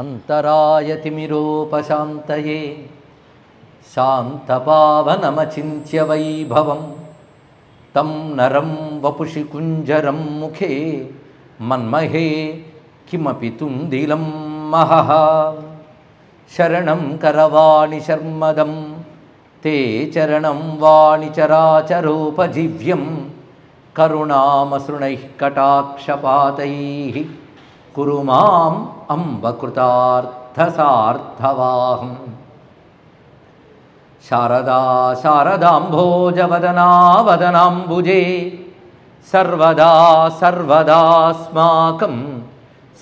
अन्तरायतिमिरोपशान्तये शान्तपावनमचिन्त्य वैभवं तं नरं वपुषि कुञ्जरं मुखे मन्महे किमपि तुन्दिलं महः। शरणं करवाणि शर्मदं ते चरणं वाणि चराचरोपजिह्व्यं करुणामसृणैः कटाक्षपातैः कुरु माम् अम्बकृतार्थसार्थवाहम्। शारदा शारदाम्भोजवदनावदनाम्बुजे सर्वदा सर्वदास्माकं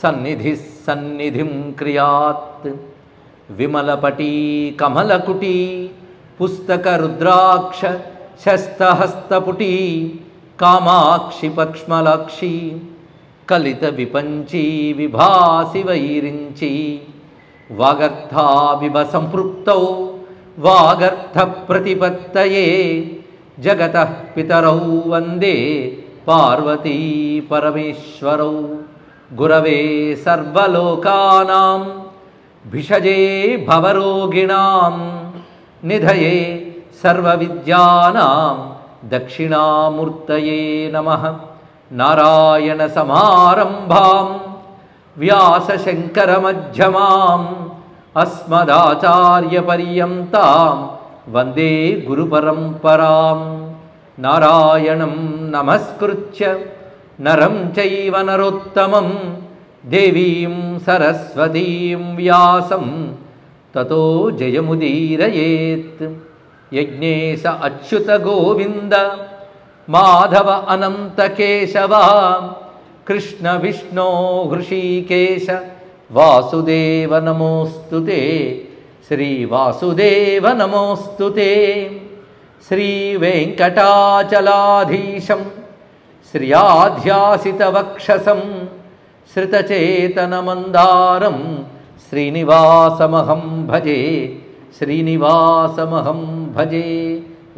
सन्निधिः सन्निधिं क्रियात्। विमलपटी कमलकुटी पुस्तकरुद्राक्षशस्तहस्तपुटी कामाक्षि पक्ष्मलाक्षी కలిత విపంచీ విభాసి వైరించి. వాగర్థావివ సంపృక్తౌ వాగర్థ ప్రతిపత్తయే. జగత పితరౌ వందే పార్వతీ పరమేశ్వరౌ. గురవే సర్వలోకానాం భిషజే భవరోగిణాం నిధయే సర్వవిద్యానాం దక్షిణామూర్తయే నమః. नारायणसमारम्भां व्यासशङ्करमध्यमाम् अस्मदाचार्यपर्यन्तां वन्दे गुरुपरम्परां नारायणं नमस्कृत्य नरं चैव नरोत्तमं देवीं सरस्वतीं व्यासं ततो जयमुदीरयेत् यज्ञेश अच्युतगोविन्द माधव अनन्तकेशव कृष्णविष्णो हृषीकेश वासुदेव नमोऽस्तु ते श्रीवासुदेव नमोऽस्तु ते श्रीवेङ्कटाचलाधीशं श्रियाध्यासितवक्षसं श्रितचेतनमन्दारं श्रीनिवासमहं भजे श्रीनिवासमहं भजे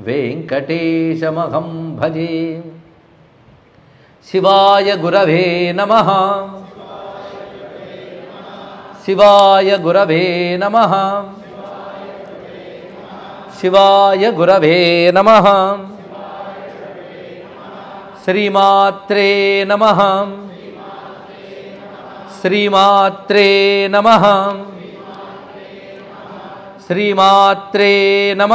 वेङ्कटेशमहं భజే శివాయ గురవే నమ శివాయ గురవే నమ శివాయ గురవే నమ శ్రీమాత్రే నమ శ్రీమాత్రే నమ శ్రీమాత్రే నమ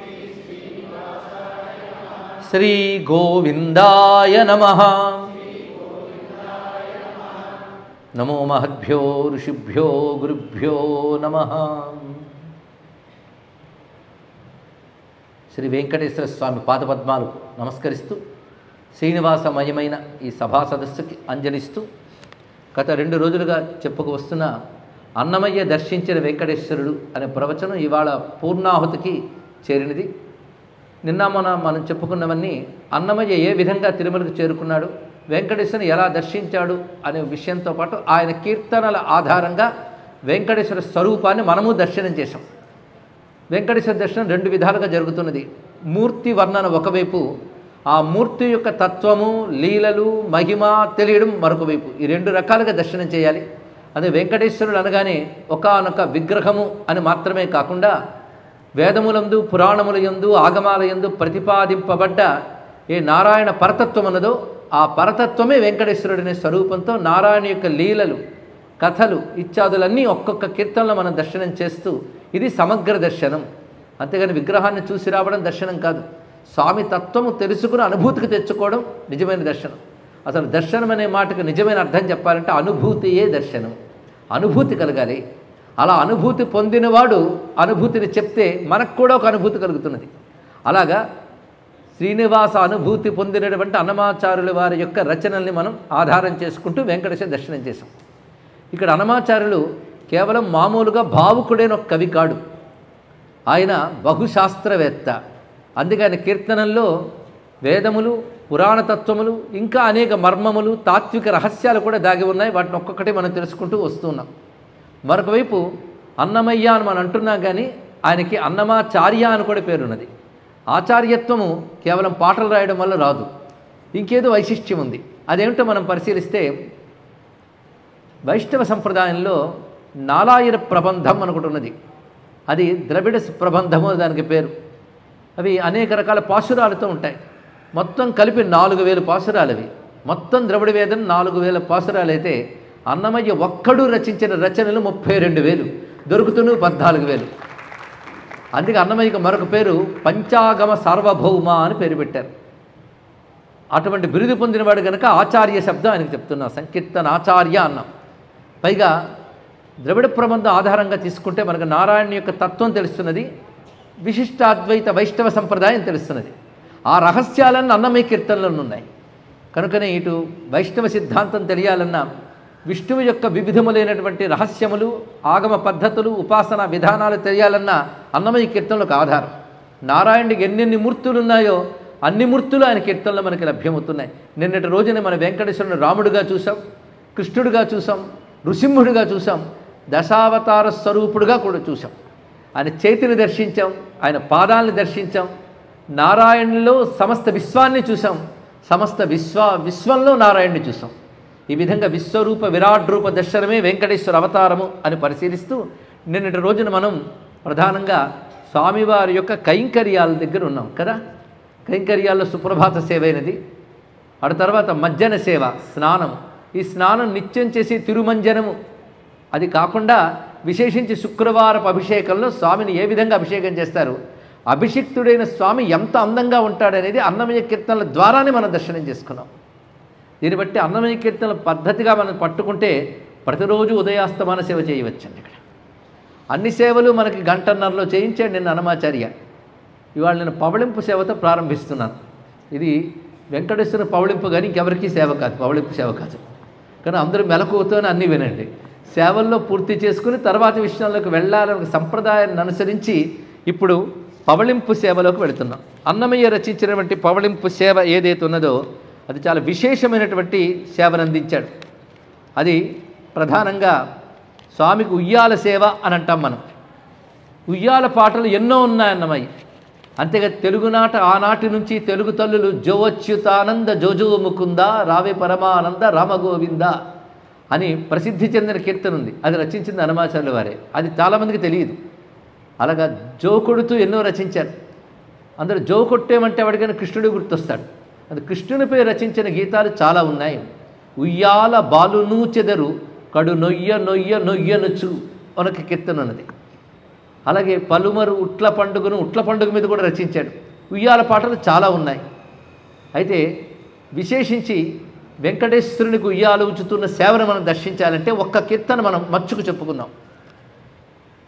శ్రీ శ్రీ గోవిందాయ నమ నమో మహద్భ్యో ఋషిభ్యో గురుభ్యో నమ శ్రీ వెంకటేశ్వర స్వామి పాదపద్మాలు నమస్కరిస్తూ శ్రీనివాసమయమైన ఈ సభా సదస్సుకి అంజలిస్తూ గత రెండు రోజులుగా చెప్పుకు వస్తున్న అన్నమయ్య దర్శించిన వెంకటేశ్వరుడు అనే ప్రవచనం ఇవాళ పూర్ణాహుతికి చేరినది. నిన్న మన మనం చెప్పుకున్నవన్నీ అన్నమయ్య ఏ విధంగా తిరుమలకు చేరుకున్నాడు వెంకటేశ్వరుని ఎలా దర్శించాడు అనే విషయంతో పాటు ఆయన కీర్తనల ఆధారంగా వెంకటేశ్వర స్వరూపాన్ని మనము దర్శనం చేశాం. వెంకటేశ్వర దర్శనం రెండు విధాలుగా జరుగుతున్నది. మూర్తి వర్ణన ఒకవైపు ఆ మూర్తి యొక్క తత్వము లీలలు మహిమ తెలియడం మరొక వైపు. ఈ రెండు రకాలుగా దర్శనం చేయాలి. అదే వెంకటేశ్వరుడు అనగానే ఒకానొక విగ్రహము అని మాత్రమే కాకుండా వేదములందు పురాణముల యందు ఆగమాల ఎందు ప్రతిపాదింపబడ్డ ఏ నారాయణ పరతత్వం అన్నదో ఆ పరతత్వమే వెంకటేశ్వరుడనే స్వరూపంతో నారాయణ యొక్క లీలలు కథలు ఇత్యాదులన్నీ ఒక్కొక్క కీర్తనలో మనం దర్శనం చేస్తూ ఇది సమగ్ర దర్శనం. అంతేగాని విగ్రహాన్ని చూసి రావడం దర్శనం కాదు. స్వామి తత్వము తెలుసుకుని అనుభూతికి తెచ్చుకోవడం నిజమైన దర్శనం. అసలు దర్శనం అనే మాటకు నిజమైన అర్థం చెప్పాలంటే అనుభూతియే దర్శనం. అనుభూతి కలగాలి. అలా అనుభూతి పొందినవాడు అనుభూతిని చెప్తే మనకు కూడా ఒక అనుభూతి కలుగుతున్నది. అలాగా శ్రీనివాస అనుభూతి పొందినటువంటి అన్నమాచారుల వారి యొక్క రచనల్ని మనం ఆధారం చేసుకుంటూ వెంకటేశ్వర దర్శనం చేశాం. ఇక్కడ అనమాచార్యులు కేవలం మామూలుగా భావుకుడైన ఒక కవి కాడు. ఆయన బహుశాస్త్రవేత్త. అందుకని కీర్తనల్లో వేదములు పురాణతత్వములు ఇంకా అనేక మర్మములు తాత్విక రహస్యాలు కూడా దాగి ఉన్నాయి. వాటిని ఒక్కొక్కటి మనం తెలుసుకుంటూ వస్తున్నాం మరొక వైపు అన్నమయ్య అని మనం అంటున్నాం కానీ ఆయనకి అన్నమాచార్య అని కూడా పేరున్నది. ఆచార్యత్వము కేవలం పాటలు రాయడం వల్ల రాదు. ఇంకేదో వైశిష్ట్యం ఉంది. అదేమిటో మనం పరిశీలిస్తే వైష్ణవ సంప్రదాయంలో నాలాయిర ప్రబంధం అని ఉన్నది. అది ద్రవిడ ప్రబంధము దానికి పేరు. అవి అనేక రకాల పాసురాలతో ఉంటాయి. మొత్తం కలిపి నాలుగు వేలు పాసురాలు అవి మొత్తం ద్రవిడ వేదం నాలుగు వేల పాసురాలు అయితే అన్నమయ్య ఒక్కడు రచించిన రచనలు ముప్పై రెండు వేలు. దొరుకుతున్నవి పద్నాలుగు వేలు. అందుకే అన్నమయ్యకు మరొక పేరు పంచాగమ సార్వభౌమ అని పేరు పెట్టారు. అటువంటి బిరుదు పొందినవాడు కనుక ఆచార్య శబ్దం ఆయనకు చెప్తున్నా సంకీర్తన ఆచార్య అన్నాం. పైగా ద్రవిడ ప్రబంధం ఆధారంగా తీసుకుంటే మనకు నారాయణ యొక్క తత్వం తెలుస్తున్నది విశిష్టాద్వైత వైష్ణవ సంప్రదాయం తెలుస్తున్నది. ఆ రహస్యాలన్నీ అన్నమయ్య కీర్తనలో ఉన్నాయి కనుకనే ఇటు వైష్ణవ సిద్ధాంతం తెలియాలన్నా విష్ణువు యొక్క వివిధములైనటువంటి రహస్యములు ఆగమ పద్ధతులు ఉపాసన విధానాలు తెలియాలన్నా అన్నమయ్య కీర్తనలకు ఆధారం. నారాయణుడికి ఎన్నెన్ని మూర్తులు ఉన్నాయో అన్ని మూర్తులు ఆయన కీర్తనలో మనకి లభ్యమవుతున్నాయి. నిన్నటి రోజున మన వెంకటేశ్వరుని రాముడుగా చూసాం కృష్ణుడిగా చూసాం నృసింహుడిగా చూసాం దశావతార స్వరూపుడుగా కూడా చూసాం ఆయన చేతిని దర్శించాం ఆయన పాదాలను దర్శించాం నారాయణులో సమస్త విశ్వాన్ని చూసాం సమస్త విశ్వ విశ్వంలో నారాయణ్ణి చూసాం ఈ విధంగా విశ్వరూప విరాట్ రూప దర్శనమే వెంకటేశ్వర అవతారము అని పరిశీలిస్తూ నిన్నటి రోజున మనం ప్రధానంగా స్వామివారి యొక్క కైంకర్యాల దగ్గర ఉన్నాం కదా? కైంకర్యాల్లో సుప్రభాత సేవ అయినది ఆ తర్వాత మజ్జన సేవ స్నానం. ఈ స్నానం నిత్యం చేసి తిరుమంజనము. అది కాకుండా విశేషించి శుక్రవారపు అభిషేకంలో స్వామిని ఏ విధంగా అభిషేకం చేస్తారు? అభిషిక్తుడైన స్వామి ఎంత అందంగా ఉంటాడనేది అన్నమయ్య కీర్తనల ద్వారానే మనం దర్శనం చేసుకున్నాం. దీన్ని బట్టి అన్నమయ కీర్తనల పద్ధతిగా మనం పట్టుకుంటే ప్రతిరోజు ఉదయాస్తమాన సేవ చేయవచ్చండి ఇక్కడ. అన్ని సేవలు మనకి గంటన్నరలో చేయించాడు నిన్న అన్నమాచార్య ఇవాళ నేను పవళింపు సేవతో ప్రారంభిస్తున్నాను. ఇది వెంకటేశ్వర పవళింపు కానీ ఇంకెవరికీ సేవ కాదు పవళింపు సేవ కాదు. కానీ అందరూ మెలకువతోనే అన్నీ వినండి. సేవల్లో పూర్తి చేసుకుని తర్వాత విషయంలోకి వెళ్ళాలని సంప్రదాయాన్ని అనుసరించి ఇప్పుడు పవళింపు సేవలోకి వెళుతున్నాం. అన్నమయ్య రచించినటువంటి పవళింపు సేవ ఏదైతే ఉన్నదో అది చాలా విశేషమైనటువంటి సేవను అందించాడు అది ప్రధానంగా స్వామికి ఉయ్యాల సేవ అని అంటాం మనం. ఉయ్యాల పాటలు ఎన్నో ఉన్నాయన్నమాయి అంతేగా తెలుగునాట ఆనాటి నుంచి తెలుగు తల్లులు జోవచ్యుతానంద జోజో ముకుంద రావే పరమానంద రామగోవింద అని ప్రసిద్ధి చెందిన కీర్తన ఉంది. అది రచించింది హనుమాచార్యుల వారే. అది చాలామందికి తెలియదు. అలాగా జో కొడుతూ ఎన్నో రచించారు. అందరూ జో కొట్టేమంటే ఎవరికైనా కృష్ణుడు గుర్తొస్తాడు. అది కృష్ణునిపై రచించిన గీతాలు చాలా ఉన్నాయి. ఉయ్యాల బాలును చెదరు కడు నొయ్య నొయ్య నొయ్యనుచు మనకి కీర్తన ఉన్నది. అలాగే పలుమరు ఉట్ల పండుగను ఉట్ల పండుగ మీద కూడా రచించాడు. ఉయ్యాల పాటలు చాలా ఉన్నాయి. అయితే విశేషించి వెంకటేశ్వరునికి ఉయ్యాలు ఉంచుతున్న సేవను మనం దర్శించాలంటే ఒక్క కీర్తన మనం మచ్చుకు చెప్పుకుందాం.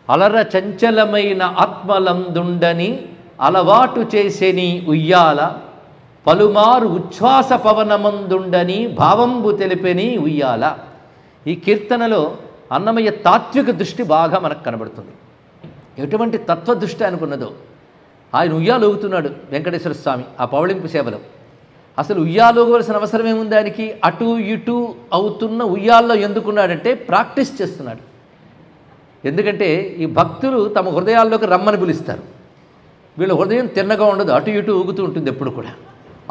అలర చంచలమైన ఆత్మలందుండని అలవాటు చేసేని ఉయ్యాల పలుమారు ఉచ్ఛ్వాస పవనమందుండని భావంబు తెలిపెని ఉయ్యాల. ఈ కీర్తనలో అన్నమయ్య తాత్విక దృష్టి బాగా మనకు కనబడుతుంది. ఎటువంటి తత్వదృష్టి అనుకున్నదో ఆయన ఉయ్యాలోగుతున్నాడు వెంకటేశ్వర స్వామి ఆ పవళింపు సేవలో. అసలు ఉయ్యాలోగవలసిన అవసరం ఏముంది ఆయనకి? అటు ఇటు అవుతున్న ఉయ్యాల్లో ఎందుకున్నాడంటే ప్రాక్టీస్ చేస్తున్నాడు. ఎందుకంటే ఈ భక్తులు తమ హృదయాల్లోకి రమ్మని పిలుస్తారు. వీళ్ళ హృదయం తిన్నగా ఉండదు అటు ఇటు ఊగుతూ ఉంటుంది ఎప్పుడు కూడా.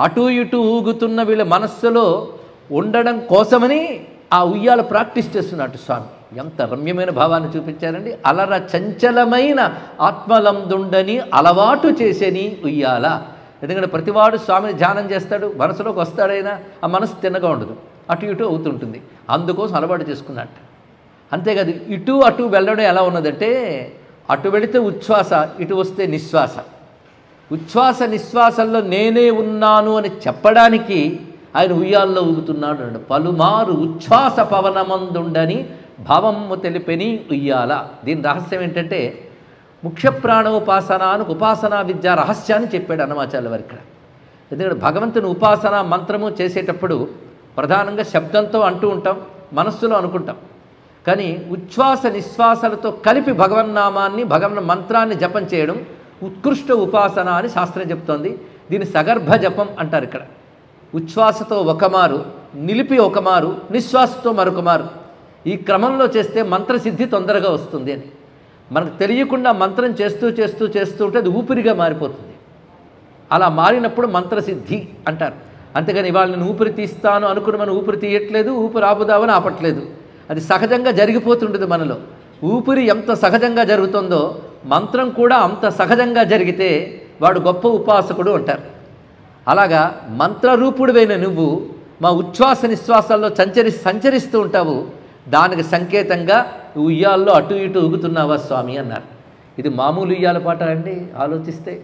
అటు ఇటు ఊగుతున్న వీళ్ళ మనస్సులో ఉండడం కోసమని ఆ ఉయ్యాల ప్రాక్టీస్ చేస్తున్నట్టు స్వామి. ఎంత రమ్యమైన భావాన్ని చూపించారండి. అలర చంచలమైన ఆత్మలందుండని అలవాటు చేసేని ఉయ్యాల. ఎందుకంటే ప్రతివాడు స్వామిని ధ్యానం చేస్తాడు మనసులోకి వస్తాడైనా ఆ మనసు తిన్నగా ఉండదు. అటు ఇటు అవుతుంటుంది. అందుకోసం అలవాటు చేసుకున్నట్టు. అంతేకాదు ఇటు అటు వెళ్ళడం ఎలా ఉన్నదంటే అటు వెళితే ఉచ్ఛ్వాస ఇటు వస్తే నిశ్వాస. ఉచ్ఛ్వాస నిశ్వాసంలో నేనే ఉన్నాను అని చెప్పడానికి ఆయన ఉయ్యాల్లో ఊగుతున్నాడు అన్నాడు పలుమారు ఉచ్ఛ్వాస పవనమందుండని భావము తెలిపెని ఉయ్యాల. దీని రహస్యం ఏంటంటే ముఖ్య ప్రాణోపాసన అని ఉపాసనా విద్య రహస్యాన్ని చెప్పాడు అన్నమాచార్య వారు ఇక్కడ. ఎందుకంటే భగవంతుని ఉపాసన మంత్రము చేసేటప్పుడు ప్రధానంగా శబ్దంతో అంటూ ఉంటాం మనస్సులో అనుకుంటాం. కానీ ఉచ్ఛ్వాస నిశ్వాసలతో కలిపి భగవన్నామాన్ని భగవన్ మంత్రాన్ని జపం చేయడం ఉత్కృష్ట ఉపాసన అని శాస్త్రం చెప్తోంది. దీన్ని సగర్భ జపం అంటారు ఇక్కడ. ఉచ్ఛ్వాసతో ఒకమారు నిలిపి ఒకమారు నిశ్వాసతో మరొకమారు ఈ క్రమంలో చేస్తే మంత్రసిద్ధి తొందరగా వస్తుంది అని. మనకు తెలియకుండా మంత్రం చేస్తూ చేస్తూ చేస్తూ ఉంటే అది ఊపిరిగా మారిపోతుంది. అలా మారినప్పుడు మంత్రసిద్ధి అంటారు. అంతేగాని ఇవాళ నేను ఊపిరి తీస్తాను అనుకుని మనం ఊపిరి తీయట్లేదు ఊపిరి ఆపుదామని ఆపట్లేదు. అది సహజంగా జరిగిపోతుంటుంది మనలో. ఊపిరి ఎంత సహజంగా జరుగుతుందో మంత్రం కూడా అంత సహజంగా జరిగితే వాడు గొప్ప ఉపాసకుడు అంటారు. అలాగా మంత్రరూపుడువైన నువ్వు మా ఉచ్ఛ్వాస నిశ్వాసాల్లో సంచరి సంచరిస్తూ ఉంటావు. దానికి సంకేతంగా ఉయ్యాల్లో అటు ఇటు ఊగుతున్నావా స్వామి అన్నారు. ఇది మామూలు ఉయ్యాల పాట అండి ఆలోచిస్తే.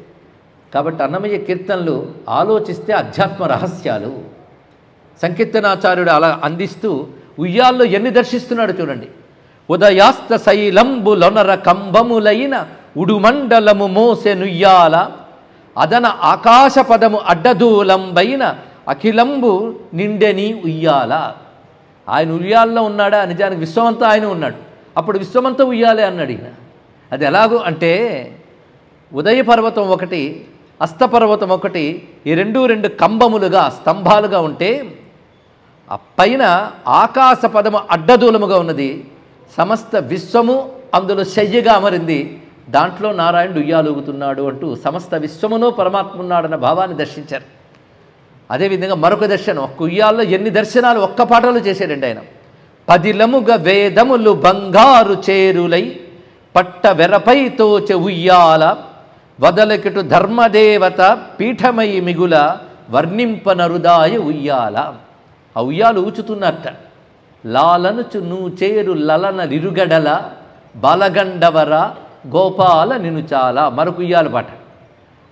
కాబట్టి అన్నమయ్య కీర్తనలు ఆలోచిస్తే అధ్యాత్మ రహస్యాలు. సంకీర్తనాచార్యుడు అలా అందిస్తూ ఉయ్యాల్లో ఎన్ని దర్శిస్తున్నాడు చూడండి. ఉదయాస్త శైలంబులొనర కంబములైన ఉడుమండలము మోసె నుయ్యాల అదన ఆకాశ పదము అడ్డదూలంబైన అఖిలంబు నిండెని ఉయ్యాల. ఆయన ఉయ్యాల్లో ఉన్నాడా? నిజానికి విశ్వమంతా ఆయన ఉన్నాడు. అప్పుడు విశ్వమంతా ఉయ్యాలే అన్నాడు ఈయన. అది ఎలాగో అంటే ఉదయ పర్వతం ఒకటి అస్తపర్వతం ఒకటి ఈ రెండు రెండు కంబములుగా స్తంభాలుగా ఉంటే ఆ పైన ఆకాశ పదము అడ్డదూలముగా ఉన్నది. సమస్త విశ్వము అందులో శయ్యగా అమరింది. దాంట్లో నారాయణుడు ఉయ్యాలుగుతున్నాడు అంటూ సమస్త విశ్వములో పరమాత్మ ఉన్నాడన్న భావాన్ని దర్శించారు. అదేవిధంగా మరొక దర్శనం ఒక్క ఉయ్యాల్లో ఎన్ని దర్శనాలు ఒక్క పాటలో చేశాడండి ఆయన. పదిలముగ వేదములు బంగారు చేరులై పట్ట వెరపై తోచె ఉయ్యాల వదలకిటు ధర్మదేవత పీఠమై మిగుల వర్ణింపనరుదాయ ఉయ్యాల. ఆ ఉయ్యాలు ఊచుతున్నట్ట. లాలనుచు నువ్వు చేరు లలన రిరుగడల బలగండవర గోపాల నిను చాలా మరొక ఉయ్యాల పాట.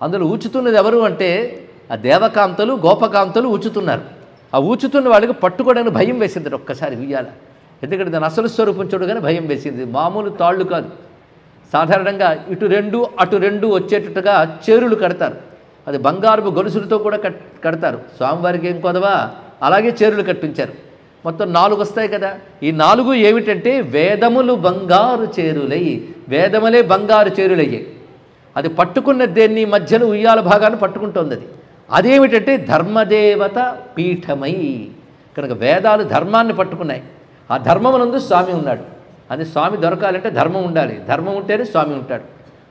అందులో ఊచుతున్నది ఎవరు అంటే ఆ దేవకాంతలు గోపకాంతలు ఊచుతున్నారు. ఆ ఊచుతున్న వాళ్ళకి పట్టుకోవడానికి భయం వేసింది ఒక్కసారి ఉయ్యాల. ఎందుకంటే దాని అసలు స్వరూపం చూడగానే భయం వేసింది. మామూలు తాళ్ళు కాదు. సాధారణంగా ఇటు రెండు అటు రెండు వచ్చేటట్టుగా చేరులు కడతారు. అది బంగారపు గొలుసులతో కూడా కట్ కడతారు. స్వామివారికి ఏం కొదవా? అలాగే చేరులు కట్టించారు. మొత్తం నాలుగు వస్తాయి కదా. ఈ నాలుగు ఏమిటంటే వేదములు బంగారు చేరులై వేదములే బంగారు చేరులయ్యాయి అది పట్టుకున్న దేన్ని మధ్యలో ఉయ్యాల భాగాన్ని పట్టుకుంటుంది అది. అదేమిటంటే ధర్మదేవత పీఠమై. కనుక వేదాలు ధర్మాన్ని పట్టుకున్నాయి. ఆ ధర్మమునందు స్వామి ఉన్నాడు. అది స్వామి దొరకాలంటే ధర్మం ఉండాలి. ధర్మం ఉంటేనే స్వామి ఉంటాడు.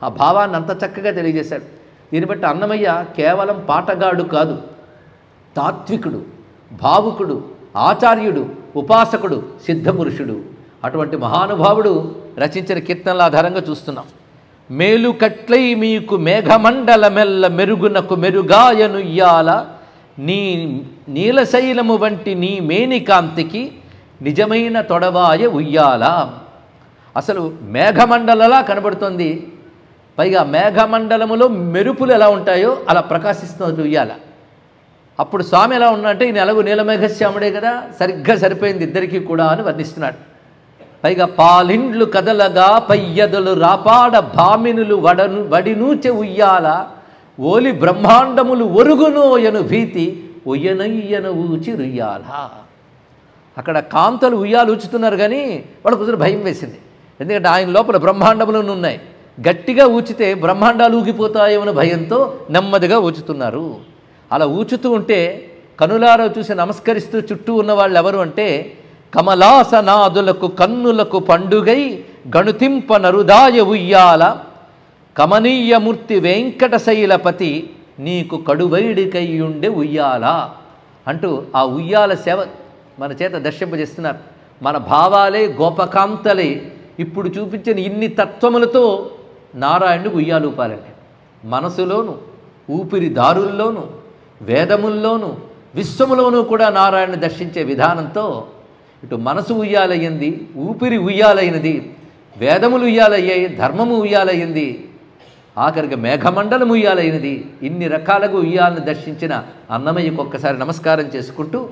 ఆ భావాన్ని అంత చక్కగా తెలియజేశాడు. దీన్ని బట్టి అన్నమయ్య కేవలం పాటగాడు కాదు తాత్వికుడు భావుకుడు ఆచార్యుడు ఉపాసకుడు సిద్ధపురుషుడు. అటువంటి మహానుభావుడు రచించిన కీర్తనల ఆధారంగా చూస్తున్నాం. మేలు కట్లై మీకు మేఘమండల మెల్ల మెరుగునకు మెరుగాయనుయ్యాల నీ నీలశైలము వంటి నీ మేనికాంతికి నిజమైన తొడవాయ ఉయ్యాల. అసలు మేఘమండలలా కనబడుతుంది. పైగా మేఘమండలములో మెరుపులు ఎలా ఉంటాయో అలా ప్రకాశిస్తుంది ఉయ్యాల. అప్పుడు స్వామి ఎలా ఉన్నాడంటే ఈయన ఎలాగో నీలమేఘశ్యాముడే కదా సరిగ్గా సరిపోయింది ఇద్దరికీ కూడా అని వర్ణిస్తున్నాడు. పైగా పాలిండ్లు కదలగా పయ్యదులు రాపాడ భామినులు వడను వడినూచె ఉయ్యాల ఓలి బ్రహ్మాండములు ఒరుగునోయను భీతి ఉయ్యనయ్యన ఊచి రుయ్యాల. అక్కడ కాంతలు ఉయ్యాలు ఊచుతున్నారు కానీ వాళ్ళకు కుదిరి భయం వేసింది. ఎందుకంటే ఆయన లోపల బ్రహ్మాండములు ఉన్నాయి. గట్టిగా ఊచితే బ్రహ్మాండాలు ఊగిపోతాయేమని భయంతో నెమ్మదిగా ఊచుతున్నారు. అలా ఊచుతూ ఉంటే కనులారో చూసి నమస్కరిస్తూ చుట్టూ ఉన్న వాళ్ళు ఎవరు అంటే కమలాసనాదులకు కన్నులకు పండుగై గణుతింప నరుదాయ ఉయ్యాల కమనీయమూర్తి వెంకటశైలపతి నీకు కడువైడికయ్యుండే ఉయ్యాల అంటూ ఆ ఉయ్యాల సేవ మన చేత దర్శింపజేస్తున్నారు. మన భావాలే గోపకాంతలే. ఇప్పుడు చూపించిన ఇన్ని తత్వములతో నారాయణుడు ఉయ్యాలూపాలండి. మనసులోను ఊపిరి దారుల్లోనూ వేదముల్లోనూ విశ్వములోనూ కూడా నారాయణ దర్శించే విధానంతో ఇటు మనసు ఉయ్యాలయ్యింది ఊపిరి ఉయ్యాలైనది వేదములు ఉయ్యాలయ్యాయి ధర్మము ఉయ్యాలయ్యింది ఆఖరికి మేఘమండలం ఉయ్యాలైనది ఇన్ని రకాలుగా ఉయ్యాలను దర్శించిన అన్నమయ్యకు ఒక్కసారి నమస్కారం చేసుకుంటూ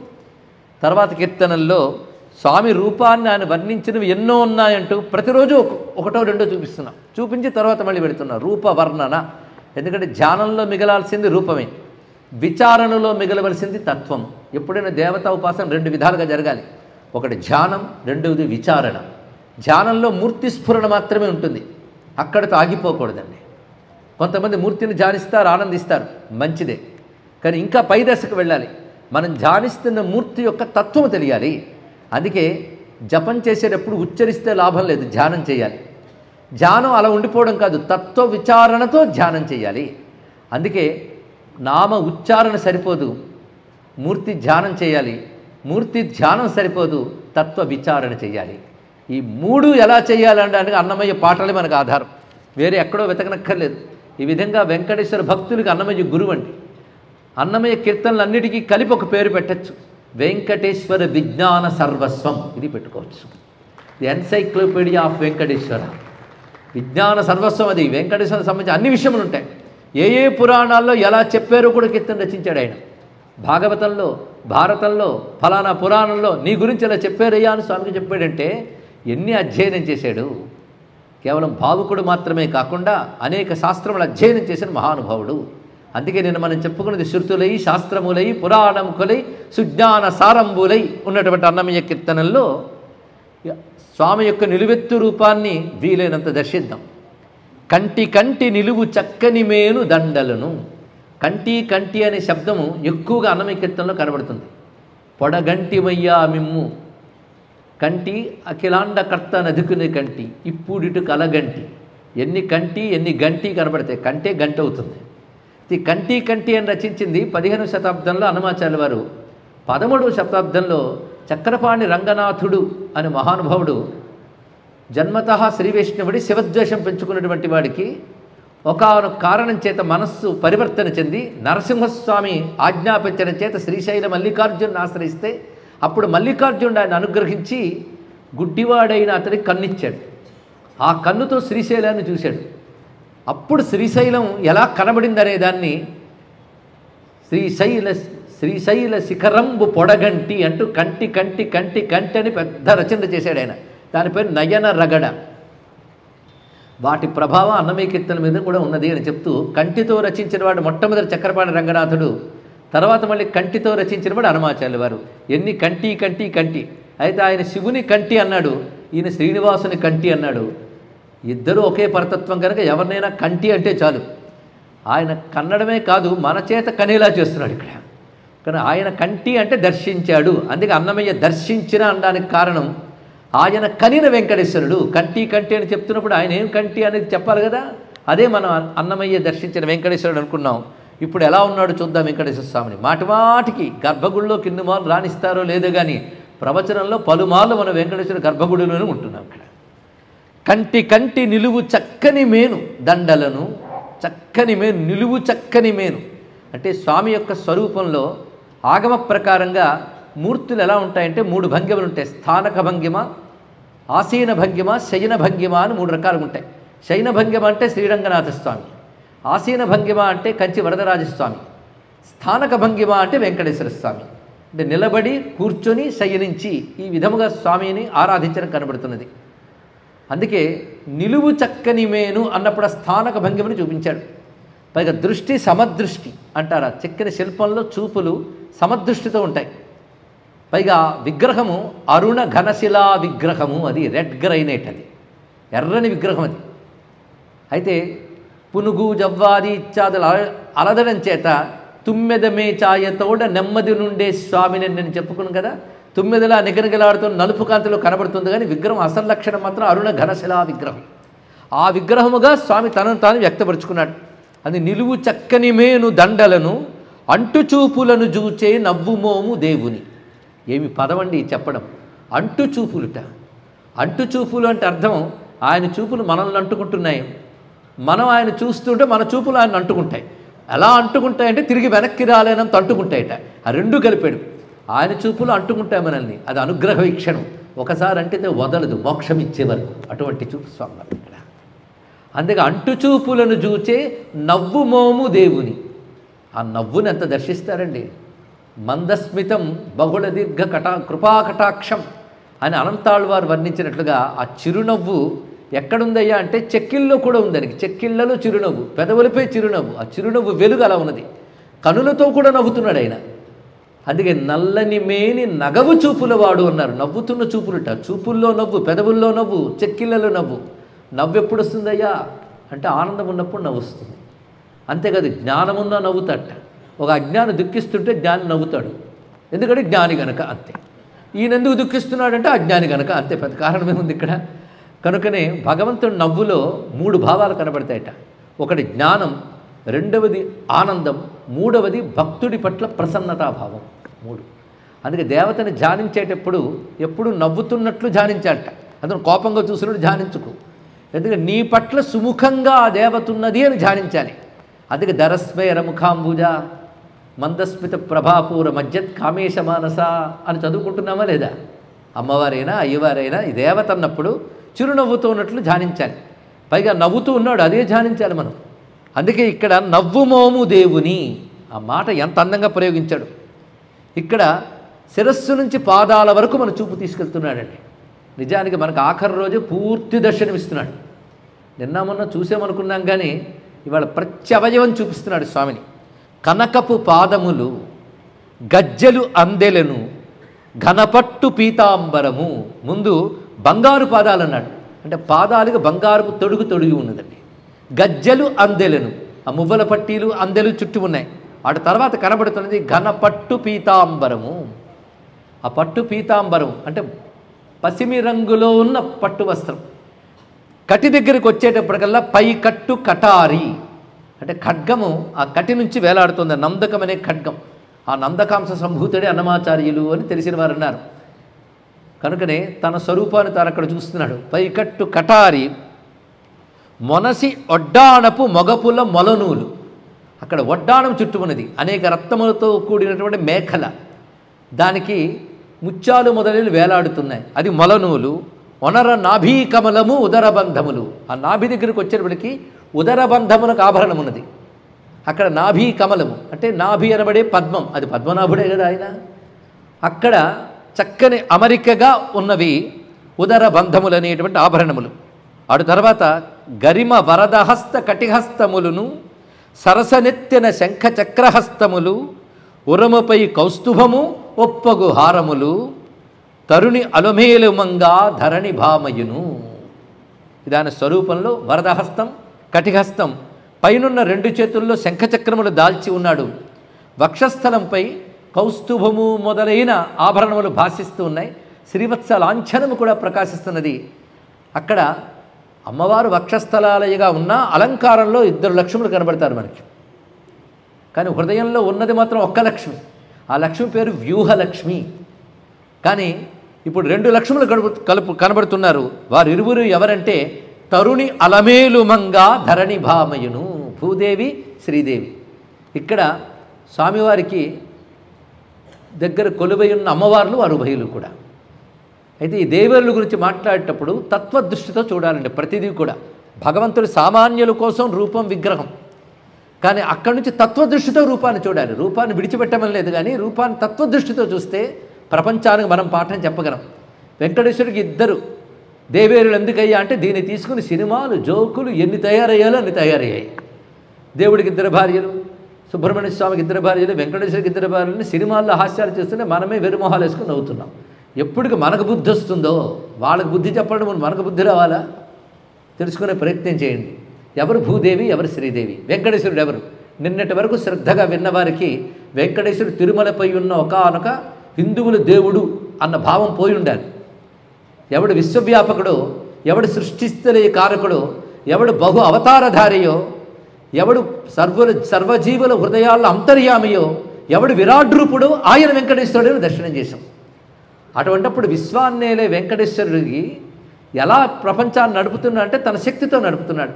తర్వాత కీర్తనల్లో స్వామి రూపాన్ని ఆయన వర్ణించినవి ఎన్నో ఉన్నాయంటూ ప్రతిరోజు ఒకటో రెండో చూపిస్తున్నాం. చూపించి తర్వాత మళ్ళీ పెడుతున్నాం. రూప వర్ణన ఎందుకంటే ధ్యానంలో మిగలాల్సింది రూపమే. విచారణలో మిగలవలసింది తత్వం. ఎప్పుడైనా దేవతా ఉపాసన రెండు విధాలుగా జరగాలి. ఒకటి ధ్యానం రెండవది విచారణ. ధ్యానంలో మూర్తి స్ఫురణ మాత్రమే ఉంటుంది. అక్కడితో ఆగిపోకూడదండి. కొంతమంది మూర్తిని ధ్యానిస్తారు ఆనందిస్తారు. మంచిదే. కానీ ఇంకా పై దశకు వెళ్ళాలి. మనం ధ్యానిస్తున్న మూర్తి యొక్క తత్వం తెలియాలి. అందుకే జపం చేసేటప్పుడు ఉచ్చరిస్తే లాభం లేదు ధ్యానం చేయాలి. ధ్యానం అలా ఉండిపోవడం కాదు తత్వ విచారణతో ధ్యానం చేయాలి. అందుకే నామ ఉచ్చారణ సరిపోదు. మూర్తి ధ్యానం చేయాలి. మూర్తి ధ్యానం సరిపోదు. తత్వ విచారణ చేయాలి. ఈ మూడు ఎలా చేయాలనడానికి అన్నమయ్య పాటలే మనకు ఆధారం. వేరే ఎక్కడో వెతకనక్కర్లేదు. ఈ విధంగా వెంకటేశ్వర భక్తులకి అన్నమయ్య గురువు అండి అన్నమయ్య కీర్తనలన్నిటికీ కలిపి ఒక పేరు పెట్టచ్చు. వెంకటేశ్వర విజ్ఞాన సర్వస్వం ఇది పెట్టుకోవచ్చు. ది ఎన్సైక్లోపీడియా ఆఫ్ వెంకటేశ్వర విజ్ఞాన సర్వస్వం అది. వెంకటేశ్వర సంబంధించి అన్ని విషయములు ఉంటాయి. ఏ ఏ పురాణాల్లో ఎలా చెప్పారో కూడా కీర్తన రచించాడు ఆయన. భాగవతంలో భారతంలో ఫలానా పురాణంలో నీ గురించి ఇలా చెప్పారయ్యా అని స్వామికి చెప్పాడంటే ఎన్ని అధ్యయనం చేశాడు? కేవలం భావుకుడు మాత్రమే కాకుండా అనేక శాస్త్రములు అధ్యయనం చేసిన మహానుభావుడు. అందుకే నేను మనం చెప్పుకున్నది శృతులై శాస్త్రములై పురాణముకులై సుజ్ఞాన సారంభులై ఉన్నటువంటి అన్నమయ్య కీర్తనల్లో స్వామి యొక్క నిలువెత్తు రూపాన్ని వీలైనంత దర్శిద్దాం. కంటి కంటి నిలువు చక్కని మేను దండలను. కంటి కంటి అనే శబ్దము ఎక్కువగా అన్నమయ్య కనబడుతుంది. కనబడుతుంది పొడగంటిమయ్యా మిమ్ము. కంటి అఖిలాండ కర్త నదుకునే కంటి ఇప్పుడిటు కలగంటి. ఎన్ని కంటి ఎన్ని గంటి కనబడతాయి. కంటే గంట అవుతుంది. ఈ కంటి కంటి అని రచించింది పదిహేను శతాబ్దంలో హనుమాచార్య వారు. పదమూడవ శతాబ్దంలో చక్రపాణి రంగనాథుడు అనే మహానుభావుడు జన్మత శ్రీ వైష్ణవుడి శివద్వేషం పెంచుకున్నటువంటి వాడికి ఒకనొక కారణం చేత మనస్సు పరివర్తన చెంది నరసింహస్వామి ఆజ్ఞాపించడం చేత శ్రీశైల మల్లికార్జును ఆశ్రయిస్తే అప్పుడు మల్లికార్జునుడు ఆయన అనుగ్రహించి గుడ్డివాడైన అతనికి కన్నిచ్చాడు. ఆ కన్నుతో శ్రీశైలాన్ని చూశాడు. అప్పుడు శ్రీశైలం ఎలా కనబడిందనే దాన్ని శ్రీశైల శ్రీశైల శిఖరంబు పొడగంటి అంటూ కంటి కంటి కంటి కంటి అని పెద్ద రచన చేశాడు ఆయన. దాని పేరు నయన రగడ. వాటి ప్రభావం అన్నమయ్య కీర్తన మీద కూడా ఉన్నది అని చెప్తూ కంటితో రచించిన వాడు మొట్టమొదటి చక్రపాణి రంగనాథుడు తర్వాత మళ్ళీ కంటితో రచించిన వాడు హనుమాచార్య వారు. ఎన్ని కంటి కంటి కంటి. అయితే ఆయన శివుని కంటి అన్నాడు ఈయన శ్రీనివాసుని కంటి అన్నాడు. ఇద్దరూ ఒకే పరతత్వం కనుక ఎవరినైనా కంటి అంటే చాలు. ఆయన కన్నడమే కాదు మన చేత కనేలా చేస్తున్నాడు ఇక్కడ. కానీ ఆయన కంటి అంటే దర్శించాడు. అందుకే అన్నమయ్య దర్శించిన అనడానికి కారణం ఆయన కనిన వెంకటేశ్వరుడు కంటి కంటి అని చెప్తున్నప్పుడు ఆయన ఏం కంటి అనేది చెప్పాలి కదా? అదే మనం అన్నమయ్య దర్శించిన వెంకటేశ్వరుడు అనుకున్నాం. ఇప్పుడు ఎలా ఉన్నాడు చూద్దాం వెంకటేశ్వర స్వామిని. మాటిమాటికి గర్భగుడిలో కింది మార్లు రాణిస్తారో లేదో కానీ ప్రవచనంలో పలుమార్లు మన వెంకటేశ్వర గర్భగుడిలోనే ఉంటున్నాం ఇక్కడ కంటి కంటి నిలువు చక్కని మేను దండలను చక్కని మేను నిలువు చక్కని మేను. అంటే స్వామి యొక్క స్వరూపంలో ఆగమ ప్రకారంగా మూర్తులు ఎలా ఉంటాయంటే మూడు భంగిమలు ఉంటాయి. స్థానక భంగిమ ఆసీన భంగిమ శయన భంగిమ అని మూడు రకాలు ఉంటాయి శయన భంగిమ అంటే శ్రీరంగనాథ స్వామి. ఆసీన భంగిమ అంటే కంచి వరదరాజస్వామి. స్థానక భంగిమ అంటే వెంకటేశ్వర స్వామి. అంటే నిలబడి కూర్చొని శయనించి ఈ విధముగా స్వామిని ఆరాధించడం కనబడుతున్నది. అందుకే నిలువు చక్కని మేను అన్నప్పుడు స్థానక భంగిమని చూపించాడు. పైగా దృష్టి సమదృష్టి అంటారా. చక్కని శిల్పంలో చూపులు సమదృష్టితో ఉంటాయి. పైగా విగ్రహము అరుణ ఘనశిలా విగ్రహము అది రెడ్ గ్రైనేట్ అది ఎర్రని విగ్రహం అది. అయితే పునుగు జవ్వాది ఇత్యాదులు అల అలదడం చేత తుమ్మెదమే ఛాయతోడ నెమ్మది నుండే స్వామిని నేను చెప్పుకున్నాను కదా తుమ్మెదలా నిగనగలాడుతున్న నలుపు కాంతిలో కనబడుతుంది కానీ విగ్రహం అసలు లక్షణం మాత్రం అరుణ ఘనశిలా విగ్రహం. ఆ విగ్రహముగా స్వామి తనను తాను వ్యక్తపరుచుకున్నాడు. అది నిలువు చక్కని మేను దండలను అంటుచూపులను జూచే నవ్వుమోము దేవుని. ఏమి పదవండి చెప్పడం? అంటు చూపులుట అంటు చూపులు అంటే అర్థం ఆయన చూపులు మనల్ని అంటుకుంటున్నాయి. మనం ఆయన చూస్తుంటే మన చూపులు ఆయన అంటుకుంటాయి. ఎలా అంటుకుంటాయంటే తిరిగి వెనక్కి రాలేనంత అంటుకుంటాయట. ఆ రెండు కలిపాడు. ఆయన చూపులు అంటుకుంటాయి మనల్ని. అది అనుగ్రహ వీక్షణం. ఒకసారి అంటే వదలదు. మోక్షం ఇచ్చే వరకు. అటువంటి చూపు స్వామి ఇక్కడ. అందుకే అంటుచూపులను చూచే నవ్వు మోము దేవుని. ఆ నవ్వుని ఎంత దర్శిస్తారండి? మందస్మితం బహుళ దీర్ఘ కటా కృపాకటాక్షం అని అనంతాళ్ వారు వర్ణించినట్లుగా ఆ చిరునవ్వు ఎక్కడుందయ్యా అంటే చెక్కిల్లో కూడా ఉందానికి. చెక్కిళ్ళలో చిరునవ్వు పెదవులపై చిరునవ్వు ఆ చిరునవ్వు వెలుగు అలా ఉన్నది. కనులతో కూడా నవ్వుతున్నాడు ఆయన. అందుకే నల్లని మేని నగవు చూపుల వాడు అన్నారు. నవ్వుతున్న చూపులుట చూపుల్లో నవ్వు పెదవుల్లో నవ్వు చెక్కిళ్ళలో నవ్వు. నవ్వు ఎప్పుడు వస్తుందయ్యా అంటే ఆనందం ఉన్నప్పుడు నవ్వు వస్తుంది అంతేకాదు జ్ఞానమున్నా నవ్వుతట. ఒక అజ్ఞాని దుఃఖిస్తుంటే జ్ఞాని నవ్వుతాడు. ఎందుకంటే జ్ఞాని గనక అంతే. ఈయన ఎందుకు దుఃఖిస్తున్నాడంటే అజ్ఞాని గనక అంతే. పెద్ద కారణమే ఉంది ఇక్కడ? కనుకనే భగవంతుడి నవ్వులో మూడు భావాలు కనబడతాయట. ఒకటి జ్ఞానం రెండవది ఆనందం మూడవది భక్తుడి పట్ల ప్రసన్నతాభావం మూడు. అందుకే దేవతని ధ్యానించేటప్పుడు ఎప్పుడు నవ్వుతున్నట్లు ధ్యానించాలట. అతను కోపంగా చూసినట్టు ధ్యానించుకు. ఎందుకంటే నీ పట్ల సుముఖంగా ఆ దేవత ఉన్నది అని ధ్యానించాలి. అందుకే దరస్మేర ముఖాంబుజ మందస్మిత ప్రభాపూర మధ్యత్ కామేశ మానస అని చదువుకుంటున్నామా లేదా? అమ్మవారైనా అయ్యవారైనా ఈ దేవత అన్నప్పుడు చిరునవ్వుతూ ఉన్నట్లు ధ్యానించాలి. పైగా నవ్వుతూ ఉన్నాడు అదే ధ్యానించాలి మనం. అందుకే ఇక్కడ నవ్వుమోము దేవుని ఆ మాట ఎంత అందంగా ప్రయోగించాడు. ఇక్కడ శిరస్సు నుంచి పాదాల వరకు మన చూపు తీసుకెళ్తున్నాడండి. నిజానికి మనకు ఆఖరి రోజు పూర్తి దర్శనమిస్తున్నాడు నిన్న మొన్న చూసామనుకున్నాం కానీ ఇవాళ ప్రత్యవయవం చూపిస్తున్నాడు స్వామిని. కనకపు పాదములు గజ్జెలు అందెలను ఘనపట్టు పీతాంబరము. ముందు బంగారు పాదాలు అన్నాడు. అంటే పాదాలకు బంగారపు తొడుగు తొడిగి ఉన్నదండి. గజ్జెలు అందెలను. ఆ మువ్వల పట్టీలు అందెలు చుట్టూ ఉన్నాయి. వాటి తర్వాత కనబడుతున్నది ఘనపట్టు పీతాంబరము. ఆ పట్టు పీతాంబరం అంటే పసిమి రంగులో ఉన్న పట్టు వస్త్రం. కటి దగ్గరికి వచ్చేటప్పటికల్లా పై కట్టు కటారి. అంటే ఖడ్గము ఆ కటి నుంచి వేలాడుతుంది నందకం అనే ఖడ్గం. ఆ నందకాంశ సంభూతుడే అన్నమాచార్యులు అని తెలిసిన వారు అన్నారు. కనుకనే తన స్వరూపాన్ని తాను అక్కడ చూస్తున్నాడు. పైకట్టు కటారి మొనసి ఒడ్డాణపు మొగపుల మొలనూలు. అక్కడ ఒడ్డాణం చుట్టుకున్నది అనేక రక్తములతో కూడినటువంటి మేఖల దానికి ముత్యాలు మొదలైన వేలాడుతున్నాయి. అది మొలనూలు ఒనర నాభీకమలము ఉదరబంధములు ఆ నాభి దగ్గరికి వచ్చేటప్పటికి ఉదరబంధములకు ఆభరణం ఉన్నది అక్కడ నాభీ కమలము. అంటే నాభి అనబడే పద్మం. అది పద్మనాభుడే కదా ఆయన? అక్కడ చక్కని అమరికగా ఉన్నవి ఉదర బంధములు అనేటువంటి ఆభరణములు. ఆడు తర్వాత గరిమ వరదహస్త కటిహస్తములను సరసనెత్తిన శంఖ చక్రహస్తములు ఉరముపై కౌస్తుభము ఒప్పగు హారములు తరుణి అలుమేలుమంగా ధరణి భామయును. దాని స్వరూపంలో వరదహస్తం కటిహస్తం. పైనున్న రెండు చేతుల్లో శంఖచక్రములు దాల్చి ఉన్నాడు. వక్షస్థలంపై కౌస్తుభము మొదలైన ఆభరణములు భాషిస్తూ ఉన్నాయి. శ్రీవత్స లాంఛనము కూడా ప్రకాశిస్తున్నది. అక్కడ అమ్మవారు వక్షస్థలాలయగా ఉన్న అలంకారంలో ఇద్దరు లక్ష్ములు కనబడతారు మనకి. కానీ హృదయంలో ఉన్నది మాత్రం ఒక్క లక్ష్మి. ఆ లక్ష్మి పేరు వ్యూహలక్ష్మి. కానీ ఇప్పుడు రెండు లక్ష్ములు కడుపు కలుపు కనబడుతున్నారు. వారు ఇరువురు ఎవరంటే తరుణి అలమేలుమంగా ధరణి భామయును. భూదేవి శ్రీదేవి. ఇక్కడ స్వామివారికి దగ్గర కొలువై ఉన్న అమ్మవార్లు అరుభయులు కూడా. అయితే ఈ దేవేరుల గురించి మాట్లాడేటప్పుడు తత్వదృష్టితో చూడాలండి ప్రతిదీ కూడా. భగవంతుడి సామాన్యుల కోసం రూపం విగ్రహం. కానీ అక్కడి నుంచి తత్వదృష్టితో రూపాన్ని చూడాలి. రూపాన్ని విడిచిపెట్టమని లేదు కానీ రూపాన్ని తత్వదృష్టితో చూస్తే ప్రపంచానికి మనం పాఠం చెప్పగలం. వెంకటేశ్వరికి ఇద్దరు దేవేరులు ఎందుకయ్యా అంటే దీన్ని తీసుకుని సినిమాలు జోకులు ఎన్ని తయారయ్యాలో అన్ని తయారయ్యాయి. దేవుడికి ఇద్దరు భార్యలు సుబ్రహ్మణ్య స్వామికి ఇద్దరు భార్యలు వెంకటేశ్వరికి ఇద్దరు భార్యలు సినిమాల్లో హాస్యాలు చేస్తుంటే మనమే వెరుమోహాలు వేసుకుని నవ్వుతున్నాం. ఎప్పటికి మనకు బుద్ధి వస్తుందో వాళ్ళకి బుద్ధి చెప్పడం ముందు మనకు బుద్ధి రావాలా? తెలుసుకునే ప్రయత్నం చేయండి. ఎవరు భూదేవి ఎవరు శ్రీదేవి? వెంకటేశ్వరుడు ఎవరు? నిన్నటి వరకు శ్రద్ధగా విన్నవారికి వెంకటేశ్వరుడు తిరుమలపై ఉన్న ఒకనొక హిందువుల దేవుడు అన్న భావం పోయి ఉండాలి. ఎవడు విశ్వవ్యాపకుడు ఎవడు సృష్టిస్తులే కారకుడు ఎవడు బహు అవతారధారియో ఎవడు సర్వుల సర్వజీవుల హృదయాల్లో అంతర్యామియో ఎవడు విరాడ్రూపుడు ఆయన వెంకటేశ్వరుడిని దర్శనం చేశాం. అటువంటప్పుడు విశ్వాన్నేలే వెంకటేశ్వరుడికి ఎలా ప్రపంచాన్ని నడుపుతున్నా అంటే తన శక్తితో నడుపుతున్నాడు.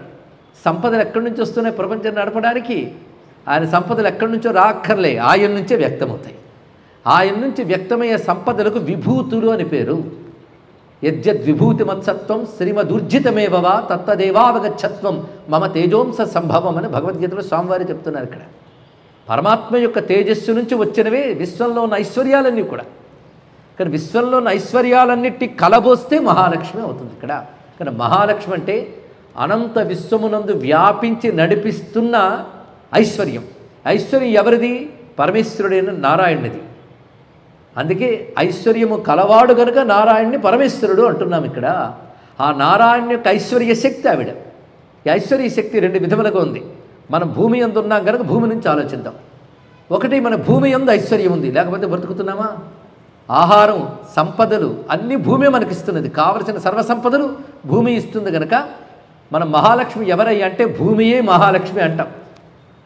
సంపదలు ఎక్కడి నుంచి వస్తున్నాయి ప్రపంచం నడపడానికి? ఆయన సంపదలు ఎక్కడి నుంచో రాక్కర్లే ఆయన నుంచే వ్యక్తమవుతాయి. ఆయన నుంచి వ్యక్తమయ్యే సంపదలకు విభూతులు అని పేరు. యద్యద్విభూతిమత్సత్వం మత్సత్వం శ్రీమదుర్జితమేవవా తత్తదేవావగచ్చత్వం మమ తేజోంస సంభవం అని భగవద్గీతలో స్వామివారి చెప్తున్నారు ఇక్కడ. పరమాత్మ యొక్క తేజస్సు నుంచి వచ్చినవే విశ్వంలో ఉన్న ఐశ్వర్యాలన్నీ కూడా. కానీ విశ్వంలో ఉన్న ఐశ్వర్యాలన్నిటి కలబోస్తే మహాలక్ష్మి అవుతుంది ఇక్కడ. కానీ మహాలక్ష్మి అంటే అనంత విశ్వమునందు వ్యాపించి నడిపిస్తున్న ఐశ్వర్యం. ఐశ్వర్యం ఎవరిది? పరమేశ్వరుడైన నారాయణుడిది అందుకే ఐశ్వర్యము కలవాడు కనుక నారాయణ్ణి పరమేశ్వరుడు అంటున్నాం ఇక్కడ. ఆ నారాయణ యొక్క ఐశ్వర్య శక్తి ఆవిడ. ఈ ఐశ్వర్య శక్తి రెండు విధములుగా ఉంది. మనం భూమి ఎందు ఉన్నాం కనుక భూమి నుంచి ఆలోచిద్దాం. ఒకటి మన భూమి ఎందు ఐశ్వర్యం ఉంది. లేకపోతే బ్రతుకుతున్నామా? ఆహారం సంపదలు అన్ని భూమి మనకిస్తున్నది కావలసిన సర్వ సంపదలు భూమి ఇస్తుంది కనుక మన మహాలక్ష్మి ఎవరై అంటే భూమియే మహాలక్ష్మి అంటాం.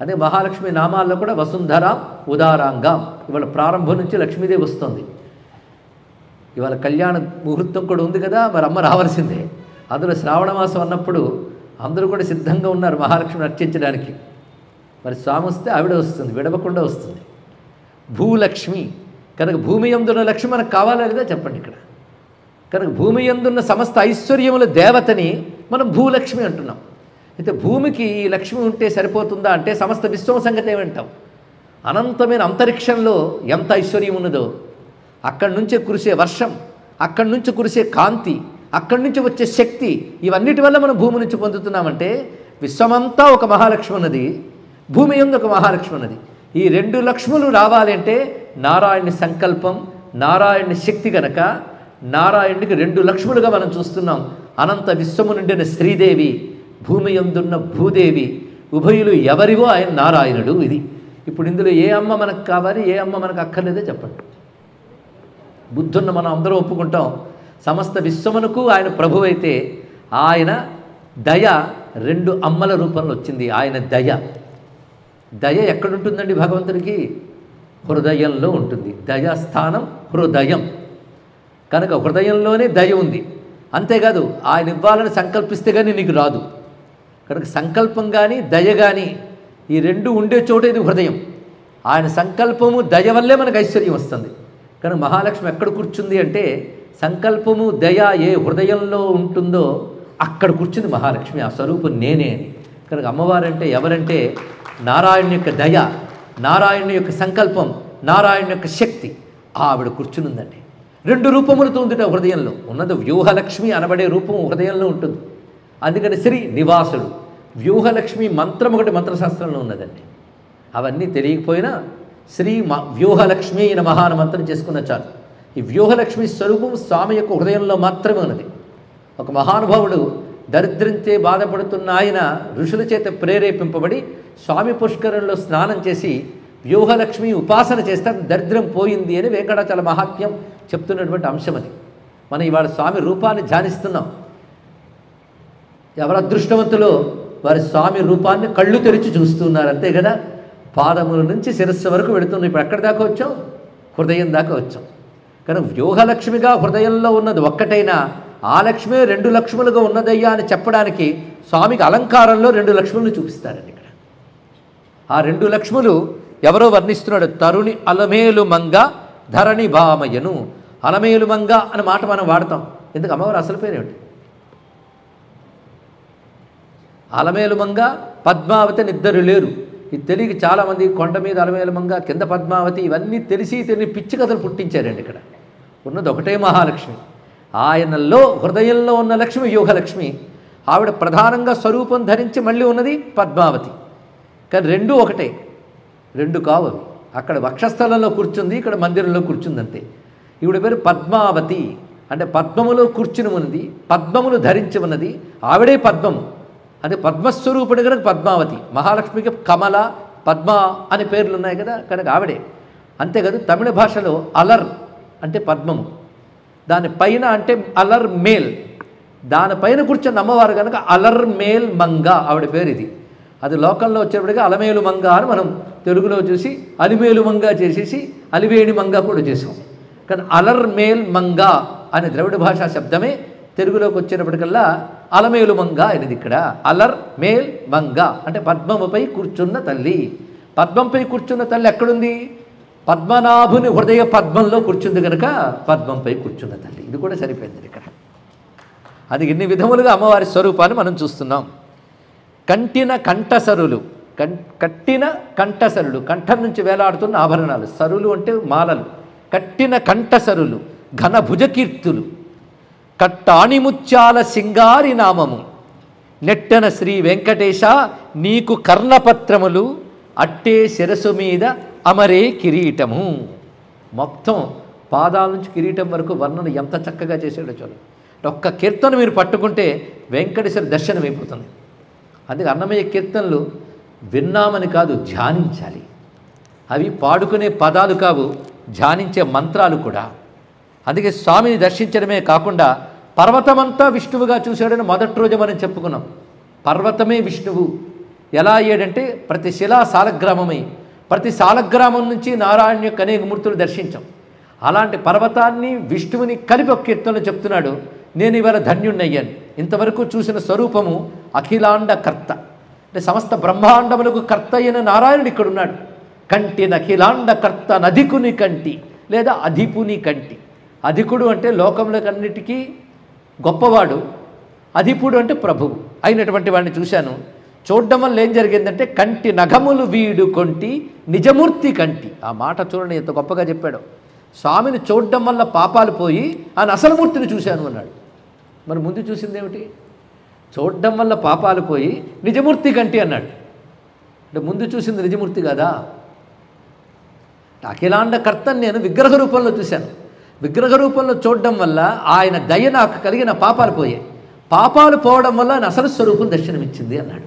అదే మహాలక్ష్మి నామాల్లో కూడా వసుంధర ఉదారాంగం. ఇవాళ ప్రారంభం నుంచి లక్ష్మీదేవి వస్తుంది. ఇవాళ కళ్యాణ ముహూర్తం కూడా ఉంది కదా మరి అమ్మ రావాల్సిందే. అందులో శ్రావణ మాసం అన్నప్పుడు అందరూ కూడా సిద్ధంగా ఉన్నారు మహాలక్ష్మిని అర్చించడానికి. మరి స్వామి వస్తే ఆవిడ వస్తుంది విడవకుండా వస్తుంది. భూలక్ష్మి కనుక భూమి ఎందున్న లక్ష్మి మనకు కావాలా లేదా చెప్పండి ఇక్కడ. కనుక భూమి ఎందున్న సమస్త ఐశ్వర్యముల దేవతని మనం భూలక్ష్మి అంటున్నాం. అయితే భూమికి ఈ లక్ష్మి ఉంటే సరిపోతుందా అంటే సమస్త విశ్వం సంగతి ఏమంటాం అనంతమైన అంతరిక్షంలో ఎంత ఐశ్వర్యం ఉన్నదో అక్కడి నుంచే కురిసే వర్షం అక్కడి నుంచి కురిసే కాంతి అక్కడి నుంచి వచ్చే శక్తి ఇవన్నిటి వల్ల మనం భూమి నుంచి పొందుతున్నామంటే విశ్వమంతా ఒక మహాలక్ష్మి ఉన్నది భూమి ఎందు ఒక మహాలక్ష్మి ఉన్నది. ఈ రెండు లక్ష్ములు రావాలంటే నారాయణ సంకల్పం నారాయణ శక్తి గనక నారాయణుడికి రెండు లక్ష్ములుగా మనం చూస్తున్నాం. అనంత విశ్వము నుండిన శ్రీదేవి భూమి ఎందున్న భూదేవి ఉభయులు ఎవరివో ఆయన నారాయణుడు ఇది. ఇప్పుడు ఇందులో ఏ అమ్మ మనకు కావాలి ఏ అమ్మ మనకు అక్కర్లేదో చెప్పండి. బుద్ధున్న మనం అందరూ ఒప్పుకుంటాం. సమస్త విశ్వమునకు ఆయన ప్రభు అయితే ఆయన దయ రెండు అమ్మల రూపంలో వచ్చింది. ఆయన దయ. దయ ఎక్కడుంటుందండి భగవంతుడికి? హృదయంలో ఉంటుంది. దయాస్థానం హృదయం. కనుక హృదయంలోనే దయ ఉంది. అంతేకాదు ఆయన ఇవ్వాలని సంకల్పిస్తే కానీ నీకు రాదు. కనుక సంకల్పం కానీ దయ కానీ ఈ రెండు ఉండే చోట ఇది హృదయం. ఆయన సంకల్పము దయ వల్లే మనకు ఐశ్వర్యం వస్తుంది. కనుక మహాలక్ష్మి ఎక్కడ కూర్చుంది అంటే సంకల్పము దయ ఏ హృదయంలో ఉంటుందో అక్కడ కూర్చుంది మహాలక్ష్మి. ఆ స్వరూపం నేనే అని. కనుక అమ్మవారంటే ఎవరంటే నారాయణ యొక్క దయ నారాయణ యొక్క సంకల్పం నారాయణ యొక్క శక్తి. ఆవిడ కూర్చునుందండి. రెండు రూపములతో ఉందిట హృదయంలో. ఉన్నది వ్యూహలక్ష్మి అనబడే రూపం హృదయంలో ఉంటుంది. అందుకని శ్రీ నివాసుడు వ్యూహలక్ష్మి మంత్రం ఒకటి మంత్రశాస్త్రంలో ఉన్నదండి. అవన్నీ తెలియకపోయినా శ్రీ మ వ్యూహలక్ష్మి అయిన మహాన మంత్రం చేసుకున్న చాలు. ఈ వ్యూహలక్ష్మి స్వరూపం స్వామి యొక్క హృదయంలో మాత్రమే ఉన్నది. ఒక మహానుభావుడు దరిద్రంచే బాధపడుతున్న ఆయన ఋషుల చేత ప్రేరేపింపబడి స్వామి పుష్కరంలో స్నానం చేసి వ్యూహలక్ష్మి ఉపాసన చేస్తే దరిద్రం పోయింది అని వెంకటాచల మహాత్మ్యం చెప్తున్నటువంటి అంశం అది. మనం ఇవాళ స్వామి రూపాన్ని ధ్యానిస్తున్నాం. ఎవరు అదృష్టవంతులు వారి స్వామి రూపాన్ని కళ్ళు తెరిచి చూస్తున్నారు అంతే కదా? పాదముల నుంచి శిరస్సు వరకు వెళుతున్నాం ఇప్పుడు ఎక్కడి దాకా వచ్చాం హృదయం దాకా వచ్చాం. కానీ వ్యూహలక్ష్మిగా హృదయంలో ఉన్నది ఒక్కటైనా ఆ లక్ష్మి రెండు లక్ష్ములుగా ఉన్నదయ్యా అని చెప్పడానికి స్వామికి అలంకారంలో రెండు లక్ష్ములను చూపిస్తారండి ఇక్కడ. ఆ రెండు లక్ష్ములు ఎవరో వర్ణిస్తున్నాడు. తరుణి అలమేలు మంగ ధరణి భామయను. అలమేలు మంగ అనే మాట మనం వాడతాం. ఎందుకు? అమ్మవారు అసలు పేరేమిటి? అలమేలుమంగ పద్మావతి నిద్దరు ఇద్దరు లేరు ఇది తెలియక చాలామంది కొండ మీద అలమేలుమంగ కింద పద్మావతి ఇవన్నీ తెలిసి తెలియని పిచ్చి కథలు పుట్టించారండి ఇక్కడ. ఉన్నది ఒకటే మహాలక్ష్మి. ఆయనలో హృదయంలో ఉన్న లక్ష్మి యోగలక్ష్మి. ఆవిడ ప్రధానంగా స్వరూపం ధరించి మళ్ళీ ఉన్నది పద్మావతి. కానీ రెండూ ఒకటే. రెండు కావు అక్కడ వక్షస్థలంలో కూర్చుంది ఇక్కడ మందిరంలో కూర్చుందంతే. ఈవిడ పేరు పద్మావతి. అంటే పద్మములో కూర్చుని ఉన్నది పద్మములు ధరించి ఉన్నది. ఆవిడే పద్మము. అంటే పద్మస్వరూపుడు కనుక పద్మావతి. మహాలక్ష్మికి కమల పద్మ అనే పేర్లు ఉన్నాయి కదా కనుక ఆవిడే. అంతేకాదు తమిళ భాషలో అలర్ అంటే పద్మము. దాని పైన అంటే అలర్ మేల్. దానిపైన కూర్చొని అమ్మవారు కనుక అలర్ మేల్ మంగ ఆవిడ పేరు ఇది అది లోకంలో వచ్చేప్పటికీ అలమేలు మంగ అని మనం తెలుగులో చూసి అలిమేలు మంగ చేసేసి అలివేణి మంగ కూడా చేసాం. కానీ అలర్ మేల్ మంగ అనే ద్రవిడ భాషా శబ్దమే తెలుగులోకి వచ్చినప్పటికల్లా అలమేలు మంగ అనేది ఇక్కడ. అలర్ మేల్ మంగ. అంటే పద్మముపై కూర్చున్న తల్లి. పద్మంపై కూర్చున్న తల్లి ఎక్కడుంది? పద్మనాభుని హృదయ పద్మంలో కూర్చుంది కనుక పద్మంపై కూర్చున్న తల్లి. ఇది కూడా సరిపోయింది ఇక్కడ. అది ఇన్ని విధములుగా అమ్మవారి స్వరూపాన్ని మనం చూస్తున్నాం. కంటిన కంఠసరులు. కం కట్టిన కంఠసరులు. కంఠం నుంచి వేలాడుతున్న ఆభరణాలు. సరులు అంటే మాలలు. కట్టిన కంఠసరులు. ఘన భుజకీర్తులు. కట్టాణిముత్యాల సింగారి నామము. నెట్టన శ్రీ వెంకటేశ నీకు కర్ణపత్రములు అట్టే శిరసు మీద అమరే కిరీటము. మొత్తం పాదాల నుంచి కిరీటం వరకు వర్ణన ఎంత చక్కగా చేశాడో చూడండి ఒక్క కీర్తన మీరు పట్టుకుంటే వెంకటేశ్వర దర్శనం అయిపోతుంది. అందుకే అన్నమయ్య కీర్తనలు విన్నామని కాదు ధ్యానించాలి. అవి పాడుకునే పదాలు కావు ధ్యానించే మంత్రాలు కూడా. అందుకే స్వామిని దర్శించడమే కాకుండా పర్వతమంతా విష్ణువుగా చూశాడని మొదటి రోజు మనం చెప్పుకున్నాం. పర్వతమే విష్ణువు. ఎలా అయ్యాడంటే ప్రతి శిలా సాలగ్రామమై ప్రతి సాలగ్రామం నుంచి నారాయణ యొక్క అనేక మూర్తులు దర్శించాం. అలాంటి పర్వతాన్ని విష్ణువుని కలిపి ఒక కీర్తనలో చెప్తున్నాడు నేను ఇవాళ ధన్యుణ్ణయ్యాను. ఇంతవరకు చూసిన స్వరూపము అఖిలాండ కర్త. అంటే సమస్త బ్రహ్మాండములకు కర్త అయిన నారాయణుడు ఇక్కడ ఉన్నాడు. కంటి నఖిలాండ కర్త నధికుని కంటి లేదా అధిపుని కంటి. అధికుడు అంటే లోకములకన్నిటికీ గొప్పవాడు అధిపుడు అంటే ప్రభువు అయినటువంటి వాడిని చూశాను. చూడడం వల్ల ఏం జరిగిందంటే కంటి నగములు వీడు కొంటి నిజమూర్తి కంటి. ఆ మాట చూడండి ఎంత గొప్పగా చెప్పాడు. స్వామిని చూడడం వల్ల పాపాలు పోయి ఆయన అసలు మూర్తిని చూశాను అన్నాడు. మరి ముందు చూసింది ఏమిటి? చూడడం వల్ల పాపాలు పోయి నిజమూర్తి కంటి అన్నాడు. అంటే ముందు చూసింది నిజమూర్తి కదా? అఖిలాండ కర్తని నేను విగ్రహ రూపంలో చూశాను. విగ్రహ రూపంలో చూడడం వల్ల ఆయన దయ నాకు కలిగిన పాపాలు పోయాయి. పాపాలు పోవడం వల్ల ఆయన అసలు స్వరూపం దర్శనమిచ్చింది అన్నాడు.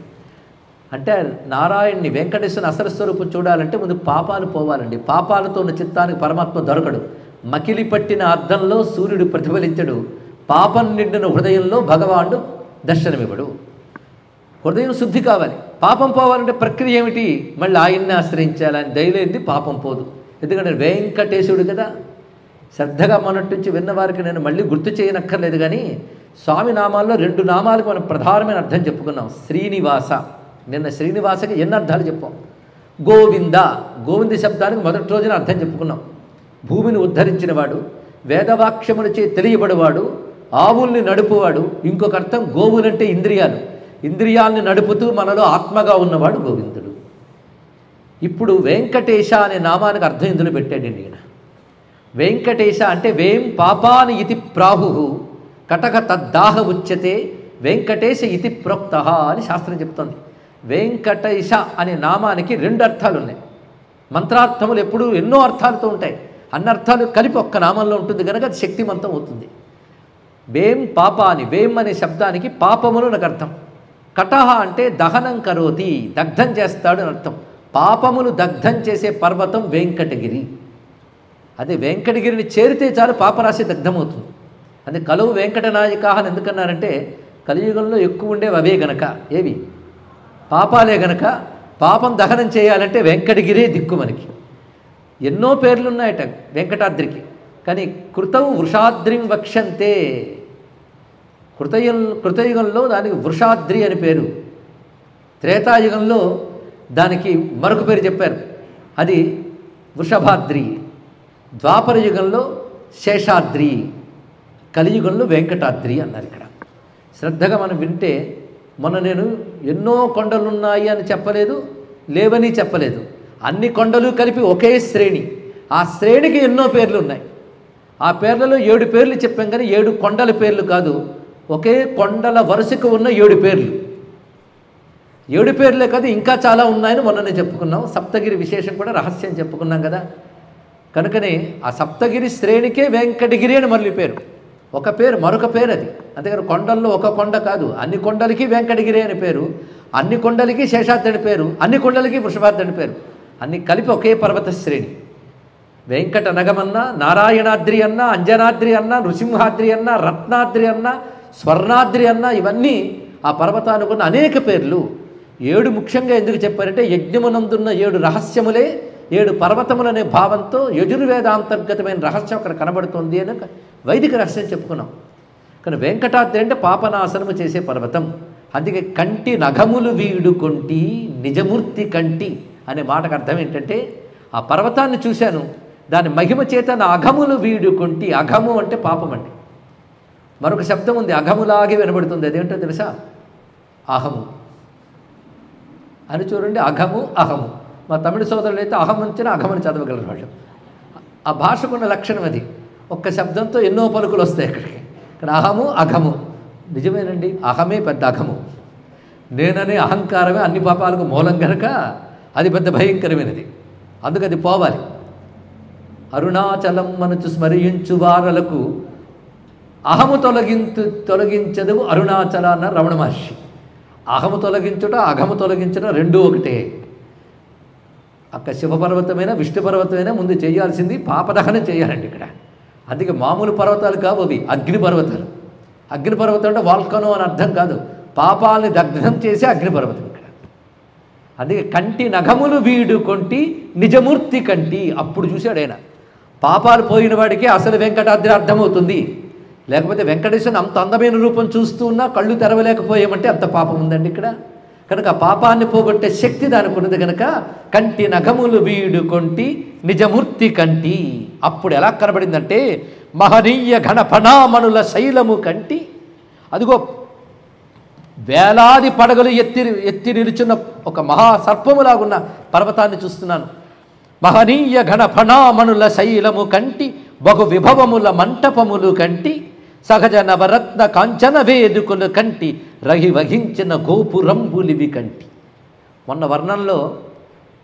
అంటే నారాయణ్ణి వెంకటేశ్వరుని అసలు స్వరూపం చూడాలంటే ముందు పాపాలు పోవాలండి. పాపాలతో ఉన్న చిత్తానికి పరమాత్మ దొరకడు. మకిలి పట్టిన అర్థంలో సూర్యుడు ప్రతిఫలించడు. పాపం నిండిన హృదయంలో భగవానుడు దర్శనమివ్వడు. హృదయం శుద్ధి కావాలి. పాపం పోవాలంటే ప్రక్రియ ఏమిటి? మళ్ళీ ఆయన్ని ఆశ్రయించాలని ఆయన దయలేంది పాపం పోదు. ఎందుకంటే వెంకటేశుడు కదా. శ్రద్ధగా మొన్నటి నుంచి విన్నవారికి నేను మళ్ళీ గుర్తు చేయనక్కర్లేదు కానీ స్వామి నామాల్లో రెండు నామాలకు మనం ప్రధానమైన అర్థం చెప్పుకున్నాం. శ్రీనివాస. నిన్న శ్రీనివాసకి ఎన్ని అర్థాలు చెప్పాం? గోవింద. గోవింద శబ్దానికి మొదటి రోజున అర్థం చెప్పుకున్నాం. భూమిని ఉద్ధరించినవాడు వేదవాక్యములచే తెలియబడివాడు ఆవుల్ని నడుపువాడు ఇంకొక అర్థం గోవులంటే ఇంద్రియాలు. ఇంద్రియాల్ని నడుపుతూ మనలో ఆత్మగా ఉన్నవాడు గోవిందుడు. ఇప్పుడు వెంకటేశ అనే నామానికి అర్థం ఇందులో పెట్టాడండి ఈయన. వెంకటేశ అంటే వేం పాపాని ఇతి ప్రాహు. కటక తద్దాహ ఉచ్యతే వెంకటేశ ఇతి ప్రోక్త అని శాస్త్రం చెప్తోంది. వెంకటేశ అనే నామానికి రెండు అర్థాలు ఉన్నాయి. మంత్రార్థములు ఎప్పుడూ ఎన్నో అర్థాలతో ఉంటాయి. అన్ని అర్థాలు కలిపి ఒక్క నామంలో ఉంటుంది కనుక అది శక్తిమంతం అవుతుంది. వేం పాప అని వేం అనే శబ్దానికి పాపములు నాకు అర్థం. కటహ అంటే దహనం కరోతి దగ్ధం చేస్తాడు అని అర్థం. పాపములు దగ్ధం చేసే పర్వతం వెంకటగిరి. అదే వెంకటగిరిని చేరితే చాలు పాపరాశి దగ్ధమవుతుంది. అదే కలువు వెంకటనాయకాహ అని ఎందుకన్నారంటే కలియుగంలో ఎక్కువ ఉండేవి అవే గనక ఏవి? పాపాలే గనక పాపం దహనం చేయాలంటే వెంకటగిరే దిక్కు మనకి. ఎన్నో పేర్లు ఉన్నాయట వెంకటాద్రికి. కానీ కృతవు వృషాద్రిం వక్షంతే కృతయుగం కృతయుగంలో దానికి వృషాద్రి అని పేరు. త్రేతాయుగంలో దానికి మరొక పేరు చెప్పారు. అది వృషభాద్రి. ద్వాపర యుగంలో శేషాద్రి కలియుగంలో వెంకటాద్రి అన్నారు ఇక్కడ. శ్రద్ధగా మనం వింటే మొన్న నేను ఎన్నో కొండలున్నాయి అని చెప్పలేదు లేవని చెప్పలేదు. అన్ని కొండలు కలిపి ఒకే శ్రేణి. ఆ శ్రేణికి ఎన్నో పేర్లు ఉన్నాయి. ఆ పేర్లలో ఏడు పేర్లు చెప్పాం కానీ ఏడు కొండల పేర్లు కాదు ఒకే కొండల వరుసకు ఉన్న ఏడు పేర్లు. ఏడు పేర్లే కాదు ఇంకా చాలా ఉన్నాయని మొన్ననే చెప్పుకున్నాం. సప్తగిరి విశేషం కూడా రహస్యం చెప్పుకున్నాం కదా. కనుకనే ఆ సప్తగిరి శ్రేణికే వెంకటగిరి అని మరలి పేరు. ఒక పేరు మరొక పేరు అది. అంతేకాదు కొండల్లో ఒక కొండ కాదు. అన్ని కొండలకి వెంకటగిరి అని పేరు. అన్ని కొండలకి శేషాద్రి అని పేరు. అన్ని కొండలకి వృషభాద్రి అని పేరు. అన్ని కలిపి ఒకే పర్వత శ్రేణి. వెంకట నగమన్నా నారాయణాద్రి అన్న అంజనాద్రి అన్న నృసింహాద్రి అన్న రత్నాద్రి అన్న స్వర్ణాద్రి అన్న ఇవన్నీ ఆ పర్వతానుకున్న అనేక పేర్లు. ఏడు ముఖ్యంగా ఎందుకు చెప్పారంటే యజ్ఞమునందున్న ఏడు రహస్యములే ఏడు పర్వతములనే భావంతో యజుర్వేదాంతర్గతమైన రహస్యం అక్కడ కనబడుతుంది అని వైదిక రహస్యం చెప్పుకున్నాం. కానీ వెంకటాద్రి అంటే పాపనాశనము చేసే పర్వతం. అందుకే కంటి నగములు వీడు కొంటి నిజమూర్తి కంటి అనే మాటకు అర్థం ఏంటంటే ఆ పర్వతాన్ని చూశాను. దాని మహిమ చేత నా అఘములు వీడు కొంటి. అఘము అంటే పాపం అండి. మరొక శబ్దం ఉంది అఘములాగే వినబడుతుంది. అదేంటో తెలుసా? అహము. అని చూడండి అఘము అహము. మా తమిళ సోదరులు అయితే అహం అఘమని చదవగలరు వాళ్ళు ఆ భాషకున్న లక్షణం అది. ఒక్క శబ్దంతో ఎన్నో పలుకులు వస్తాయి అక్కడికి. ఇక్కడ అహము అఘము. నిజమేనండి అహమే పెద్ద అఘము. నేననే అహంకారమే అన్ని పాపాలకు మూలం కనుక అది పెద్ద భయంకరమైనది. అందుకు అది పోవాలి. అరుణాచలం మనచు స్మరించు వారలకు అహము తొలగించు తొలగించదు అరుణాచల అన్న రమణ మహర్షి. అహము తొలగించుట అఘము తొలగించడం రెండూ ఒకటే. అక్కడ శివపర్వతమైన విష్ణు పర్వతమైనా ముందు చేయాల్సింది పాపదహనం చేయాలండి ఇక్కడ. అందుకే మామూలు పర్వతాలు కావు అవి అగ్నిపర్వతాలు అగ్నిపర్వతం అంటే వాల్కనో అని అర్థం కాదు. పాపాలని దగ్ధం చేసే అగ్నిపర్వతం ఇక్కడ. అందుకే కంటి నగములు వీడు కొంటి నిజమూర్తి కంటి అప్పుడు చూశాడు ఆయన. పాపాలు పోయిన వాడికి అసలు వెంకటాద్రి అర్థమవుతుంది. లేకపోతే వెంకటేశ్వరుని అంత అందమైన రూపం చూస్తూ ఉన్నా కళ్ళు తెరవలేకపోయామంటే అంత పాపం ఉందండి ఇక్కడ. కనుక పాపాన్ని పోగొట్టే శక్తి దానికి ఉన్నది కనుక కంటి నగములు వీడు కొంటి నిజమూర్తి కంటి. అప్పుడు ఎలా కనబడిందంటే మహనీయ ఘనపణామణుల శైలము కంటి. అదిగో వేలాది పడగలు ఎత్తి ఎత్తి నిలుచున్న ఒక మహాసర్పములాగున్న పర్వతాన్ని చూస్తున్నాను. మహనీయ ఘనఫణామణుల శైలము కంటి బహు విభవముల మంటపములు కంటి. సహజ నవరత్న కాంచన వేదుకుల కంటి రహి వహించిన గోపురంబులివి కంటి. మొన్న వర్ణంలో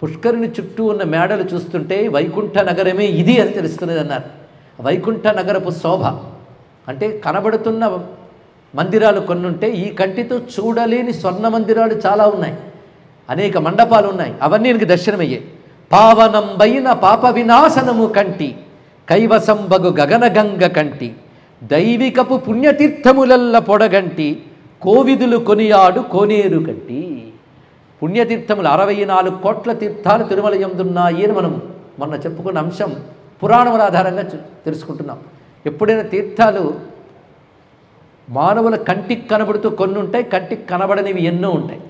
పుష్కరుని చుట్టూ ఉన్న మేడలు చూస్తుంటే వైకుంఠ నగరమే ఇది అని తెలుస్తున్నది అన్నారు వైకుంఠ నగరపు శోభ. అంటే కనబడుతున్న మందిరాలు కొన్ని ఉంటే ఈ కంటితో చూడలేని స్వర్ణ మందిరాలు చాలా ఉన్నాయి. అనేక మండపాలు ఉన్నాయి. అవన్నీ నీకు దర్శనమయ్యాయి పావనంబైన పాప వినాశనము కంటి కైవసంబగు గగనగంగ కంటి. దైవికపు పుణ్యతీర్థములల్ల పొడగంటి కోవిదులు కొనియాడు కోనేరు కట్టి పుణ్యతీర్థములు అరవై నాలుగు కోట్ల తీర్థాలు తిరుమల ఎందున్నాయి అని మనం మొన్న చెప్పుకున్న అంశం పురాణముల ఆధారంగా తెలుసుకుంటున్నాం. ఎప్పుడైనా తీర్థాలు మానవుల కంటికి కనబడుతూ కొన్ని ఉంటాయి కంటికి కనబడనివి ఎన్నో ఉంటాయి.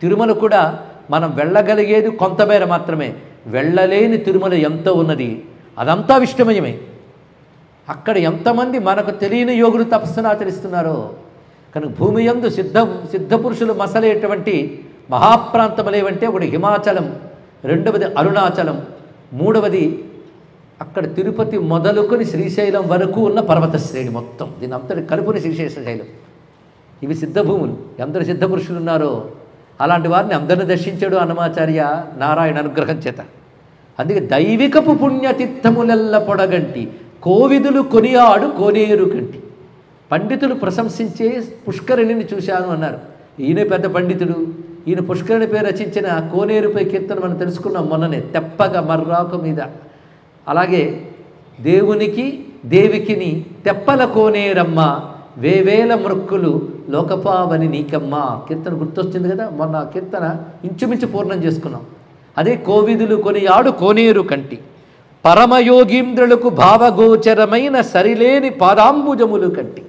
తిరుమల కూడా మనం వెళ్ళగలిగేది కొంతమేర మాత్రమే. వెళ్ళలేని తిరుమల ఎంతో ఉన్నది? అదంతా విష్ణమయమే అక్కడ ఎంతమంది మనకు తెలియని యోగులు తపస్సును ఆచరిస్తున్నారో. కనుక భూమి యందు సిద్ధ సిద్ధపురుషులు మసలేటువంటి మహాప్రాంతములేవంటే ఒకటి హిమాచలం రెండవది అరుణాచలం మూడవది అక్కడ తిరుపతి మొదలుకొని శ్రీశైలం వరకు ఉన్న పర్వత శ్రేణి మొత్తం. దీని అంతటి కలుపుని శ్రీశైలం. ఇవి సిద్ధభూములు ఎందరు సిద్ధపురుషులు ఉన్నారో? అలాంటి వారిని అందరిని దర్శించాడు అన్నమాచార్య నారాయణ అనుగ్రహం చేత. అందుకే దైవికపు పుణ్యతీర్థములెల్ల పొడగంటి కోవిదులు కొనియాడు కోనేరు కంటి. పండితులు ప్రశంసించే పుష్కరిణిని చూశాను అన్నారు. ఈయన పెద్ద పండితుడు. ఈయన పుష్కరిణి పేరు రచించిన కోనేరుపై కీర్తన మనం తెలుసుకున్నాం మొన్ననే తెప్పగా మర్రాకు మీద. అలాగే దేవునికి దేవికిని తెప్పల కోనేరమ్మ వేవేల మృక్కులు లోకపావని నీకమ్మ కీర్తన గుర్తొచ్చింది కదా మొన్న కీర్తన ఇంచుమించు పూర్ణం చేసుకున్నాం. అదే కోవిదులు కొనియాడు కోనేరు కంటి. పరమయోగీంద్రులకు భావగోచరమైన సరిలేని పాదాంబుజములు కంటి.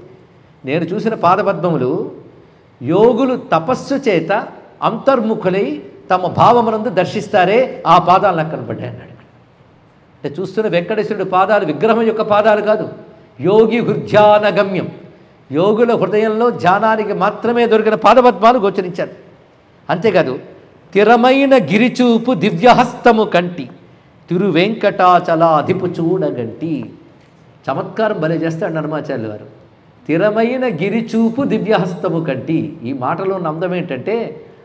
నేను చూసిన పాదపద్మములు యోగులు తపస్సు చేత అంతర్ముఖులై తమ భావమునందు దర్శిస్తారే ఆ పాదాలు నాకు కనబడ్డాయి అన్నాడు. అంటే చూస్తున్న వెంకటేశ్వరుడు పాదాలు విగ్రహం యొక్క పాదాలు కాదు యోగి హృద్యానగమ్యం. యోగుల హృదయంలో ధ్యానానికి మాత్రమే దొరికిన పాదపద్మాలు గోచరించారు. అంతేకాదు తిరమైన గిరిచూపు దివ్యహస్తము కంటి. తిరువెంకటాచలాధిపు చూడగంటి చమత్కారం భలే చేస్తాడు నర్మాచార్యులు వారు తిరమైన గిరిచూపు దివ్యహస్తము కంటి. ఈ మాటలో ఉన్న అందం ఏంటంటే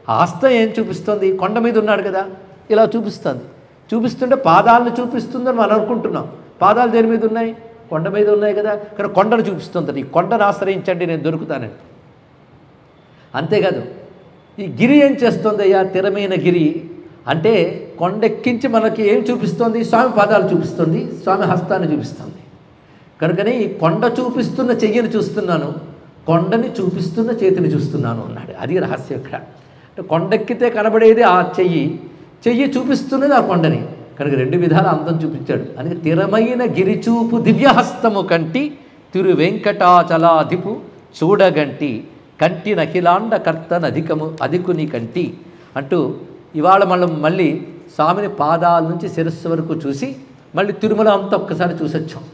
ఆ హస్తం ఏం చూపిస్తుంది? కొండ మీద ఉన్నాడు కదా ఇలా చూపిస్తుంది. చూపిస్తుంటే పాదాలను చూపిస్తుందని మనం అనుకుంటున్నాం. పాదాలు దేని మీద ఉన్నాయి? కొండ మీద ఉన్నాయి కదా కానీ కొండను చూపిస్తుంది ఈ కొండను ఆశ్రయించండి నేను దొరుకుతానని. అంతేకాదు ఈ గిరి ఏం చేస్తుంది అయ్యా తిరమైన గిరి అంటే కొండెక్కించి మనకి ఏం చూపిస్తుంది? స్వామి పాదాలు చూపిస్తుంది స్వామి హస్తాన్ని చూపిస్తుంది. కనుకనే ఈ కొండ చూపిస్తున్న చెయ్యిని చూస్తున్నాను కొండని చూపిస్తున్న చేతిని చూస్తున్నాను అన్నాడు. అది రహస్యం ఇక్కడ. అంటే కొండెక్కితే కనబడేది ఆ చెయ్యి చెయ్యి చూపిస్తున్నది ఆ కొండని. కనుక రెండు విధాల అందం చూపించాడు. అందుకే తిరమైన గిరిచూపు దివ్యహస్తము కంటి తిరు వెంకటాచలాధిపు చూడగంటి కంటి నఖిలాండ కర్తన అధికము అధికుని కంటి అంటూ ఇవాళ మనం మళ్ళీ స్వామిని పాదాల నుంచి శిరస్సు వరకు చూసి మళ్ళీ తిరుమల అంతా ఒక్కసారి చూసొచ్చాం.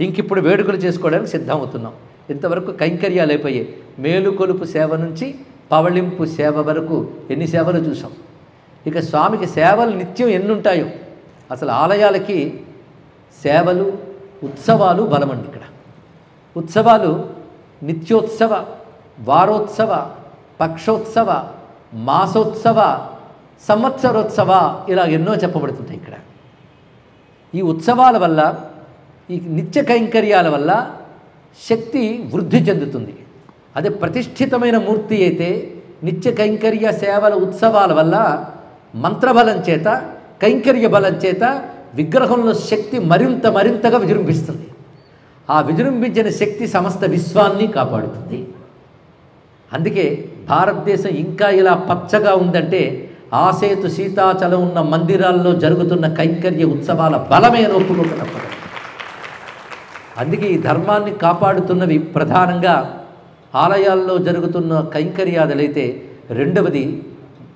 ఇంక ఇప్పుడు వేడుకలు చేసుకోవడానికి సిద్ధమవుతున్నాం. ఇంతవరకు కైంకర్యాలు అయిపోయాయి. మేలుకొలుపు సేవ నుంచి పవళింపు సేవ వరకు ఎన్ని సేవలు చూసాం? ఇక స్వామికి సేవలు నిత్యం ఎన్ని ఉంటాయో అసలు ఆలయాలకి సేవలు ఉత్సవాలు బలమండి ఇక్కడ. ఉత్సవాలు నిత్యోత్సవ వారోత్సవ పక్షోత్సవ మాసోత్సవ సంవత్సరోత్సవ ఇలా ఎన్నో చెప్పబడుతుంటాయి ఇక్కడ. ఈ ఉత్సవాల వల్ల ఈ నిత్య కైంకర్యాల వల్ల శక్తి వృద్ధి చెందుతుంది. అదే ప్రతిష్ఠితమైన మూర్తి అయితే నిత్య కైంకర్య సేవల ఉత్సవాల వల్ల మంత్రబలం చేత కైంకర్య బలం చేత విగ్రహంలో శక్తి మరింత మరింతగా విజృంభిస్తుంది. ఆ విజృంభించిన శక్తి సమస్త విశ్వాన్ని కాపాడుతుంది. అందుకే భారతదేశం ఇంకా ఇలా పచ్చగా ఉందంటే ఆసేతు సీతాచలం ఉన్న మందిరాల్లో జరుగుతున్న కైంకర్య ఉత్సవాల బలమే ఒప్పుకుంటున్నప్పుడు అందుకే ఈ ధర్మాన్ని కాపాడుతున్నవి ప్రధానంగా ఆలయాల్లో జరుగుతున్న కైంకర్యాదులైతే రెండవది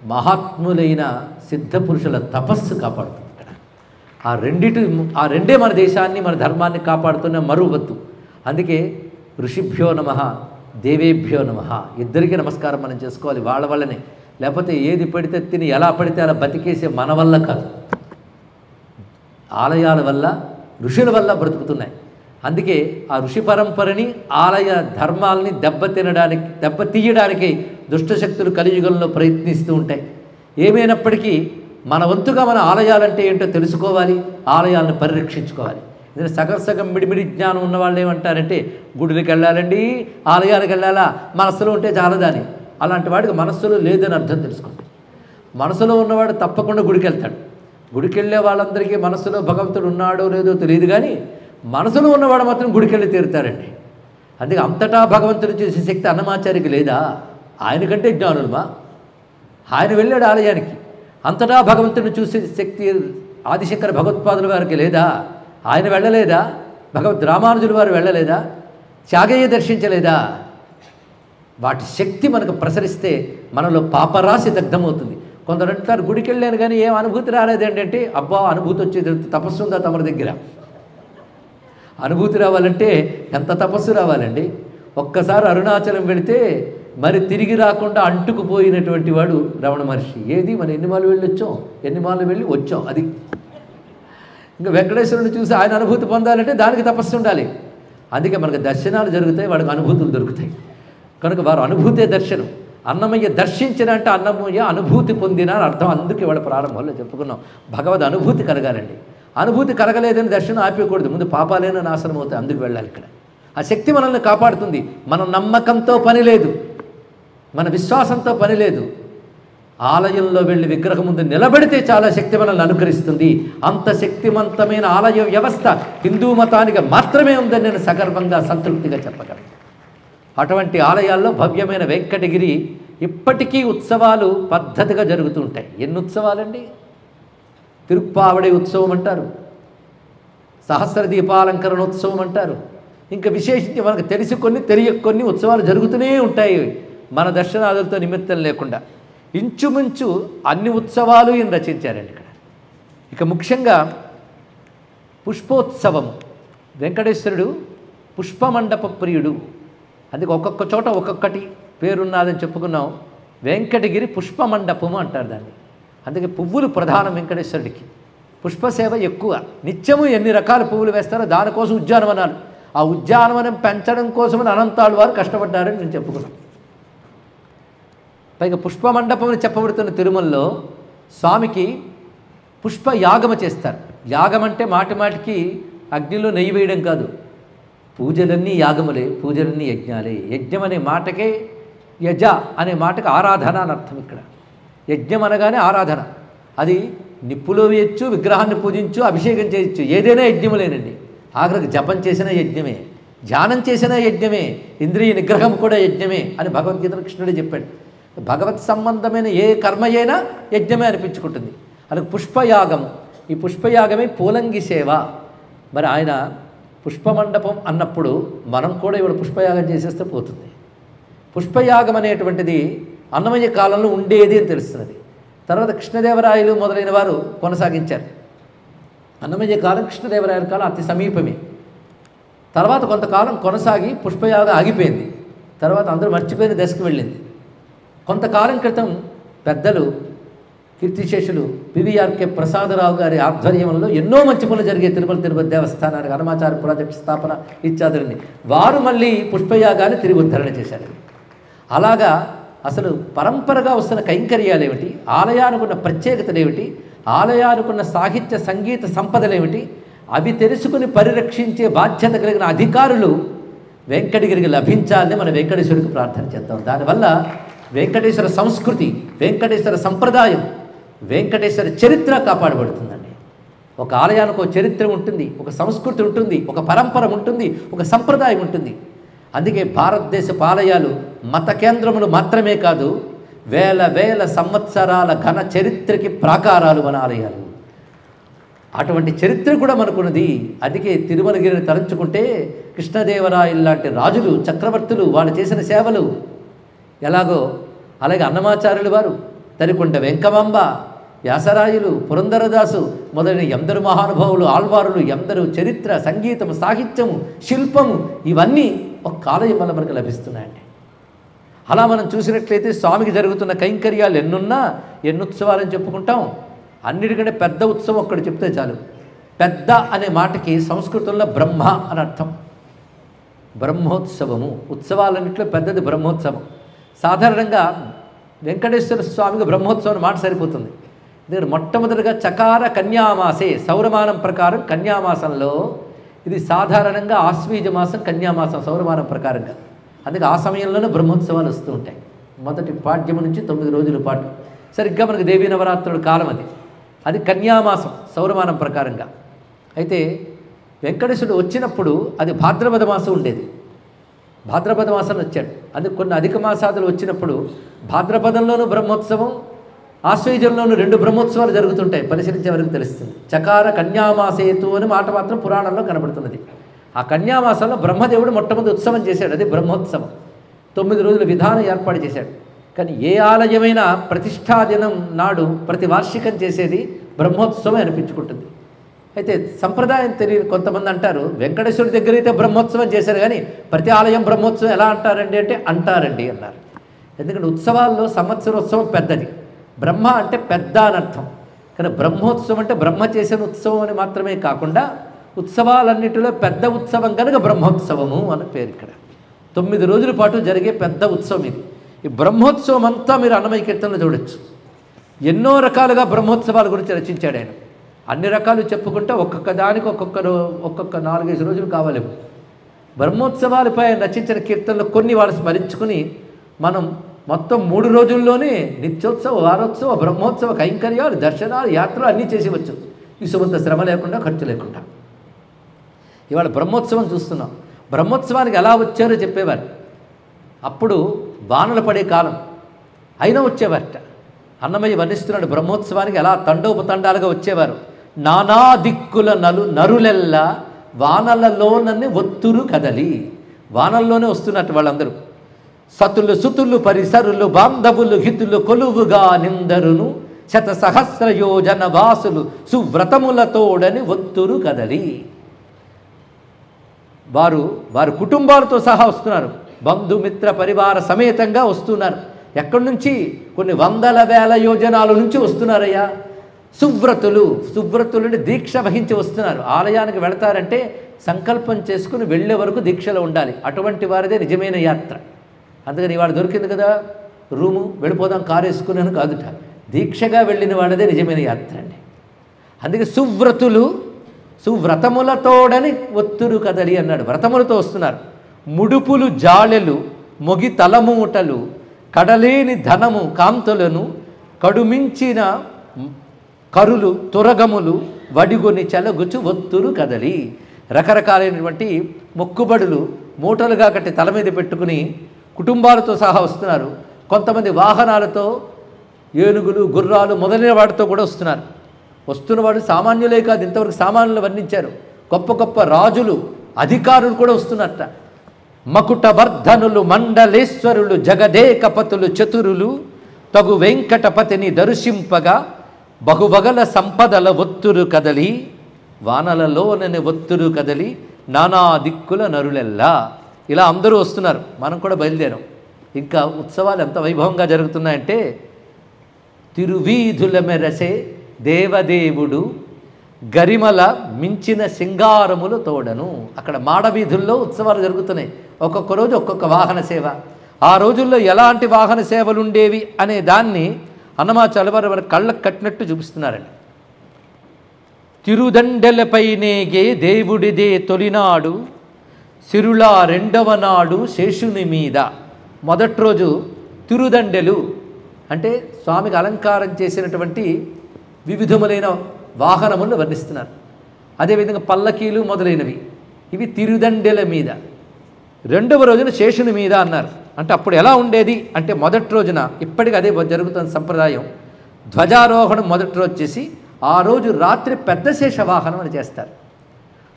మహాత్ములైన సిద్ధపురుషుల తపస్సు కాపాడుతుంది ఇక్కడ ఆ రెండిటి ఆ రెండే మన దేశాన్ని మన ధర్మాన్ని కాపాడుతున్న మరువద్దు. అందుకే ఋషిభ్యో నమ దేవేభ్యో నమ. ఇద్దరికీ నమస్కారం మనం చేసుకోవాలి వాళ్ళ వల్లనే. లేకపోతే ఏది పడితే తిని ఎలా పడితే అలా బతికేసే మన వల్ల కాదు. ఆలయాల వల్ల ఋషుల వల్ల బ్రతుకుతున్నాయి. అందుకే ఆ ఋషి పరంపరని ఆలయ ధర్మాల్ని దెబ్బతినడానికి దెబ్బతీయడానికి దుష్టశక్తులు కలియుగంలో ప్రయత్నిస్తూ ఉంటాయి. ఏమైనప్పటికీ మన వంతుగా మన ఆలయాలంటే ఏంటో తెలుసుకోవాలి ఆలయాలను పరిరక్షించుకోవాలి. ఎందుకంటే సగం సగం మిడిమిడి జ్ఞానం ఉన్న వాళ్ళు ఏమంటారంటే గుడికి వెళ్ళాలండి ఆలయాలకు వెళ్ళాలా మనసులో ఉంటే చాలదాని అలాంటి వాడికి మనస్సులో లేదని అర్థం తెలుసుకోండి మనసులో ఉన్నవాడు తప్పకుండా గుడికి వెళ్తాడు గుడికి వెళ్ళే వాళ్ళందరికీ మనసులో భగవంతుడు ఉన్నాడో లేదో తెలియదు కానీ మనసులో ఉన్నవాడు మాత్రం గుడికి వెళ్ళి తీరుతారండి అందుకే అంతటా భగవంతుడు చేసే శక్తి అన్నమాచారికి లేదా? ఆయనకంటే జ్ఞానులమా? ఆయన వెళ్ళాడు ఆలయానికి. అంతటా భగవంతుడిని చూసే శక్తి ఆదిశంకర భగవత్పాదుల వారికి లేదా? ఆయన వెళ్ళలేదా? భగవద్ రామానుజుల వారు వెళ్ళలేదా? త్యాగయ్య దర్శించలేదా? వాటి శక్తి మనకు ప్రసరిస్తే మనలో పాపరాశి దగ్ధమవుతుంది. కొందరు అంటారు గుడికి వెళ్ళాను కానీ ఏం అనుభూతి రాలేదు ఏంటంటే అబ్బా అనుభూతి వచ్చేది తపస్సు ఉందా తమరి దగ్గర? అనుభూతి రావాలంటే ఎంత తపస్సు రావాలండి? ఒక్కసారి అరుణాచలం వెళితే మరి తిరిగి రాకుండా అంటుకుపోయినటువంటి వాడు రమణ మహర్షి. ఏది? మనం ఎన్ని మాలు వెళ్ళి వచ్చాం ఎన్ని మాలు వెళ్ళి వచ్చాం? అది. ఇంకా వెంకటేశ్వరుని చూసి ఆయన అనుభూతి పొందాలంటే దానికి తపస్సు ఉండాలి. అందుకే మనకు దర్శనాలు జరుగుతాయి వాడికి అనుభూతులు దొరుకుతాయి. కనుక వారు అనుభూతే దర్శనం. అన్నమయ్య దర్శించిన అంటే అన్నమయ్య అనుభూతి పొందిన అని అర్థం. అందుకే వాళ్ళ ప్రారంభంలో చెప్పుకున్నాం. భగవద్ అనుభూతి కలగాలండి. అనుభూతి కలగలేదని దర్శనం ఆపేయకూడదు. ముందు పాపాలైన నాశనం అవుతాయి. అందుకు వెళ్ళాలి ఇక్కడ. ఆ శక్తి మనల్ని కాపాడుతుంది. మన నమ్మకంతో పని లేదు. మన విశ్వాసంతో పని లేదు. ఆలయంలో వెళ్ళి విగ్రహం ముందు నిలబడితే చాలా శక్తి మనల్ని అనుకరిస్తుంది అంత శక్తివంతమైన ఆలయ వ్యవస్థ హిందూ మతానికి మాత్రమే ఉందని నేను సగర్వంగా సంతృప్తిగా చెప్పగలను. అటువంటి ఆలయాల్లో భవ్యమైన వెంకటగిరి ఇప్పటికీ ఉత్సవాలు పద్ధతిగా జరుగుతూ ఉంటాయి. ఎన్ని ఉత్సవాలండి? తిరుప్పావడి ఉత్సవం అంటారు. సహస్ర దీపాలంకరణ ఉత్సవం అంటారు. ఇంకా విశేషించి మనకు తెలిసి కొన్ని తెలియక కొన్ని ఉత్సవాలు జరుగుతూనే ఉంటాయి. మన దర్శనాదులతో నిమిత్తం లేకుండా. ఇంచుమించు అన్ని ఉత్సవాలు ఈయన రచించారండి ఇక్కడ. ఇక ముఖ్యంగా పుష్పోత్సవం. వెంకటేశ్వరుడు పుష్పమండప ప్రియుడు. అందుకే ఒక్కొక్క చోట ఒక్కొక్కటి పేరున్నదని చెప్పుకున్నాం. వెంకటగిరి పుష్పమండపము అంటారు దాన్ని. అందుకే పువ్వులు ప్రధానం వెంకటేశ్వరుడికి. పుష్పసేవ ఎక్కువ. నిత్యము ఎన్ని రకాల పువ్వులు వేస్తారో దానికోసం ఉద్యానవనాలు ఆ ఉద్యానవనం పెంచడం కోసమని అనంతాలు వారు కష్టపడ్డారని నేను చెప్పుకున్నాను. పైగా పుష్పమండపం అని చెప్పబడుతున్న తిరుమలలో స్వామికి పుష్ప యాగమ చేస్తారు. యాగం అంటే మాటి మాటికి అగ్నిలో నెయ్యి వేయడం కాదు. పూజలన్నీ యాగములే పూజలన్నీ యజ్ఞాలే. యజ్ఞం అనే మాటకే యజ అనే మాటకి ఆరాధన అని అర్థం ఇక్కడ. యజ్ఞం అనగానే ఆరాధన. అది నిప్పులో వేయచ్చు విగ్రహాన్ని పూజించు అభిషేకం చేయొచ్చు. ఏదైనా యజ్ఞములేనండి. ఆఖరికి జపం చేసిన యజ్ఞమే. ధ్యానం చేసిన యజ్ఞమే. ఇంద్రియ నిగ్రహం కూడా యజ్ఞమే అని భగవద్గీతలో కృష్ణుడే చెప్పాడు. భగవత్ సంబంధమైన ఏ కర్మ యజ్ఞమే అనిపించుకుంటుంది. అలాగే పుష్పయాగం. ఈ పుష్పయాగమే పూలంగి సేవ. మరి ఆయన పుష్పమండపం అన్నప్పుడు మనం కూడా ఇవాళ పుష్పయాగం చేసేస్తే పోతుంది. పుష్పయాగం అనేటువంటిది అన్నమయ్య కాలంలో ఉండేది అని తెలుస్తున్నది. తర్వాత కృష్ణదేవరాయలు మొదలైన వారు కొనసాగించారు. అన్నమయ్య కాలం కృష్ణదేవరాయల కాలం అతి సమీపమే. తర్వాత కొంతకాలం కొనసాగి పుష్పయాగం ఆగిపోయింది. తర్వాత అందరూ మర్చిపోయిన దశకు వెళ్ళింది. కొంతకాలం క్రితం పెద్దలు కీర్తిశేషులు పివిఆర్కే ప్రసాదరావు గారి ఆధ్వర్యంలో ఎన్నో మంచి పనులు జరిగే తిరుమల తిరుపతి దేవస్థానానికి హనుమాచార్య ప్రాజెక్ట్ స్థాపన ఇత్యాదులని. వారు మళ్ళీ పుష్పయాగాన్ని తిరిగి ఉద్ధరణ చేశారు. అలాగా అసలు పరంపరగా వస్తున్న కైంకర్యాలు ఏమిటి ఆలయానుకున్న ప్రత్యేకతలు ఏమిటి ఆలయానుకున్న సాహిత్య సంగీత సంపదలు ఏమిటి అవి తెలుసుకుని పరిరక్షించే బాధ్యత కలిగిన అధికారులు వెంకటగిరికి లభించాలని మన వెంకటేశ్వరికి ప్రార్థన చేద్దాం. దానివల్ల వెంకటేశ్వర సంస్కృతి వెంకటేశ్వర సంప్రదాయం వెంకటేశ్వర చరిత్ర కాపాడబడుతుందండి. ఒక ఆలయానికి ఒక చరిత్ర ఉంటుంది ఒక సంస్కృతి ఉంటుంది ఒక పరంపర ఉంటుంది ఒక సంప్రదాయం ఉంటుంది. అందుకే భారతదేశపు ఆలయాలు మత కేంద్రములు మాత్రమే కాదు వేల వేల సంవత్సరాల ఘన చరిత్రకి ప్రాకారాలు మన ఆలయాలు. అటువంటి చరిత్ర కూడా మనకున్నది. అందుకే తిరుమలగిరిని తలంచుకుంటే కృష్ణదేవరాయలు లాంటి రాజులు చక్రవర్తులు వాళ్ళు చేసిన సేవలు ఎలాగో అలాగే అన్నమాచార్యులు వారు తరికొండ వెంకమాంబ వ్యాసరాయులు పురంధరదాసు మొదలైన ఎందరు మహానుభావులు ఆళ్వారులు ఎందరు చరిత్ర సంగీతము సాహిత్యము శిల్పము ఇవన్నీ ఒక కాలయం వల్ల మనకు లభిస్తున్నాయండి. అలా మనం చూసినట్లయితే స్వామికి జరుగుతున్న కైంకర్యాలు ఎన్నున్నా ఎన్నుత్సవాలని చెప్పుకుంటాం. అన్నిటికంటే పెద్ద ఉత్సవం ఒక్కటి చెప్తే చాలు. పెద్ద అనే మాటకి సంస్కృతంలో బ్రహ్మ అని అర్థం. బ్రహ్మోత్సవము. ఉత్సవాలన్నింటిలో పెద్దది బ్రహ్మోత్సవం. సాధారణంగా వెంకటేశ్వర స్వామికి బ్రహ్మోత్సవం మాట సరిపోతుంది. ఎందుకంటే మొట్టమొదటిగా చకార కన్యామాసే సౌరమానం ప్రకారం కన్యామాసంలో ఇది సాధారణంగా ఆశ్వీజ మాసం కన్యామాసం సౌరమానం ప్రకారంగా అందుకే ఆ సమయంలోనే బ్రహ్మోత్సవాలు వస్తూ ఉంటాయి. మొదటి పాఠ్యము నుంచి తొమ్మిది రోజుల పాటు. సరిగ్గా మనకి దేవీ నవరాత్రుల కాలం అది. అది కన్యామాసం సౌరమానం ప్రకారంగా అయితే వెంకటేశ్వరుడు వచ్చినప్పుడు అది భాద్రపద మాసం ఉండేది. భాద్రపద మాసం వచ్చాడు. అది కొన్ని అధిక మాసాదులు వచ్చినప్పుడు భాద్రపదంలోనూ బ్రహ్మోత్సవం ఆశ్వయుజంలోనూ రెండు బ్రహ్మోత్సవాలు జరుగుతుంటాయి. పరిశీలించే వరకు తెలుస్తుంది. చకార కన్యామాసేతు అని మాట మాత్రం పురాణంలో కనబడుతున్నది. ఆ కన్యామాసంలో బ్రహ్మదేవుడు మొట్టమొదటి ఉత్సవం చేశాడు. అది బ్రహ్మోత్సవం. తొమ్మిది రోజుల విధానం ఏర్పాటు చేశాడు. కానీ ఏ ఆలయమైనా ప్రతిష్టాదినం నాడు ప్రతి వార్షికం చేసేది బ్రహ్మోత్సవం అనిపించుకుంటుంది. అయితే సంప్రదాయం తెలియని కొంతమంది అంటారు వెంకటేశ్వరుడి దగ్గర అయితే బ్రహ్మోత్సవం చేశారు కానీ ప్రతి ఆలయం బ్రహ్మోత్సవం ఎలా అంటారండి? అంటే అంటారండి అన్నారు. ఎందుకంటే ఉత్సవాల్లో సంవత్సరోత్సవం పెద్దది. బ్రహ్మ అంటే పెద్ద అని అర్థం. కానీ బ్రహ్మోత్సవం అంటే బ్రహ్మ చేసిన ఉత్సవం అని మాత్రమే కాకుండా ఉత్సవాలన్నిటిలో పెద్ద ఉత్సవం కనుక బ్రహ్మోత్సవము అని పేరు ఇక్కడ. తొమ్మిది రోజుల పాటు జరిగే పెద్ద ఉత్సవం ఇది. ఈ బ్రహ్మోత్సవం అంతా మీరు అన్నమయ కీర్తనలు చూడొచ్చు. ఎన్నో రకాలుగా బ్రహ్మోత్సవాల గురించి రచించాడు ఆయన. అన్ని రకాలు చెప్పుకుంటే ఒక్కొక్క దానికి ఒక్కొక్క ఒక్కొక్క నాలుగైదు రోజులు కావాలి బ్రహ్మోత్సవాలపై రచించిన కీర్తనలు కొన్ని వాళ్ళు స్మరించుకుని మనం మొత్తం మూడు రోజుల్లోనే నిత్యోత్సవ వారోత్సవ బ్రహ్మోత్సవ కైంకర్యాలు దర్శనాలు యాత్రలు అన్నీ చేసేవచ్చు ఈ శ్రమ లేకుండా ఖర్చు లేకుండా. ఇవాళ బ్రహ్మోత్సవం చూస్తున్నాం. బ్రహ్మోత్సవానికి ఎలా వచ్చారో చెప్పేవారు. అప్పుడు వానలు పడే కాలం. అయినా వచ్చేవారట. అన్నమయ్య వర్ణిస్తున్నాడు బ్రహ్మోత్సవానికి ఎలా తండోపతండాలుగా వచ్చేవారు. నానా దిక్కుల నలు నరులెల్లా వానలలోనన్నీ ఒత్తురు కదలి. వానల్లోనే వస్తున్నట్టు వాళ్ళందరూ. సతులు సుతులు పరిసరులు బాంధవులు హితులు కొలువుగా నిందరును శత సహస్ర యోజన వాసులు సువ్రతములతోడని ఒత్తురు కదలి. వారు వారి కుటుంబాలతో సహా వస్తున్నారు. బంధుమిత్ర పరివార సమేతంగా వస్తున్నారు. ఎక్కడి నుంచి? కొన్ని వందల వేల యోజనాల నుంచి వస్తున్నారయ్యా. సువ్రతులు సువ్రతులని దీక్ష వహించి వస్తున్నారు. ఆలయానికి వెళతారంటే సంకల్పం చేసుకుని వెళ్ళే వరకు దీక్షలో ఉండాలి. అటువంటి వారిదే నిజమైన యాత్ర. అందుకని ఇవాళ దొరికింది కదా రూము వెళ్ళిపోదాం కారు వేసుకున్నాను కాదుట. దీక్షగా వెళ్ళిన వాళ్ళదే నిజమైన యాత్ర అండి. అందుకే సువ్రతులు సువ్రతములతోడని ఒత్తురు కదలి అన్నాడు. వ్రతములతో వస్తున్నారు. ముడుపులు జాలెలు మొగి తలమూటలు కడలేని ధనము కాంతులను కడుమించిన కరులు తురగములు వడిగొని చెలగుచు ఒత్తురు కదలి. రకరకాలైనటువంటి మొక్కుబడులు మూటలుగా కట్టి తల మీద పెట్టుకుని కుటుంబాలతో సహా వస్తున్నారు. కొంతమంది వాహనాలతో ఏనుగులు గుర్రాలు మొదలైన వాటితో కూడా వస్తున్నారు. వస్తున్నవాడు సామాన్యులే కాదు ఇంతవరకు సామాన్యులు వర్ణించారు. గొప్ప గొప్ప రాజులు అధికారులు కూడా వస్తున్నట్ట. మకుటవర్ధనులు మండలేశ్వరులు జగదేకపతులు చతురులు తగు వెంకటపతిని దర్శింపగా బహుబగల సంపదల ఒత్తురు కదలి వానలలోనని ఒత్తురు కదలి నానా దిక్కుల నరులెల్లా. ఇలా అందరూ వస్తున్నారు. మనం కూడా బయలుదేరాం. ఇంకా ఉత్సవాలు ఎంత వైభవంగా జరుగుతున్నాయంటే తిరువీధుల మెరసే దేవదేవుడు గరిమల మించిన సింగారములు తోడను. అక్కడ మాడవీధుల్లో ఉత్సవాలు జరుగుతున్నాయి. ఒక్కొక్క రోజు ఒక్కొక్క వాహన సేవ. ఆ రోజుల్లో ఎలాంటి వాహన సేవలు ఉండేవి అనే దాన్ని అన్నమాచార్య వారి కళ్ళకు కట్టినట్టు చూపిస్తున్నారండి. తిరుదండెలపైనేగే దేవుడిదే తొలినాడు. సిరుల రెండవ నాడు శేషుని మీద. మొదటి రోజు తిరుదండెలు అంటే స్వామికి అలంకారం చేసినటువంటి వివిధములైన వాహనములను వర్ణిస్తున్నారు. అదేవిధంగా పల్లకీలు మొదలైనవి. ఇవి తిరుదండెల మీద. రెండవ రోజున శేషుని మీద అన్నారు. అంటే అప్పుడు ఎలా ఉండేది? అంటే మొదటి రోజున ఇప్పటికి అదే జరుగుతున్న సంప్రదాయం. ధ్వజారోహణం మొదటి రోజు చేసి ఆ రోజు రాత్రి పెద్ద శేష వాహనం అని చేస్తారు.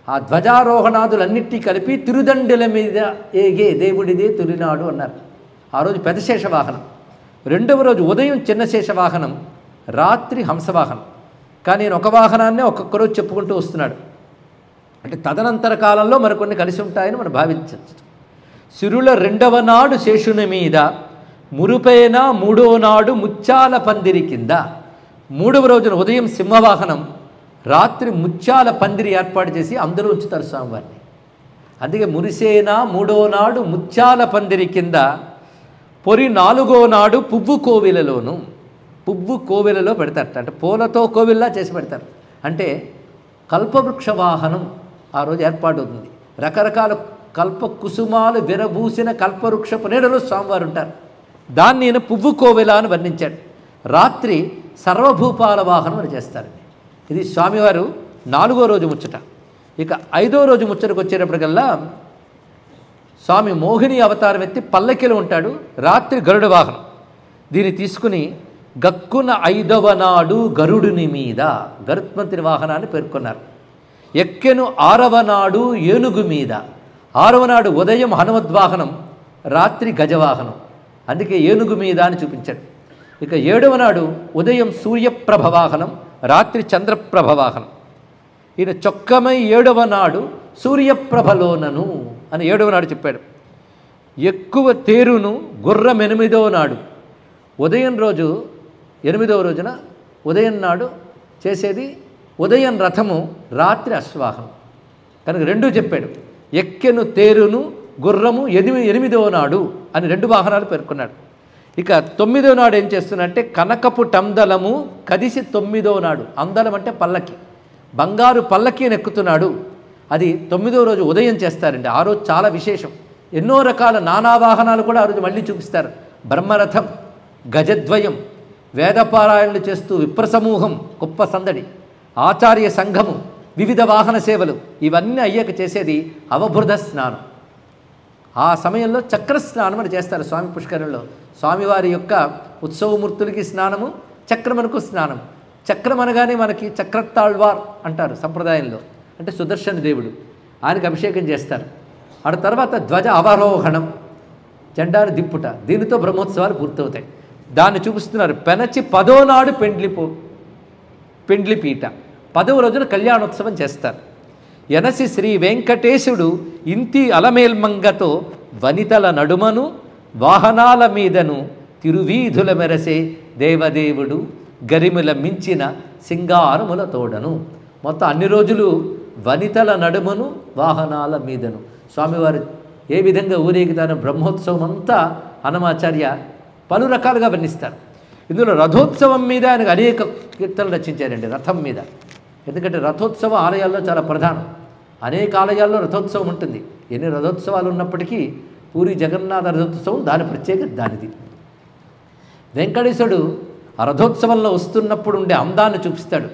ఆ ధ్వజారోహణాదులన్నిటి కలిపి తిరుదండెల మీద ఏగే దేవుడిదే తొలినాడు అన్నారు. ఆ రోజు పెద్ద శేషవాహనం రెండవ రోజు ఉదయం చిన్న శేషవాహనం రాత్రి హంసవాహనం. కానీ నేను ఒక వాహనాన్నే ఒక్కొక్క రోజు చెప్పుకుంటూ వస్తున్నాడు. అంటే తదనంతర కాలంలో మరికొన్ని కలిసి ఉంటాయని మనం భావించవచ్చు. సిరుల రెండవ నాడు శేషుని మీద మురుపైన మూడో నాడు ముత్యాల పందిరి కింద మూడవ రోజున ఉదయం సింహవాహనం రాత్రి ముత్యాల పందిరి ఏర్పాటు చేసి అందులో ఉంచుతారు స్వామివారిని. అందుకే మురిసేన మూడో నాడు ముత్యాల పందిరి కింద పొరి నాలుగో నాడు పువ్వు కోవిలలోను పువ్వు కోవిలలో పెడతారట. అంటే పూలతో కోవిల్లా చేసి పెడతారు. అంటే కల్పవృక్ష వాహనం ఆ రోజు ఏర్పాటు అవుతుంది. రకరకాల కల్ప కుసుమాలు విరబూసిన కల్పవృక్షపు నీడలో స్వామివారు ఉంటారు. దాన్ని నేను పువ్వు కోవిల అని వర్ణించాడు. రాత్రి సర్వభూపాల వాహనం అని చేస్తారు. ఇది స్వామివారు నాలుగో రోజు ముచ్చట. ఇక ఐదో రోజు ముచ్చటకు వచ్చేటప్పటికల్లా స్వామి మోహిని అవతారం ఎత్తి పల్లకిలో ఉంటాడు రాత్రి గరుడ వాహనం. దీన్ని తీసుకుని గక్కున ఐదవ నాడు గరుడుని మీద గరుత్మంతుని వాహనాన్ని పేర్కొన్నారు. ఎక్కెను ఆరవ నాడు ఏనుగు మీద ఆరవ నాడు ఉదయం హనుమద్వాహనం రాత్రి గజవాహనం అందుకే ఏనుగు మీద అని చూపించాడు. ఇక ఏడవ నాడు ఉదయం సూర్యప్రభ వాహనం రాత్రి చంద్రప్రభ వాహనం ఈయన చొక్కమై ఏడవ నాడు సూర్యప్రభలోనను అని ఏడవ నాడు చెప్పాడు. ఎక్కువ తేరును గుర్రం ఎనిమిదవ నాడు. ఉదయం రోజు ఎనిమిదవ రోజున ఉదయం నాడు చేసేది ఉదయం రథము రాత్రి అశ్వాహం కనుక రెండూ చెప్పాడు. ఎక్కెను తేరును గుర్రము ఎనిమి ఎనిమిదవ నాడు అని రెండు వాహనాలు పేర్కొన్నాడు. ఇక తొమ్మిదవ నాడు ఏం చేస్తున్నట్టే కనకపు టందలము కదిసి తొమ్మిదవ నాడు. అందలం అంటే పల్లకి. బంగారు పల్లకి ఎక్కుతున్నాడు. అది తొమ్మిదవ రోజు ఉదయం చేస్తారండి. ఆ రోజు చాలా విశేషం. ఎన్నో రకాల నానా వాహనాలు కూడా ఆ రోజు మళ్ళీ చూపిస్తారు. బ్రహ్మరథం గజద్వయం వేదపారాయణలు చేస్తూ విప్రసమూహం గొప్ప సందడి ఆచార్య సంఘము వివిధ వాహన సేవలు ఇవన్నీ అయ్యాక చేసేది అవబృధ స్నానం. ఆ సమయంలో చక్ర స్నానం అని చేస్తారు స్వామి పుష్కరంలో. స్వామివారి యొక్క ఉత్సవమూర్తులకి స్నానము చక్రమనుకు స్నానం. చక్రం అనగానే మనకి చక్రతాళ్వార్ అంటారు సంప్రదాయంలో. అంటే సుదర్శన దేవుడు. ఆయనకు అభిషేకం చేస్తారు. ఆ తర్వాత ధ్వజ అవరోహణం. జెండాను దిప్పుట. దీనితో బ్రహ్మోత్సవాలు పూర్తవుతాయి. దాన్ని చూపిస్తున్నారు. పెనచి పదో నాడు పెండ్లిపో పెండ్లిపీట పదవ రోజున కళ్యాణోత్సవం చేస్తారు. ఎనసి శ్రీ వెంకటేశుడు ఇంతి అలమేల్మంగతో వనితల నడుమను వాహనాల మీదను తిరువీధుల మెరసే దేవదేవుడు గరిముల మించిన సింగారముల తోడను. మొత్తం అన్ని రోజులు వనితల నడుమను వాహనాల మీదను. స్వామివారు ఏ విధంగా ఊరేగుతారో బ్రహ్మోత్సవం అంతా హనుమాచార్య పలు రకాలుగా వర్ణిస్తారు. ఇందులో రథోత్సవం మీద ఆయనకు అనేక కీర్తనలు రచించారండి రథం మీద. ఎందుకంటే రథోత్సవం ఆలయాల్లో చాలా ప్రధానం. అనేక ఆలయాల్లో రథోత్సవం ఉంటుంది. ఎన్ని రథోత్సవాలు ఉన్నప్పటికీ పూరి జగన్నాథ రథోత్సవం దాని ప్రత్యేక దానిది. వెంకటేశ్వరుడు ఆ రథోత్సవంలో వస్తున్నప్పుడు ఉండే అందాన్ని చూపిస్తాడు.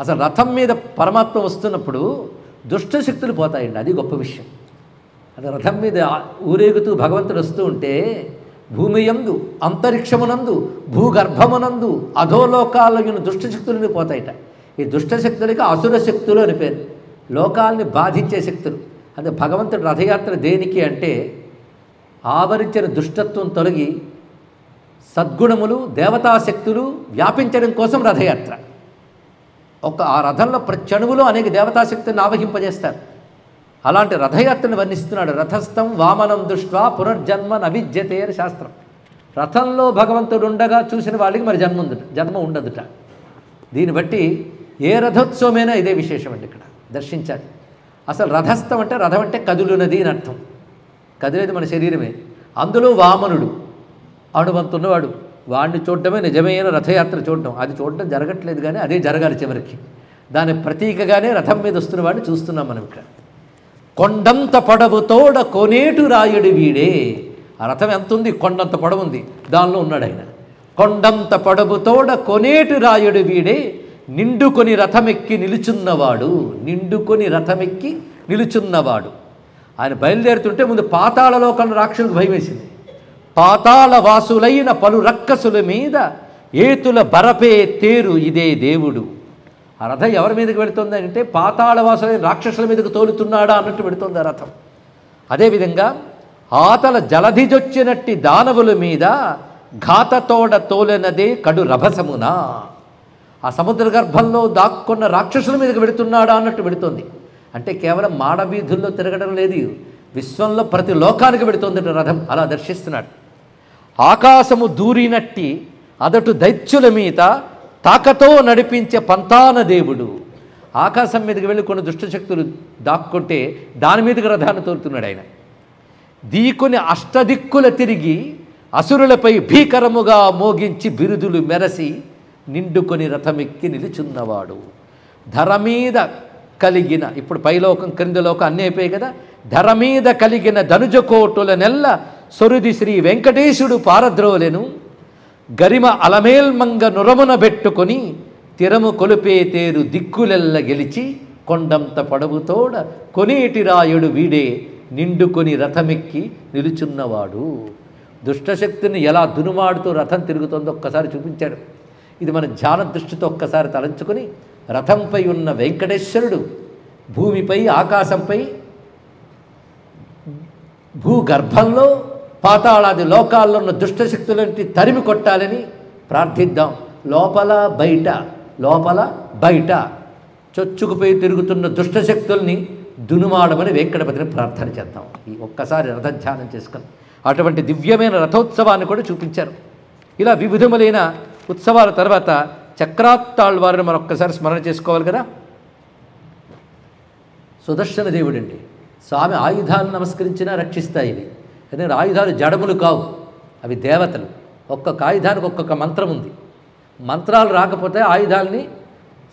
అసలు రథం మీద పరమాత్మ వస్తున్నప్పుడు దుష్ట శక్తులు పోతాయండి. అది గొప్ప విషయం. అది రథం మీద ఊరేగుతూ భగవంతుడు వస్తూ ఉంటే భూమి యందు అంతరిక్షమునందు భూగర్భమునందు అధోలోకాలను దుష్టశక్తులని పోతాయట. ఈ దుష్టశక్తులకి అసుర శక్తులు అని పేరు. లోకాల్ని బాధించే శక్తులు. అంటే భగవంతుడు రథయాత్ర దేనికి అంటే ఆవరించిన దుష్టత్వం తొలగి సద్గుణములు దేవతాశక్తులు వ్యాపించడం కోసం రథయాత్ర. ఒక ఆ రథంలో ప్రచణువులో అనేక దేవతాశక్తులను ఆవహింపజేస్తారు. అలాంటి రథయాత్రను వర్ణిస్తున్నాడు. రథస్థం వామనం దృష్ట్వా పునర్జన్మ నవిద్యతే అని శాస్త్రం. రథంలో భగవంతుడు ఉండగా చూసిన వాళ్ళకి మరి జన్మ ఉంది జన్మ ఉండదుట. దీన్ని బట్టి ఏ రథోత్సవమైనా ఇదే విశేషం అండి ఇక్కడ దర్శించాలి. అసలు రథస్థం అంటే రథం అంటే కదులునది అని అర్థం. కదిలేది మన శరీరమే. అందులో వామనుడు అణువంతున్నవాడు వాడిని చూడటమే నిజమైన రథయాత్ర చూడటం. అది చూడటం జరగట్లేదు కానీ అదే జరగాలి చివరికి. దాని ప్రతీకగానే రథం మీద వస్తున్న వాడిని చూస్తున్నాం మనం ఇక్కడ. కొండంత పొడవుతోడ కొనేటు రాయుడు వీడే. ఆ రథం ఎంత ఉంది? కొండంత పడవు ఉంది. దానిలో ఉన్నాడు ఆయన. కొండంత పొడవుతోడ కొనేటు రాయుడు వీడే. నిండుకొని రథమెక్కి నిలుచున్నవాడు. నిండుకొని రథమెక్కి నిలుచున్నవాడు. ఆయన బయలుదేరుతుంటే ముందు పాతాళ లోకంలో రాక్షసులకు భయం వేసింది. పాతాళ వాసులైన పలు రక్కసుల మీద ఏతుల బరపే తేరు ఇదే దేవుడు. ఆ రథం ఎవరి మీదకి వెళుతుంది అంటే పాతాళ వాసులైన రాక్షసుల మీదకు తోలుతున్నాడా అన్నట్టు పెడుతుంది ఆ రథం. అదేవిధంగా ఆతల జలధిజొచ్చినట్టి దానవుల మీద ఘాతతోడ తోలినదే కడు రభసమున. ఆ సముద్ర గర్భంలో దాక్కున్న రాక్షసుల మీదకి పెడుతున్నాడా అన్నట్టు పెడుతుంది అంటే కేవలం మాడవీధుల్లో తిరగడం లేదు. విశ్వంలో ప్రతి లోకానికి వెళుతోంది రథం. అలా దర్శిస్తున్నాడు. ఆకాశము దూరినట్టి అదటు దైత్యుల మీద తాకతో నడిపించే పంతాన దేవుడు. ఆకాశం మీదకి వెళ్ళి కొన్ని దుష్టశక్తులు దాక్కుంటే దాని మీదకి రథాన్ని తోలుతున్నాడు ఆయన. దీకుని అష్టదిక్కుల తిరిగి అసురులపై భీకరముగా మోగించి బిరుదులు మెరసి నిండుకొని రథమెక్కి నిలుచున్నవాడు. ధర మీద కలిగిన ఇప్పుడు పైలోకం క్రిందలోకం అన్నీ అయిపోయాయి కదా. ధర మీద కలిగిన ధనుజకోటుల నెల్ల సొరుది శ్రీ వెంకటేశుడు పారద్రోలెను. గరిమ అలమేల్మంగ నురమున పెట్టుకొని తిరము కొలుపే తేరు దిక్కులెల్ల గెలిచి కొండంత పడవుతోడ కొనేటి రాయుడు వీడే నిండుకొని రథమెక్కి నిలుచున్నవాడు. దుష్టశక్తిని ఎలా దునుమాడుతూ రథం తిరుగుతుందో ఒక్కసారి చూపించాడు. ఇది మన ధ్యాన దృష్టితో ఒక్కసారి తలంచుకొని రథంపై ఉన్న వెంకటేశ్వరుడు భూమిపై ఆకాశంపై భూగర్భంలో పాతాళాది లోకాల్లో ఉన్న దుష్టశక్తులంటి తరిమి కొట్టాలని ప్రార్థిద్దాం. లోపల బయట లోపల బయట చొచ్చుకుపోయి తిరుగుతున్న దుష్టశక్తుల్ని దునుమాడమని వెంకటపతిని ప్రార్థన చేద్దాం. ఈ ఒక్కసారి రథధ్యానం చేసుకుని అటువంటి దివ్యమైన రథోత్సవాన్ని కూడా చూపించారు. ఇలా వివిధములైన ఉత్సవాల తర్వాత చక్రాత్తాళ్వారిని మనం ఒక్కసారి స్మరణ చేసుకోవాలి కదా? సుదర్శన దేవుడండి. స్వామి ఆయుధాలను నమస్కరించినా రక్షిస్తాయి ఇవి. ఎందుకంటే ఆయుధాలు జడములు కావు. అవి దేవతలు. ఒక్కొక్క ఆయుధానికి ఒక్కొక్క మంత్రం ఉంది. మంత్రాలు రాకపోతే ఆయుధాలని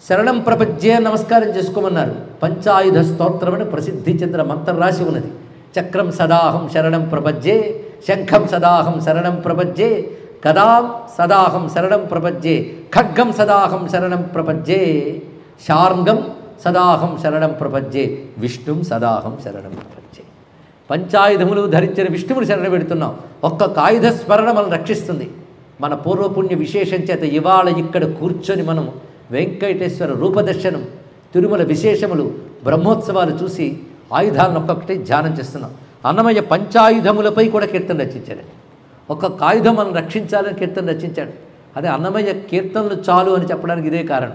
శరణం ప్రపంచే నమస్కారం చేసుకోమన్నారు. పంచాయుధ స్తోత్రం అని ప్రసిద్ధి చెందిన మంత్రం రాసి ఉన్నది. చక్రం సదాహం శరణం ప్రపంచే శంఖం సదాహం శరణం ప్రపంచే కదాం సదాహం శరణం ప్రపంచే ఖడ్గం సదాహం శరణం ప్రపంచే శార్ంగం సదాహం శరణం ప్రపంచే విష్ణుం సదాహం శరణం ప్రపంచే పంచాయుధములు ధరించిన విష్ణువుని శరణ పెడుతున్నాం ఒక్కొక్క ఆయుధ స్మరణ మనం రక్షిస్తుంది మన పూర్వపుణ్య విశేషం చేత ఇవాళ ఇక్కడ కూర్చొని మనం వెంకటేశ్వర రూపదర్శనం తిరుమల విశేషములు బ్రహ్మోత్సవాలు చూసి ఆయుధాలను ఒక్కొక్కటి ధ్యానం చేస్తున్నాం. అన్నమయ్య పంచాయుధములపై కూడా కీర్తన రచించారు. ఒక ఆయుధం మనం రక్షించాలని కీర్తన రచించాడు. అదే అన్నమయ్య కీర్తనలు చాలు అని చెప్పడానికి ఇదే కారణం.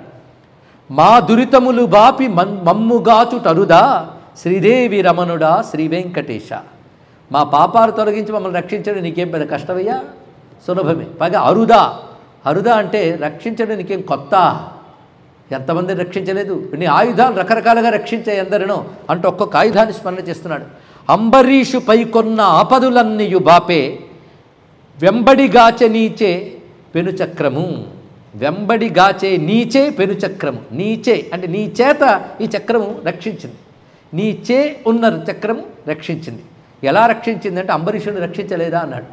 మా దురితములు బాపి మన్ మమ్ముగాచుటరుదా శ్రీదేవి రమణుడా శ్రీ వెంకటేశ. మా పాపాలు తొలగించి మమ్మల్ని రక్షించడం నీకేం పెద్ద కష్టమయ్యా? సులభమే. పైగా అరుదా. అరుదా అంటే రక్షించడం నీకేం కొత్త? ఎంతమంది రక్షించలేదు? నీ ఆయుధాలు రకరకాలుగా రక్షించే ఎందరినో అంటూ ఒక్కొక్క ఆయుధాన్ని స్మరణ చేస్తున్నాడు. అంబరీషు పైకొన్న ఆపదులన్నీయు బాపే వెంబడిగాచె నీచే పెనుచక్రము. వెంబడిగాచే నీచే పెనుచక్రము. నీచే అంటే నీ చేత ఈ చక్రము రక్షించింది. నీచే ఉన్న చక్రము రక్షించింది. ఎలా రక్షించింది అంటే అంబరీషుడిని రక్షించలేదా అన్నాడు.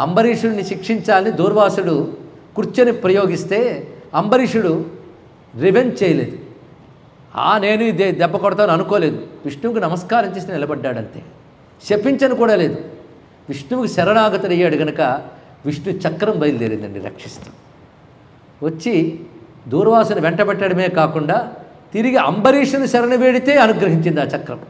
అంబరీషుడిని శిక్షించాలని దూర్వాసుడు కూర్చొని ప్రయోగిస్తే అంబరీషుడు రివెంజ్ చేయలేదు. ఆ నేను ఇదే దెబ్బ కొడతాను అనుకోలేదు. విష్ణువుకి నమస్కారం చేసి నిలబడ్డాడంతే. శపించను కూడా లేదు. విష్ణువుకి శరణాగతుడయ్యాడు గనక విష్ణు చక్రం బయలుదేరిందండి రక్షిస్తూ. వచ్చి దూర్వాసుని వెంటబెట్టడమే కాకుండా తిరిగి అంబరీషుని శరణ వేడితే అనుగ్రహించింది ఆ చక్రం.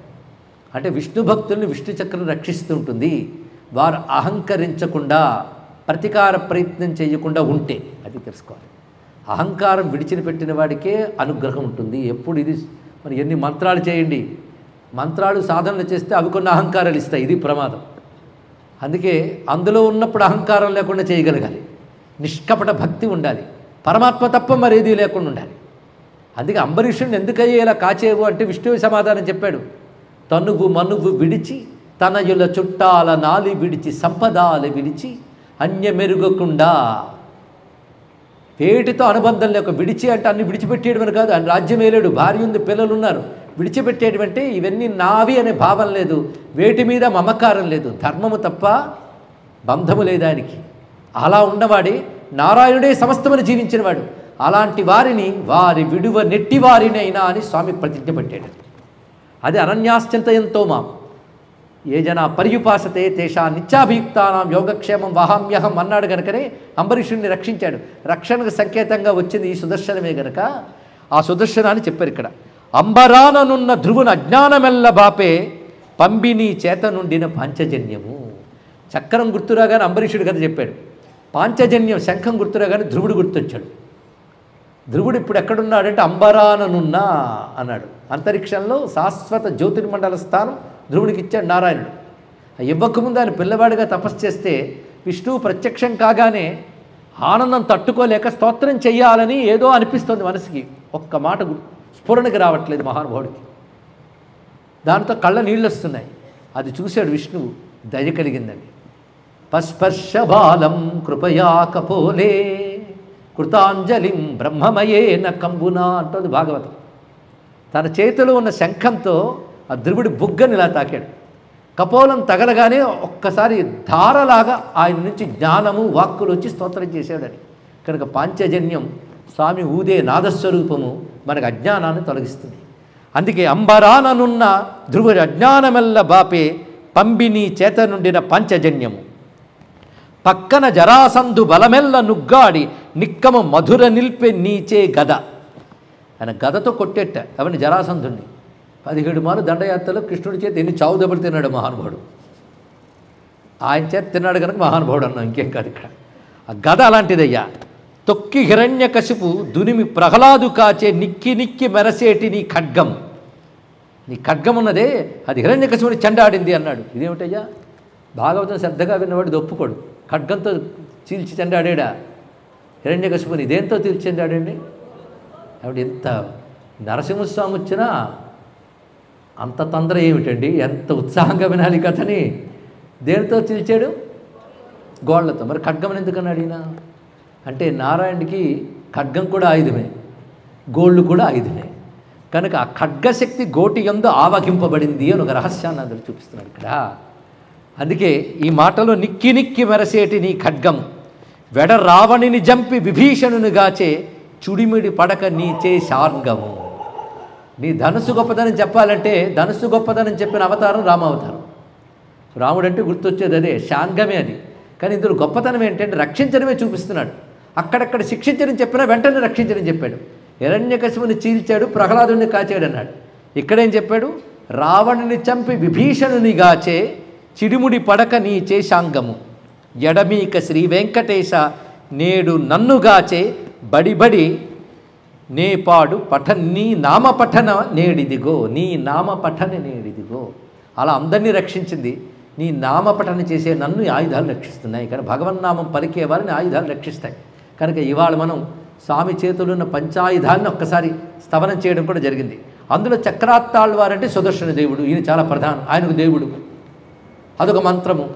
అంటే విష్ణు భక్తుల్ని విష్ణు చక్రం రక్షిస్తూ ఉంటుంది వారు అహంకరించకుండా ప్రతీకార ప్రయత్నం చేయకుండా ఉంటే అది తెలుసుకోవాలి. అహంకారం విడిచిన పెట్టిన వాడికే అనుగ్రహం ఉంటుంది. ఎప్పుడు ఇది మరి ఎన్ని మంత్రాలు చేయండి? మంత్రాలు సాధనలు చేస్తే అవి కొన్ని అహంకారాలు ఇస్తాయి. ఇది ప్రమాదం. అందుకే అందులో ఉన్నప్పుడు అహంకారం లేకుండా చేయగలగాలి. నిష్కపట భక్తి ఉండాలి. పరమాత్మ తప్ప మరేది లేకుండా ఉండాలి. అందుకే అంబరీషుడిని ఎందుకయ్యే ఇలా కాచేవు అంటే విష్ణువు సమాధానం చెప్పాడు. తనువు మనువు విడిచి తనయుల చుట్టాల నాలి విడిచి సంపదాలు విడిచి అన్యమెరుగకుండా వేటితో అనుబంధం లేక విడిచి అంటే అన్ని విడిచిపెట్టేయడం కాదు. ఆయన రాజ్యం వేలేడు భార్య ఉంది పిల్లలు ఉన్నారు. విడిచిపెట్టేటువంటి ఇవన్నీ నావి అనే భావం లేదు. వేటి మీద మమకారం లేదు. ధర్మము తప్ప బంధము లేదు ఆయనకి. అలా ఉన్నవాడే నారాయణుడే సమస్తమని జీవించినవాడు. అలాంటి వారిని వారి విడువ నెట్టి వారినైనా అని స్వామి ప్రతిజ్ఞ పెట్టాడు. అది అనన్యాశ్చింతయంతో మాం. ఏ జన పర్యుపాసతే తేషా నిత్యాభియుక్తానం యోగక్షేమం వహామ్యహం అన్నాడు గనుకనే అంబరీషుణ్ణి రక్షించాడు. రక్షణకు సంకేతంగా వచ్చింది ఈ సుదర్శనమే గనక. ఆ సుదర్శనాన్ని చెప్పారు ఇక్కడ. అంబరాననున్న ధ్రువున అజ్ఞానమెల్ల బాపే పంబిని చేత నుండిన పాంచజన్యము. చక్రం గుర్తురాగానే అంబరీషుడు కథ చెప్పాడు. పాంచజన్యం శంఖం గుర్తురాగానే ధ్రువుడు గుర్తొచ్చాడు. ధ్రువుడు ఇప్పుడు ఎక్కడున్నాడంటే అంబరాననున్నా అన్నాడు. అంతరిక్షంలో శాశ్వత జ్యోతిర్మండల స్థానం ధ్రువుడికి ఇచ్చాడు నారాయణుడు. ఇవ్వకముందు ఆయన పిల్లవాడిగా తపస్సు చేస్తే విష్ణువు ప్రత్యక్షం కాగానే ఆనందం తట్టుకోలేక స్తోత్రం చేయాలని ఏదో అనిపిస్తుంది మనసుకి. ఒక్క మాట గు- స్ఫురణకి రావట్లేదు మహానుభావుడికి. దాంతో కళ్ళ నీళ్ళు వస్తున్నాయి అది చూశాడు విష్ణువు దయ కలిగిందని. పస్పర్శ బాలం కృపయా కపోలే కృతాంజలిం బ్రహ్మమయే కంబునా అంటుంది భాగవతం. తన చేతిలో ఉన్న శంఖంతో ఆ ధ్రువుడి బుగ్గని ఇలా తాకాడు. కపోలం తగలగానే ఒక్కసారి ధారలాగా ఆయన నుంచి జ్ఞానము వాక్కులు వచ్చి స్తోత్రం చేశాడని. కనుక పాంచజన్యం స్వామి ఊదే నాదస్వరూపము మనకు అజ్ఞానాన్ని తొలగిస్తుంది. అందుకే అంబరాననున్న ధ్రువుడి అజ్ఞానమెల్ల బాపే పంబిని చేత నుండిన పంచజన్యము. పక్కన జరాసంధు బలమెల్ల నుగ్గాడి నిక్కమ మధుర నిల్పే నీచే గద. ఆయన గదతో కొట్టేట అవన్నీ జరాసంధుణ్ణి. పదిహేడు మారు దండయాత్రలో కృష్ణుడి చేత ఎన్ని చావు దెబ్బలు తిన్నాడు మహానుభావుడు. ఆయన చేత తిన్నాడు కనుక మహానుభావుడు అన్నాం ఇంకేం కాదు ఇక్కడ. ఆ గద అలాంటిదయ్యా. తొక్కి హిరణ్య కశిపు దునిమి ప్రహ్లాదు కాచే నిక్కి నిక్కి మెరసేటి నీ ఖడ్గం. నీ ఖడ్గం ఉన్నదే అది హిరణ్యకశిపుని చెండాడింది అన్నాడు. ఇదేమిటయ్యా? భాగవతం శ్రద్ధగా విన్నవాడు ఇది ఒప్పుకోడు ఖడ్గంతో చీల్చి చెండాడా హిరణ్యకశిపుని దేంతో చీల్చి చెండాడండి? ఆవిడ ఎంత నరసింహస్వామి వచ్చినా అంత తొందర ఏమిటండి? ఎంత ఉత్సాహంగా వినాలి కథని? దేనితో చీల్చాడు? గోళ్ళతో. మరి ఖడ్గం ఎందుకన్నాడు ఈయన? అంటే నారాయణుడికి ఖడ్గం కూడా ఆయుధమే గోళ్ళు కూడా ఆయుధమే. కనుక ఆ ఖడ్గశక్తి గోటి ఎందు ఆవగింపబడింది అని ఒక రహస్యాన్ని అందరు చూపిస్తున్నాడు ఇక్కడ. అందుకే ఈ మాటలో నిక్కి నిక్కి మెరసేటి నీ ఖడ్గం వెడ రావణిని జంపి విభీషణుని గాచే చుడిమిడి పడక నీచే శార్గము. నీ ధనుసు గొప్పదనం చెప్పాలంటే ధనుసు గొప్పదనం చెప్పిన అవతారం రామావతారం. రాముడు అంటే గుర్తొచ్చేది అదే శాంగమే అది. కానీ ఇందులో గొప్పతనం ఏంటంటే రక్షించడమే చూపిస్తున్నాడు. అక్కడక్కడ శిక్షించడం చెప్పినా వెంటనే రక్షించడం చెప్పాడు. హిరణ్యకశిపుని చీల్చాడు ప్రహ్లాదుని కాచాడు అన్నాడు ఇక్కడేం చెప్పాడు? రావణుని చంపి విభీషణుని గాచే చిడిముడి పడక నీ చేశాంగము ఎడమీక శ్రీ వెంకటేశ నేడు నన్నుగాచే బడిబడి నేపాడు పఠ నీ నామ పఠన నేడిదిగో నీ నామ పఠన నేడిదిగో. అలా అందరినీ రక్షించింది. నీ నామపఠన చేసే నన్ను ఆయుధాలు రక్షిస్తున్నాయి. కానీ భగవన్నామం పలికే వారిని ఆయుధాలు రక్షిస్తాయి. కనుక ఇవాళ మనం స్వామి చేతులున్న పంచాయుధాన్ని ఒక్కసారి స్థవనం చేయడం కూడా జరిగింది. అందులో చక్రాత్తాళ్ళ వారంటే సుదర్శన దేవుడు ఈయన చాలా ప్రధానం ఆయనకు దేవుడు. అదొక మంత్రము.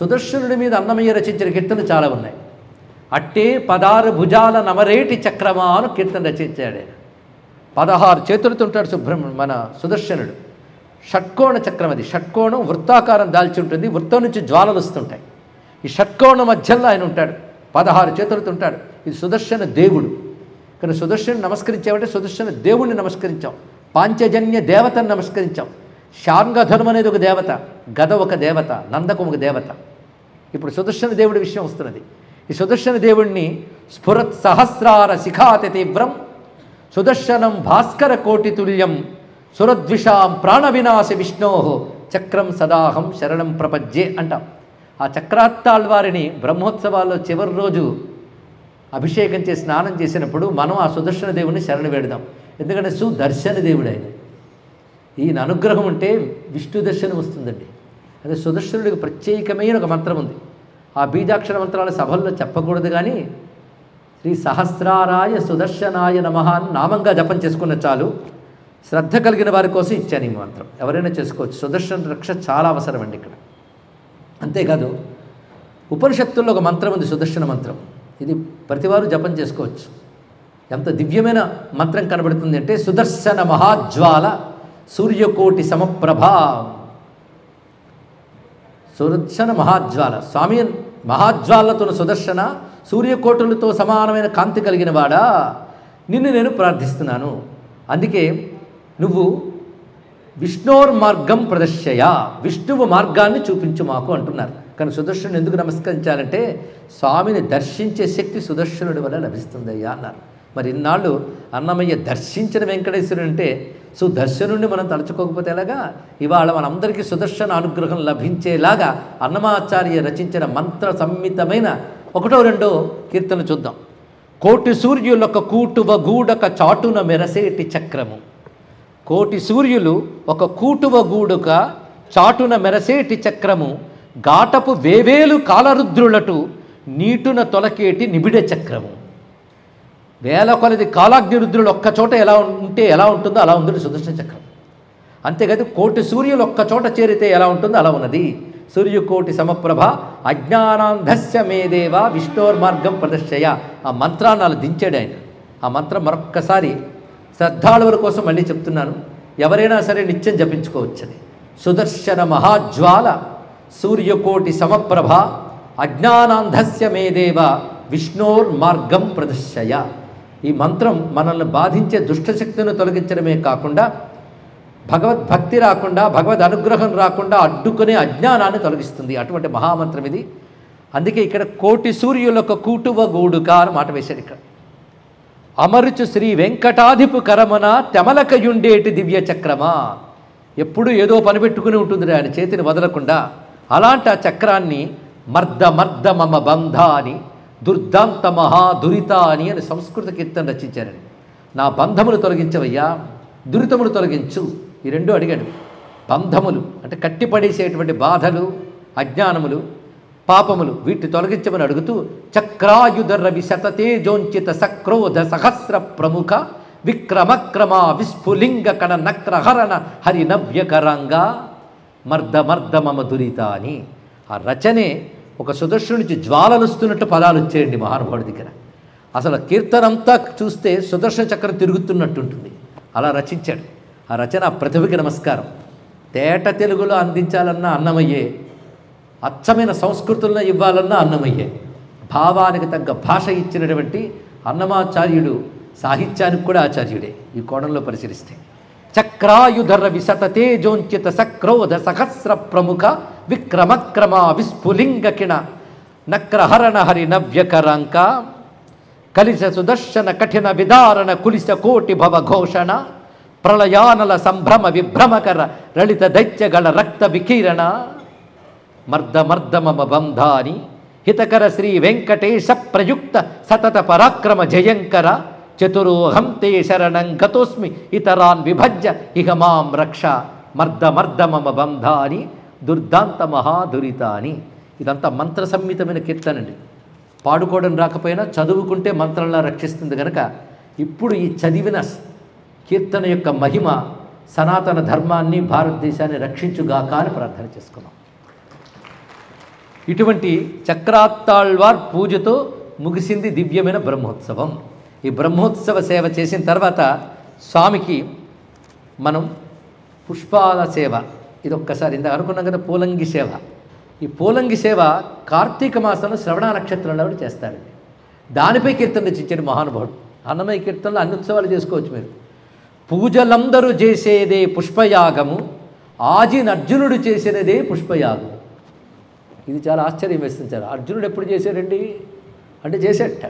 సుదర్శనుడి మీద అన్నమయ్య రచించిన కీర్తనలు చాలా ఉన్నాయి. అట్టే పదారు భుజాల నమరేటి చక్రమా అని కీర్తన రచించాడు ఆయన. పదహారు చేతులతో ఉంటాడు సుబ్రహ్మణ్య మన సుదర్శనుడు. షట్కోణ చక్రం అది. షట్కోణం వృత్తాకారం దాల్చి ఉంటుంది. వృత్తం నుంచి జ్వాలలు వస్తుంటాయి. ఈ షట్కోణ మధ్యలో ఆయన ఉంటాడు. పదహారు చేతులతో ఉంటాడు ఇది సుదర్శన దేవుడు. కానీ సుదర్శను నమస్కరించామంటే సుదర్శన దేవుణ్ణి నమస్కరించాం. పాంచజన్య దేవతను నమస్కరించాం. శాంగధర్మ అనేది ఒక దేవత గద ఒక దేవత నందకం ఒక దేవత. ఇప్పుడు సుదర్శన దేవుడి విషయం వస్తున్నది. ఈ సుదర్శన దేవుణ్ణి స్ఫురత్ సహస్రార శిఖాతి తీవ్రం సుదర్శనం భాస్కర కోటి తుల్యం సురద్విషాం ప్రాణవినాశ విష్ణో చక్రం సదాహం శరణం ప్రపజ్యే అంటాం. ఆ చక్రాత్తాళ్ వారిని బ్రహ్మోత్సవాల్లో చివరి రోజు అభిషేకం చేసి స్నానం చేసినప్పుడు మనం ఆ సుదర్శన దేవుని శరణ వేడదాం. ఎందుకంటే సుదర్శన దేవుడు ఆయన. ఈయన అనుగ్రహం ఉంటే విష్ణు దర్శనం వస్తుందండి. అదే సుదర్శనుడికి ప్రత్యేకమైన ఒక మంత్రం ఉంది. ఆ బీజాక్షర మంత్రాల సభల్లో చెప్పకూడదు కానీ శ్రీ సహస్రారాయ సుదర్శనాయ నమః నామంగా జపం చేసుకున్న చాలు. శ్రద్ధ కలిగిన వారి కోసం ఇచ్చాను ఈ మంత్రం. ఎవరైనా చేసుకోవచ్చు. సుదర్శన రక్ష చాలా అవసరం అండి ఇక్కడ. అంతేకాదు ఉపనిషత్తుల్లో ఒక మంత్రం ఉంది సుదర్శన మంత్రం. ఇది ప్రతివారు జపం చేసుకోవచ్చు. ఎంత దివ్యమైన మంత్రం కనబడుతుంది అంటే సుదర్శన మహాజ్వాల సూర్యకోటి సమప్రభా. సుదర్శన మహాజ్వాల. స్వామి మహాజ్వాలతో సుదర్శన సూర్యకోటులతో సమానమైన కాంతి కలిగిన వాడా? నిన్ను నేను ప్రార్థిస్తున్నాను. అందుకే నువ్వు విష్ణోర్ మార్గం ప్రదర్శయ విష్ణువు మార్గాన్ని చూపించు మాకు అంటున్నారు. కానీ సుదర్శనుడు ఎందుకు నమస్కరించాలంటే స్వామిని దర్శించే శక్తి సుదర్శనుడి వల్ల లభిస్తుందయ్యా అన్నారు. మరి ఇన్నాళ్ళు అన్నమయ్య దర్శించిన వెంకటేశ్వరుడు అంటే సుదర్శనుడిని మనం తలుచుకోకపోతే ఎలాగా? ఇవాళ మనందరికీ సుదర్శన అనుగ్రహం లభించేలాగా అన్నమాచార్య రచించిన మంత్ర సంహితమైన ఒకటో రెండో కీర్తన చూద్దాం. కోటి సూర్యులొక కూటువ గూడక చాటున మెరసేటి చక్రము. కోటి సూర్యులు ఒక కూటువ గూడుక చాటున మెరసేటి చక్రము గాటపు వేవేలు కాలరుద్రులటు నీటున తొలకేటి నిబిడ చక్రము. వేల కొలది కాలాగ్నిరుద్రులు ఒక్కచోట ఎలా ఉంటే ఎలా ఉంటుందో అలా ఉంది సుదర్శన చక్రం. అంతేకాదు కోటి సూర్యులు ఒక్క చోట చేరితే ఎలా ఉంటుందో అలా ఉన్నది. సూర్యకోటి సమప్రభ అజ్ఞానాంధస్య మేదేవ విష్ణోర్మార్గం ప్రదర్శయ. ఆ మంత్రాన్ని అలా దించాడు ఆయన. ఆ మంత్రం మరొక్కసారి శ్రద్ధాళువుల కోసం మళ్ళీ చెప్తున్నాను. ఎవరైనా సరే నిత్యం జపించుకోవచ్చని. సుదర్శన మహాజ్వాల సూర్యకోటి సమప్రభ అజ్ఞానాంధస్య మేదేవ విష్ణోర్ మార్గం ప్రదర్శయ. ఈ మంత్రం మనల్ని బాధించే దుష్టశక్తిని తొలగించడమే కాకుండా భగవద్భక్తి రాకుండా భగవద్ అనుగ్రహం రాకుండా అడ్డుకునే అజ్ఞానాన్ని తొలగిస్తుంది. అటువంటి మహామంత్రం ఇది. అందుకే ఇక్కడ కోటి సూర్యులకు కూటువ గూడుక అని మాట వేశాడు ఇక్కడ. అమరుచు శ్రీ వెంకటాధిపు కరమన తెమలకయుండేటి దివ్య చక్రమా? ఎప్పుడు ఏదో పని పెట్టుకుని ఉంటుంది ఆయన చేతిని వదలకుండా. అలాంటి ఆ చక్రాన్ని మర్ద మర్ద మమ బంధ అని దుర్దాంత మహా దురిత అని అని సంస్కృత కీర్తన రచించారని. నా బంధములు తొలగించవయ్యా దురితములు తొలగించు. ఈ రెండు అడిగాడు. బంధములు అంటే కట్టిపడేసేటువంటి బాధలు అజ్ఞానములు పాపములు వీటిని తొలగించమని అడుగుతూ చక్రాయుధ రవి శతతేజోంచిత సక్రోధ సహస్ర ప్రముఖ విక్రమక్రమ విస్ఫులింగ కణ నక్రహరణ హరి నవ్యకరంగా మర్ద మర్ద మమ దురిత అని ఆ రచనే ఒక సుదర్శుడి నుంచి జ్వాలలుస్తున్నట్టు పదాలు వచ్చేయండి మహానుభావుడి దగ్గర. అసలు కీర్తనంతా చూస్తే సుదర్శన చక్రం తిరుగుతున్నట్టుంటుంది. అలా రచించాడు. ఆ రచన ప్రతిభకి నమస్కారం. తేట తెలుగులో అందించాలన్న అన్నమయ్యే అచ్చమైన సంస్కృతులను ఇవ్వాలన్నా అన్నమయ్యే. భావానికి తగ్గ భాష ఇచ్చినటువంటి అన్నమాచార్యుడు సాహిత్యానికి కూడా ఆచార్యుడే ఈ కోణంలో పరిశీలిస్తే. చక్రాయుధర విశత తేజోంచిత సక్రోధ సహస్ర ప్రముఖ విక్రమక్రమ విస్ఫులింగ కిణ నక్రహరణ హరి నవ్యకరంక కలిశ సుదర్శన కఠిన విదారణ కులిశ కోటి భవ ఘోషణ ప్రళయానల సంభ్రమ విభ్రమకర రళిత దైత్యగళ రక్త వికీరణ మర్దమర్దమమ బంధాని హితకర శ్రీ వెంకటేశ ప్రయుక్త సతత పరాక్రమ జయంకర చతురోహం తే శరణం గతోస్మి ఇతరాన్ విభజ్య ఇహ మాం రక్ష మర్దమర్దమమ బంధాని దుర్దాంత మహాదురితాని ఇదంతా మంత్ర సంహితమైన కీర్తనండి. పాడుకోవడం రాకపోయినా చదువుకుంటే మంత్రంలా రక్షిస్తుంది కనుక ఇప్పుడు ఈ చదివిన కీర్తన యొక్క మహిమ సనాతన ధర్మాన్ని భారతదేశాన్ని రక్షించుగాక అని ప్రార్థన చేసుకున్నాం. ఇటువంటి చక్రాత్తాళ్వార్ పూజతో ముగిసింది దివ్యమైన బ్రహ్మోత్సవం. ఈ బ్రహ్మోత్సవ సేవ చేసిన తర్వాత స్వామికి మనం పుష్పాల సేవ ఇది ఒక్కసారి ఇందాక అనుకున్నాం కదా పూలంగి సేవ. ఈ పూలంగి సేవ కార్తీక మాసంలో శ్రవణ నక్షత్రంలో కూడా చేస్తారండి దానిపై కీర్తన రచించాడు మహానుభావుడు. అన్నమయ్య కీర్తనలో అన్ని ఉత్సవాలు చేసుకోవచ్చు మీరు. పూజలందరూ చేసేదే పుష్పయాగము ఆజిన్ అర్జునుడు చేసినదే పుష్పయాగము ఇది చాలా ఆశ్చర్యం వేస్తుంది చాలా అర్జునుడు ఎప్పుడు చేశాడండి? అంటే చేసేట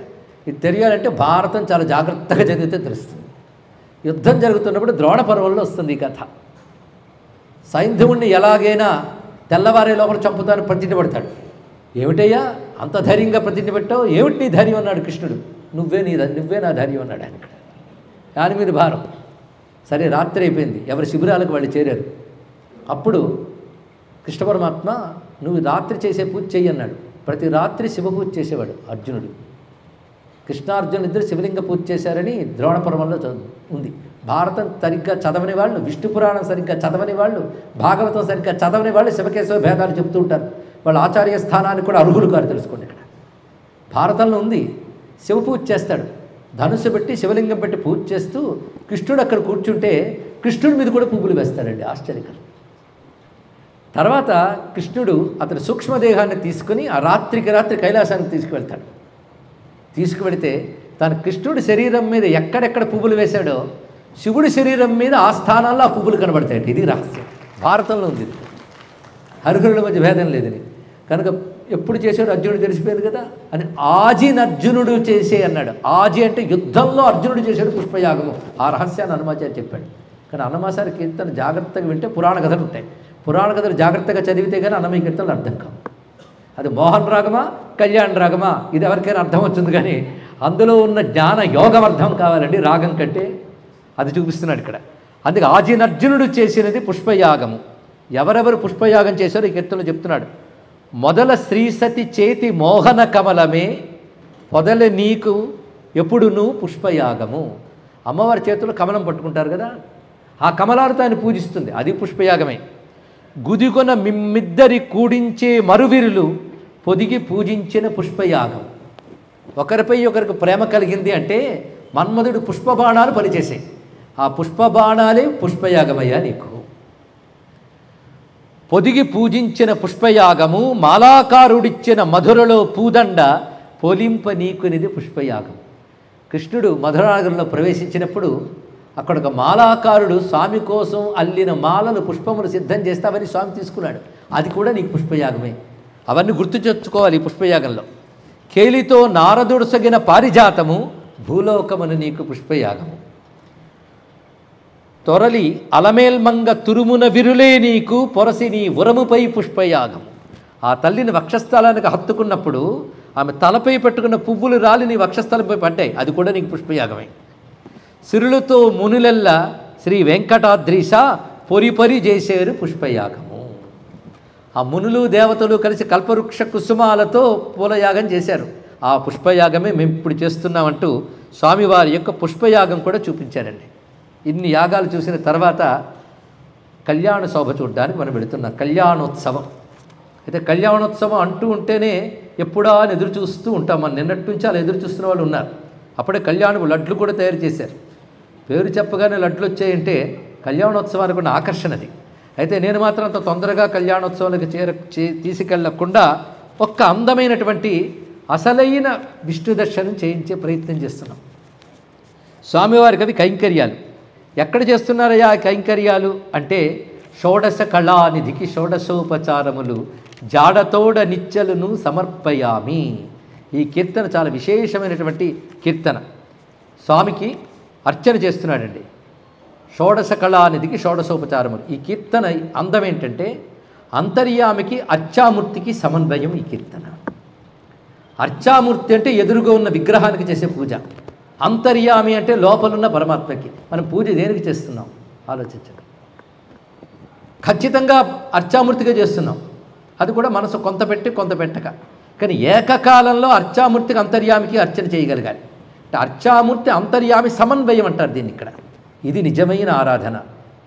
ఇది తెలియాలంటే భారతం చాలా జాగ్రత్తగా చదివితే తెలుస్తుంది. యుద్ధం జరుగుతున్నప్పుడు ద్రోణ పర్వంలో వస్తుంది ఈ కథ. సైంధవుణ్ణి ఎలాగైనా తెల్లవారే లోపల చంపుతాను ప్రతిజ్ఞ పడతాడు ఏమిటయ్యా? అంత ధైర్యంగా ప్రతిజ్ఞ పెట్టావు? ఏమిటి నీ ధైర్యం అన్నాడు కృష్ణుడు. నువ్వే నీ నువ్వే నా ధైర్యం అన్నాడు ఆయన ఇక్కడ. దాని మీద భారం. సరే రాత్రి అయిపోయింది. ఎవరి శిబిరాలకు వాళ్ళు చేరారు. అప్పుడు కృష్ణ పరమాత్మ నువ్వు రాత్రి చేసే పూజ చెయ్యి అన్నాడు. ప్రతి రాత్రి శివ పూజ చేసేవాడు అర్జునుడు. కృష్ణార్జునులు ఇద్దరు శివలింగ పూజ చేశారని ద్రోణ పర్వంలో చదువు ఉంది. భారతం సరిగ్గా చదవని వాళ్ళు విష్ణు పురాణం సరిగ్గా చదవని వాళ్ళు భాగవతం సరిగ్గా చదవని వాళ్ళు శివకేశవ భేదాలు చెప్తూ ఉంటారు. వాళ్ళ ఆచార్య స్థానానికి కూడా అర్హులు కాదు తెలుసుకోండి ఇక్కడ. భారతంలో ఉంది. శివ పూజ చేస్తాడు. ధనుసు పెట్టి శివలింగం పెట్టి పూజ చేస్తూ కృష్ణుడు అక్కడ కూర్చుంటే కృష్ణుడి మీద కూడా పువ్వులు వేస్తాడండి. ఆశ్చర్యకరం. తర్వాత కృష్ణుడు అతని సూక్ష్మదేహాన్ని తీసుకుని ఆ రాత్రికి రాత్రి కైలాసానికి తీసుకువెళ్తాడు. తీసుకువెళితే తను కృష్ణుడి శరీరం మీద ఎక్కడెక్కడ పువ్వులు వేశాడో శివుడి శరీరం మీద ఆ స్థానాల్లో ఆ పువ్వులు కనబడతాయట ఇది రహస్యం. భారతంలో ఉంది ఇది. హరిహరుల మధ్య భేదం లేదని. కనుక ఎప్పుడు చేశాడు అర్జునుడు తెలిసిపోయింది కదా. అని ఆజిన్ అర్జునుడు చేసే అన్నాడు. ఆజి అంటే యుద్ధంలో అర్జునుడు చేశాడు పుష్పయాగము. ఆ రహస్యాన్ని హనుమాచార్య చెప్పాడు. కానీ హనుమాచారి కీర్తన జాగ్రత్తగా వింటే పురాణ కథలు ఉంటాయి. పురాణ కథలు జాగ్రత్తగా చదివితే కానీ అన్నమయ్య కీర్తనలు అర్థం కావు. అది మోహన్ రాగమా కళ్యాణ్ రాగమా ఇది ఎవరికైనా అర్థం వచ్చింది కానీ అందులో ఉన్న జ్ఞాన యోగం అర్థం కావాలండి రాగం కంటే. అది చూపిస్తున్నాడు ఇక్కడ. అందుకే ఆజినర్జునుడు చేసినది పుష్పయాగము. ఎవరెవరు పుష్పయాగం చేశారో ఈ కీర్తనలో చెప్తున్నాడు. మొదల శ్రీసతి చేతి మోహన కమలమే పొదల నీకు ఎప్పుడునూ పుష్పయాగము. అమ్మవారి చేతిలో కమలం పట్టుకుంటారు కదా? ఆ కమలాలతో ఆయన పూజిస్తుంది. అది పుష్పయాగమే. గుదిగొన మిమ్మిద్దరి కూడించే మరువిరులు పొదిగి పూజించిన పుష్పయాగం. ఒకరిపై ఒకరికి ప్రేమ కలిగింది అంటే మన్మధుడు పుష్పబాణాలు పనిచేసాయి ఆ పుష్పబాణాలే పుష్పయాగమయ్యా నీకు. పొదిగి పూజించిన పుష్పయాగము మాలాకారుడిచ్చిన మధురలో పూదండ పొలింప నీకునిది పుష్పయాగం. కృష్ణుడు మధురానగరంలో ప్రవేశించినప్పుడు అక్కడ ఒక మాలాకారుడు స్వామి కోసం అల్లిన మాలలు పుష్పములు సిద్ధం చేస్తావని స్వామి తీసుకున్నాడు. అది కూడా నీకు పుష్పయాగమే. అవన్నీ గుర్తు తెచ్చుకోవాలి పుష్పయాగంలో. కేలితో నారదుడు సగిన పారిజాతము భూలోకమును నీకు పుష్పయాగము. తొరలి అలమేల్మంగ తురుమున విరులే నీకు పొరసి నీ ఉరముపై పుష్పయాగం. ఆ తల్లిని వక్షస్థలానికి హత్తుకున్నప్పుడు ఆమె తలపై పెట్టుకున్న పువ్వులు రాలి నీ వక్షస్థలంపై పడ్డాయి. అది కూడా నీకు పుష్పయాగమే. సిరులతో మునులెల్ల శ్రీ వెంకటాద్రీశ పొరిపరి చేసేరు పుష్పయాగము. ఆ మునులు దేవతలు కలిసి కల్పవృక్ష కుసుమాలతో పూలయాగం చేశారు. ఆ పుష్పయాగమే మేము ఇప్పుడు చేస్తున్నామంటూ స్వామివారి యొక్క పుష్పయాగం కూడా చూపించారండి. ఇన్ని యాగాలు చూసిన తర్వాత కళ్యాణ శోభ చూడడానికి మనం వెళుతున్నాం. కళ్యాణోత్సవం. అయితే కళ్యాణోత్సవం అంటూ ఉంటేనే ఎప్పుడా అని ఎదురు చూస్తూ ఉంటాం. మనం నిన్నటి నుంచి అలా ఎదురు చూస్తున్న వాళ్ళు ఉన్నారు. అప్పుడే కళ్యాణం లడ్లు కూడా తయారు చేశారు. పేరు చెప్పగానే లడ్లు వచ్చాయంటే కళ్యాణోత్సవానికి ఉన్న ఆకర్షణది అయితే నేను మాత్రం అంత తొందరగా కళ్యాణోత్సవానికి చేర చే- తీసుకెళ్ళకుండా ఒక్క అందమైనటువంటి అసలైన విష్ణు దర్శనం చేయించే ప్రయత్నం చేస్తున్నాం. స్వామివారికి అవి కైంకర్యాలు. ఎక్కడ చేస్తున్నారయ్యా ఆ కైంకర్యాలు? అంటే షోడశ కళానిధికి షోడశోపచారములు జాడతోడ నిచ్చలను సమర్పయామి. ఈ కీర్తన చాలా విశేషమైనటువంటి కీర్తన. స్వామికి అర్చన చేస్తున్నాడండి. షోడశ కళానిధికి షోడశోపచారములు. ఈ కీర్తన అందం ఏంటంటే అంతర్యామికి అర్చామూర్తికి సమన్వయం ఈ కీర్తన. అర్చామూర్తి అంటే ఎదురుగా ఉన్న విగ్రహానికి చేసే పూజ. అంతర్యామి అంటే లోపలున్న పరమాత్మకి. మనం పూజ దేనికి చేస్తున్నాం? ఆలోచించండి. ఖచ్చితంగా అర్చామూర్తిగా చేస్తున్నాం. అది కూడా మనసు కొంత పెట్టి కొంత పెట్టక. కానీ ఏకకాలంలో అర్చామూర్తికి అంతర్యామికి అర్చన చేయగలగాలి. అర్చామూర్తి అంతర్యామి సమన్వయం అంటారు దీన్ని ఇక్కడ. ఇది నిజమైన ఆరాధన.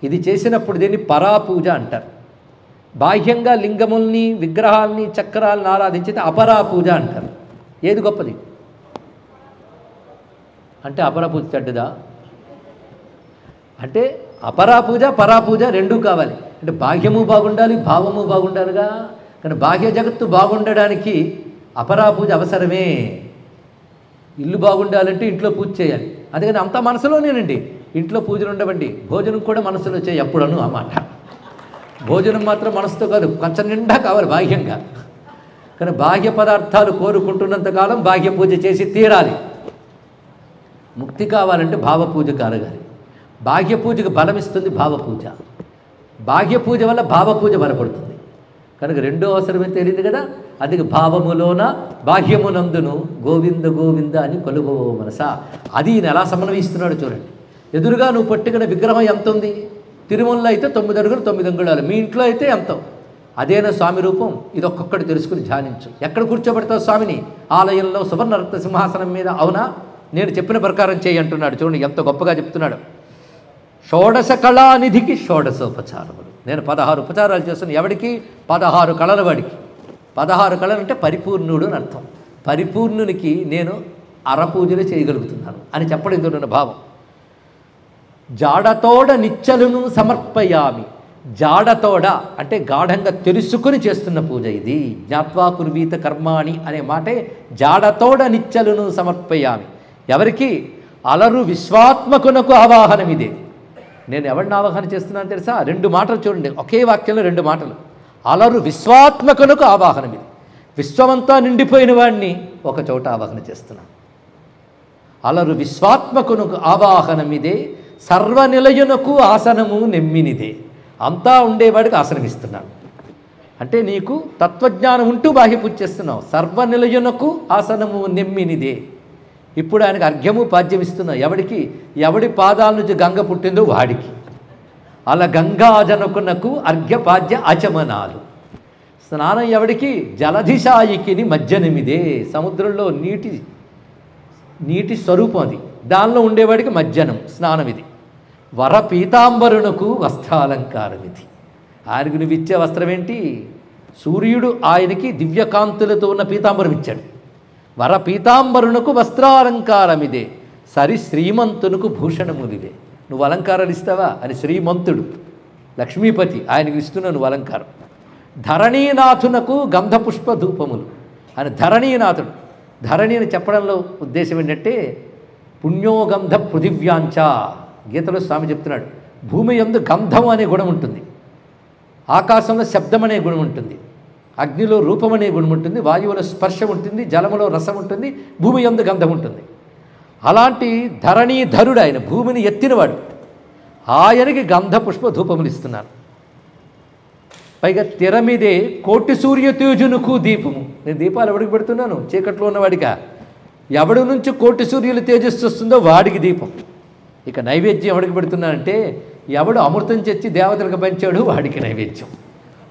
ఇది చేసినప్పుడు దీన్ని పరాపూజ అంటారు. బాహ్యంగా లింగముల్ని విగ్రహాల్ని చక్రాలను ఆరాధించితే అపరాపూజ అంటారు. ఏది గొప్పది? అంటే అపరాపూజ చెడ్డదా? అంటే అపరాపూజ పరాపూజ రెండూ కావాలి. అంటే బాహ్యము బాగుండాలి భావము బాగుండాలిగా. కానీ బాహ్య జగత్తు బాగుండడానికి అపరాపూజ అవసరమే. ఇల్లు బాగుండాలంటే ఇంట్లో పూజ చేయాలి. అందుకని అంత మనసులోనేనండి. ఇంట్లో పూజలు ఉండవండి. భోజనం కూడా మనసులో చేయి. ఎప్పుడను అన్నమాట భోజనం మాత్రం మనసుతో కాదు కొంచెం నిండా కావాలి బాహ్యంగా. కానీ బాహ్య పదార్థాలు కోరుకుంటున్నంతకాలం బాహ్య పూజ చేసి తీరాలి. ముక్తి కావాలంటే భావ పూజ కలగాలి. బాహ్య పూజకు బలమిస్తుంది భావ పూజ. బాహ్య పూజ వల్ల భావ పూజ బలపడుతుంది. కనుక రెండో అవసరమే తెలియదు కదా? అది భావములోన బాహ్యమునందును గోవింద గోవింద అని కలుగో మనస. అది ఈయన ఎలా సమన్వయిస్తున్నాడు చూడండి. ఎదురుగా నువ్వు పట్టుకున్న విగ్రహం ఎంత ఉంది తిరుమలలో అయితే తొమ్మిది అడుగులు తొమ్మిది అంగుళాలు. మీ ఇంట్లో అయితే ఎంత? అదేనా స్వామి రూపం? ఇది ఒక్కొక్కటి తెలుసుకుని ధ్యానించు. ఎక్కడ కూర్చోబెడతావు స్వామిని? ఆలయంలో సువర్ణ రక్త సింహాసనం మీద. అవునా? నేను చెప్పిన ప్రకారం చేయి అంటున్నాడు. చూడండి ఎంత గొప్పగా చెప్తున్నాడు. షోడశ కళానిధికి షోడశోపచారములు. నేను పదహారు ఉపచారాలు చేస్తున్నాను ఎవడికి? పదహారు కళల వాడికి పదహారు కళలు అంటే పరిపూర్ణుడు అని అర్థం. పరిపూర్ణునికి నేను అరపూజలు చేయగలుగుతున్నాను అని చెప్పడం ఇందులో భావం. జాడతోడ నిచ్చలను సమర్పయామి. జాడతోడ అంటే గాఢంగా తెలుసుకుని చేస్తున్న పూజ ఇది. జ్ఞాత్వా కుర్వీత కర్మాణి అనే మాటే జాడతోడ నిచ్చలను సమర్పయామి. ఎవరికి? అలరు విశ్వాత్మకునకు ఆవాహనం ఇదే నేను ఎవరిని ఆవాహన చేస్తున్నాను తెలుసా? రెండు మాటలు చూడండి. ఒకే వాక్యంలో రెండు మాటలు. అలరు విశ్వాత్మకునకు ఆవాహనం ఇది విశ్వమంతా నిండిపోయిన వాడిని ఒక చోట ఆవాహన చేస్తున్నాను అలరు విశ్వాత్మకునకు ఆవాహనమిదే సర్వనిలయునకు ఆసనము నెమ్మినిదే. అంతా ఉండేవాడికి ఆసనం ఇస్తున్నాను అంటే నీకు తత్వజ్ఞానం ఉంటూ బాహ్య పూజ చేస్తున్నావు. సర్వనిలయునకు ఆసనము నెమ్మినిదే. ఇప్పుడు ఆయనకు అర్ఘ్యము పాద్యం ఇస్తున్నావు ఎవడికి? ఎవడి పాదాల నుంచి గంగ పుట్టిందో వాడికి. అలా గంగాజనకునకు అర్ఘ్యపాద్య ఆచమనాలు. స్నానం ఎవడికి జలధిశాయికిని మజ్జనమిదే సముద్రంలో నీటి నీటి స్వరూపం అది. దానిలో ఉండేవాడికి మజ్జనం స్నానం ఇది వర పీతాంబరునకు వస్త్రాలంకారం ఇది ఆయనకు నువ్వు ఇచ్చే వస్త్రం ఏంటి సూర్యుడు ఆయనకి దివ్యకాంతులతో ఉన్న పీతాంబరం ఇచ్చాడు వర పీతాంబరునకు వస్త్రాలంకారం ఇదే సరి శ్రీమంతునకు భూషణములివే నువ్వు అలంకారాలు ఇస్తావా? అని శ్రీమంతుడు లక్ష్మీపతి ఆయనకు ఇస్తున్న నువ్వు అలంకారం. ధరణీనాథునకు గంధపుష్ప ధూపములు అని ధరణీనాథుడు ధరణి అని చెప్పడంలో ఉద్దేశం ఏంటంటే పుణ్యోగంధ పృథివ్యాంచ. గీతలో స్వామి చెప్తున్నాడు భూమి ఎందు గంధం అనే గుణం ఉంటుంది. ఆకాశంలో శబ్దం అనే గుణం ఉంటుంది. అగ్నిలో రూపం అనే గుణం ఉంటుంది. వాయువులో స్పర్శ ఉంటుంది. జలములో రసం ఉంటుంది. భూమి ఎందు గంధం ఉంటుంది. అలాంటి ధరణీధరుడు ఆయన భూమిని ఎత్తినవాడు. ఆయనకి గంధ పుష్ప ధూపములు ఇస్తున్నాను పైగా తెర మీదే కోటి సూర్యతేజునుకు దీపము. నేను దీపాలు ఎవడికి పెడుతున్నాను? చీకట్లో ఉన్నవాడిగా ఎవడి నుంచి కోటి సూర్యులు తేజస్సు వస్తుందో వాడికి దీపం. ఇక నైవేద్యం ఎవడికి పెడుతున్నానంటే ఎవడు అమృతం తెచ్చి దేవతలకు పంచాడు వాడికి నైవేద్యం.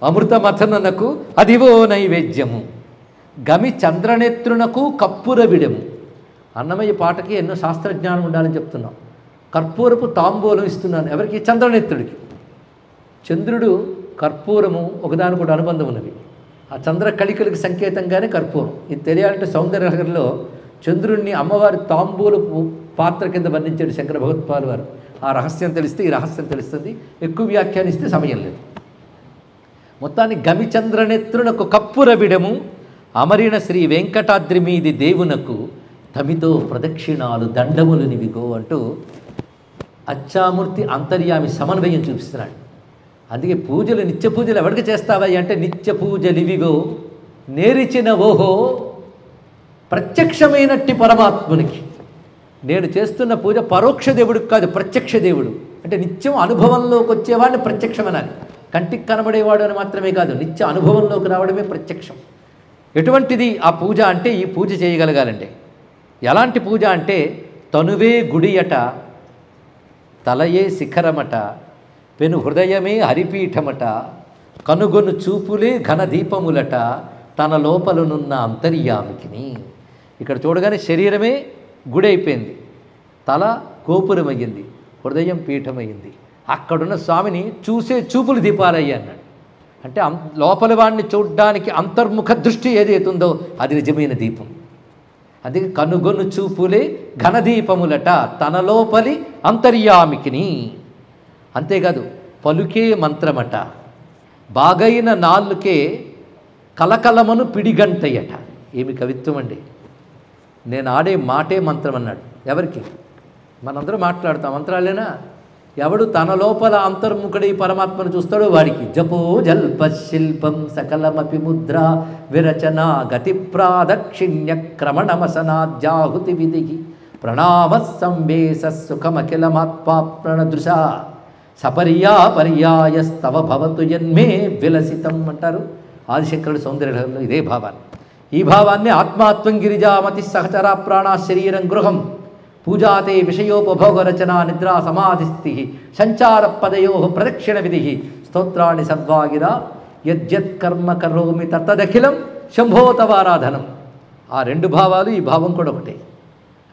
అమృత మథనకు అదివో నైవేద్యము. గమి చంద్రనేత్రునకు కప్పుర విడము అన్నమయ్య పాటకి ఎన్నో శాస్త్రజ్ఞానం ఉండాలని చెప్తున్నాం. కర్పూరపు తాంబూలం ఇస్తున్నాను. ఎవరికి? చంద్రనేత్రుడికి చంద్రుడు కర్పూరము ఒకదానికొకటి అనుబంధం ఉన్నవి ఆ చంద్ర కళికలకు సంకేతంగానే కర్పూరం. ఇది తెలియాలంటే సౌందర్యనగర్లో చంద్రుడిని అమ్మవారి తాంబూలపు పాత్ర కింద వర్ణించాడు శంకర భగవత్పాల్ వారు. ఆ రహస్యం తెలిస్తే ఈ రహస్యం తెలుస్తుంది. ఎక్కువ వ్యాఖ్యానిస్తే సమయం లేదు. మొత్తాన్ని గమిచంద్రనేత్రునకు కప్పుర విడము అమరిన శ్రీ వెంకటాద్రి మీది దేవునకు తమితో ప్రదక్షిణాలు దండములు నివిగో అంటూ అచ్చామూర్తి అంతర్యామి సమన్వయం చూపిస్తున్నాడు. అందుకే పూజలు నిత్య పూజలు ఎవరికి చేస్తావా అంటే నిత్య పూజలివిగో నేరిచిన ఓహో ప్రత్యక్షమైనట్టి పరమాత్మునికి. నేను చేస్తున్న పూజ పరోక్ష దేవుడికి కాదు ప్రత్యక్ష దేవుడు. అంటే నిత్యం అనుభవంలోకి వచ్చేవాడిని ప్రత్యక్షమనాలి కంటికి కనబడేవాడు అని మాత్రమే కాదు నిత్య అనుభవంలోకి రావడమే ప్రత్యక్షం. ఎటువంటిది ఆ పూజ అంటే ఈ పూజ చేయగలగాలండి ఎలాంటి పూజ అంటే తనువే గుడియట తలయే శిఖరమట పెను హృదయమే హరిపీఠమట కనుగొను చూపులే ఘన దీపములట తన లోపలనున్న అంతర్యామికిని. ఇక్కడ చూడగానే శరీరమే గుడి అయిపోయింది తల గోపురమయ్యింది హృదయం పీఠమయ్యింది. అక్కడున్న స్వామిని చూసే చూపులు దీపాలయ్యి అన్నాడు. అంటే లోపల వాడిని చూడ్డానికి అంతర్ముఖ దృష్టి ఏదైతుందో అది నిజమైన దీపం. అందుకే కనుగొను చూపులే ఘనదీపములట తన లోపలి అంతర్యామికిని. అంతేకాదు పలుకే మంత్రమట బాగైన నాలుకే కలకలమను పిడిగంటయ్యట. ఏమి కవిత్వం అండి? నేను ఆడే మాటే మంత్రం అన్నాడు. ఎవరికి? మనందరూ మాట్లాడతాం. మంత్రాలేనా? ఎవడు తన లోపల అంతర్ముఖుడై పరమాత్మను చూస్తాడో వాడికి జపో జల్ప శిల్పం సకలమపి ముద్ర విరచన గతి ప్రాదక్షిణ్య క్రమణమసనాద్యాహుతి విధి ప్రణామ సంవేశ సుఖమఖిలమాత్మాప్రణదృశ సపర్యా పర్యాయస్తవ భవతు జన్మే విలసితం అంటారు ఆదిశంకరుడు సౌందర్యంలో ఇదే భావాన్ని. ఈ భావాన్ని ఆత్మాత్వం గిరిజామతి సహచరా ప్రాణ శరీరం గృహం పూజాతే విషయోపభోగ రచన నిద్రా సమాధిస్థితి సంచార పదయో ప్రదక్షిణ విధి స్తోత్రాన్ని సద్వాగిర యద్యత్ కర్మ కరోమి తత్తదఖిలం శంభోతవారాధనం ఆ రెండు భావాలు ఈ భావం కూడా ఒకటే.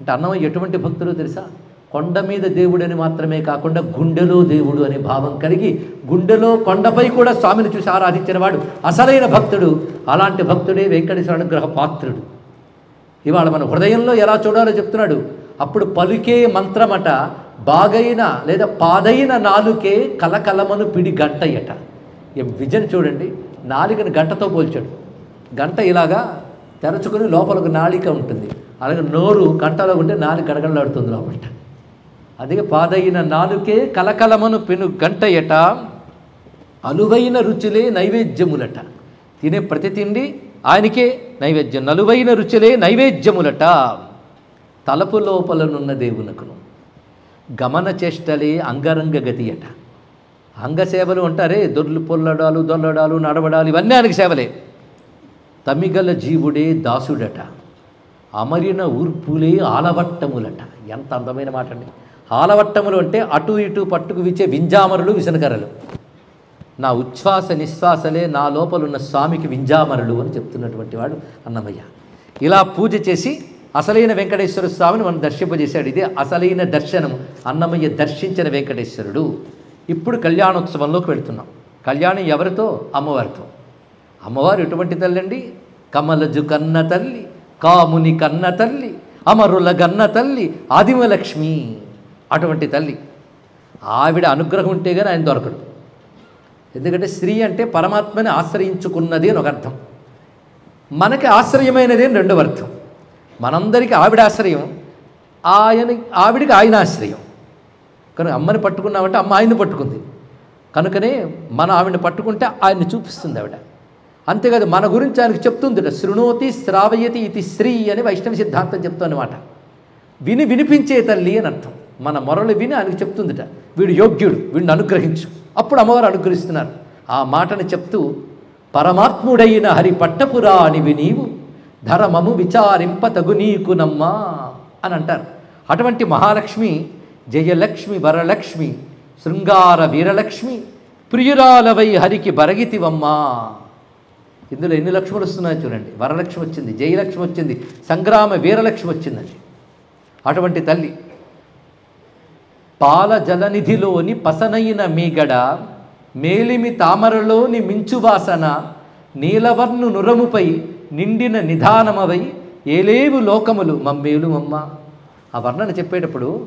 అంటే అన్నం ఎటువంటి భక్తులు తెలుసా? కొండ మీద దేవుడని మాత్రమే కాకుండా గుండెలో దేవుడు అనే భావం కలిగి గుండెలో కొండపై కూడా స్వామిని చూసి ఆరాధించిన వాడు అసలైన భక్తుడు. అలాంటి భక్తుడే వెంకటేశ్వర అనుగ్రహ పాత్రుడు. ఇవాళ మన హృదయంలో ఎలా చూడాలో చెప్తున్నాడు. అప్పుడు పలుకే మంత్రమట బాగైన లేదా పాదైన నాలుకే కలకలమను పిడి గంటయ్యట. విజన్ చూడండి నాలుకను గంటతో పోల్చాడు. గంట ఇలాగా తెరచుకొని లోపల ఒక నాళిక ఉంటుంది. అలాగే నోరు గంటలో ఉంటే నాలుగు గడగడలాడుతుంది లోపల అదే పాదైన నాలుకే కలకలమను పెను గంటయట అలువైన రుచులే నైవేద్యములట. తినే ప్రతి తిండి ఆయనకే నైవేద్యం. నలువైన రుచులే నైవేద్యములట. తలపు లోపలనున్న దేవునకును. గమన చేష్టలే అంగరంగ గతి అట. అంగసేవలు అంటారే దొర్లు పొల్లడాలు దొల్లడాలు నడవడాలు ఇవన్నీ ఆయనకి సేవలే. తమిగల జీవుడే దాసుడట. అమరిన ఊర్పులే ఆలవట్టములట. ఎంత అందమైన మాట అండి ఆలవట్టములు అంటే అటు ఇటు పట్టుకు విచ్చే వింజామరులు విసనకరలు నా ఉచ్ఛ్వాస నిశ్వాసలే నా లోపలున్న స్వామికి వింజామరులు అని చెప్తున్నటువంటి వాడు అన్నమయ్య. ఇలా పూజ చేసి అసలైన వెంకటేశ్వర స్వామిని మనం దర్శింపజేశాడు. ఇదే అసలైన దర్శనం అన్నమయ్య దర్శించిన వెంకటేశ్వరుడు. ఇప్పుడు కళ్యాణోత్సవంలోకి వెళ్తున్నాం. కళ్యాణం ఎవరితో? అమ్మవారితో. అమ్మవారు ఎటువంటి తల్లి అండి కమలజు కన్న తల్లి కాముని కన్న తల్లి అమరుల గన్న తల్లి ఆదిమలక్ష్మి అటువంటి తల్లి. ఆవిడ అనుగ్రహం ఉంటే కానీ ఆయన దొరకడు. ఎందుకంటే స్త్రీ అంటే పరమాత్మని ఆశ్రయించుకున్నది అని ఒక అర్థం. మనకి ఆశ్రయమైనది అని రెండవ అర్థం. మనందరికీ ఆవిడ ఆశ్రయం ఆయన ఆవిడికి ఆయన ఆశ్రయం. కనుక అమ్మని పట్టుకున్నామంటే అమ్మ ఆయన్ని పట్టుకుంది. కనుకనే మన ఆవిడని పట్టుకుంటే ఆయన్ని చూపిస్తుంది ఆవిడ. అంతేకాదు మన గురించి ఆయనకు చెప్తుంది శృణోతి శ్రావయతి ఇది శ్రీ అని వైష్ణవ సిద్ధాంతం చెప్తానమాట విని వినిపించే తల్లి అని అర్థం. మన మొరలు విని ఆయనకు చెప్తుందిట. వీడు యోగ్యుడు వీడిని అనుగ్రహించు. అప్పుడు అమ్మవారు అనుగ్రహిస్తున్నారు. ఆ మాటను చెప్తూ పరమాత్ముడైన హరి పట్టపురాని వినీవు ధర్మము విచారింప తగు నీకునమ్మా అని అంటారు. అటువంటి మహాలక్ష్మి జయలక్ష్మి వరలక్ష్మి శృంగార వీరలక్ష్మి ప్రియురాలవై హరికి బరగితివమ్మా. ఇందులో ఎన్ని లక్ష్ములు వస్తున్నాయో చూడండి. వరలక్ష్మి వచ్చింది జయలక్ష్మి వచ్చింది సంగ్రామ వీరలక్ష్మి వచ్చిందండి. అటువంటి తల్లి పాల జలనిధిలోని పసనైన మీగడ మేలిమి తామరలోని మించువాసన నీలవర్ణు నురముపై నిండిన నిధానమవై ఏలేవు లోకములు మమ్మేలు మమ్మ ఆ వర్ణన చెప్పేటప్పుడు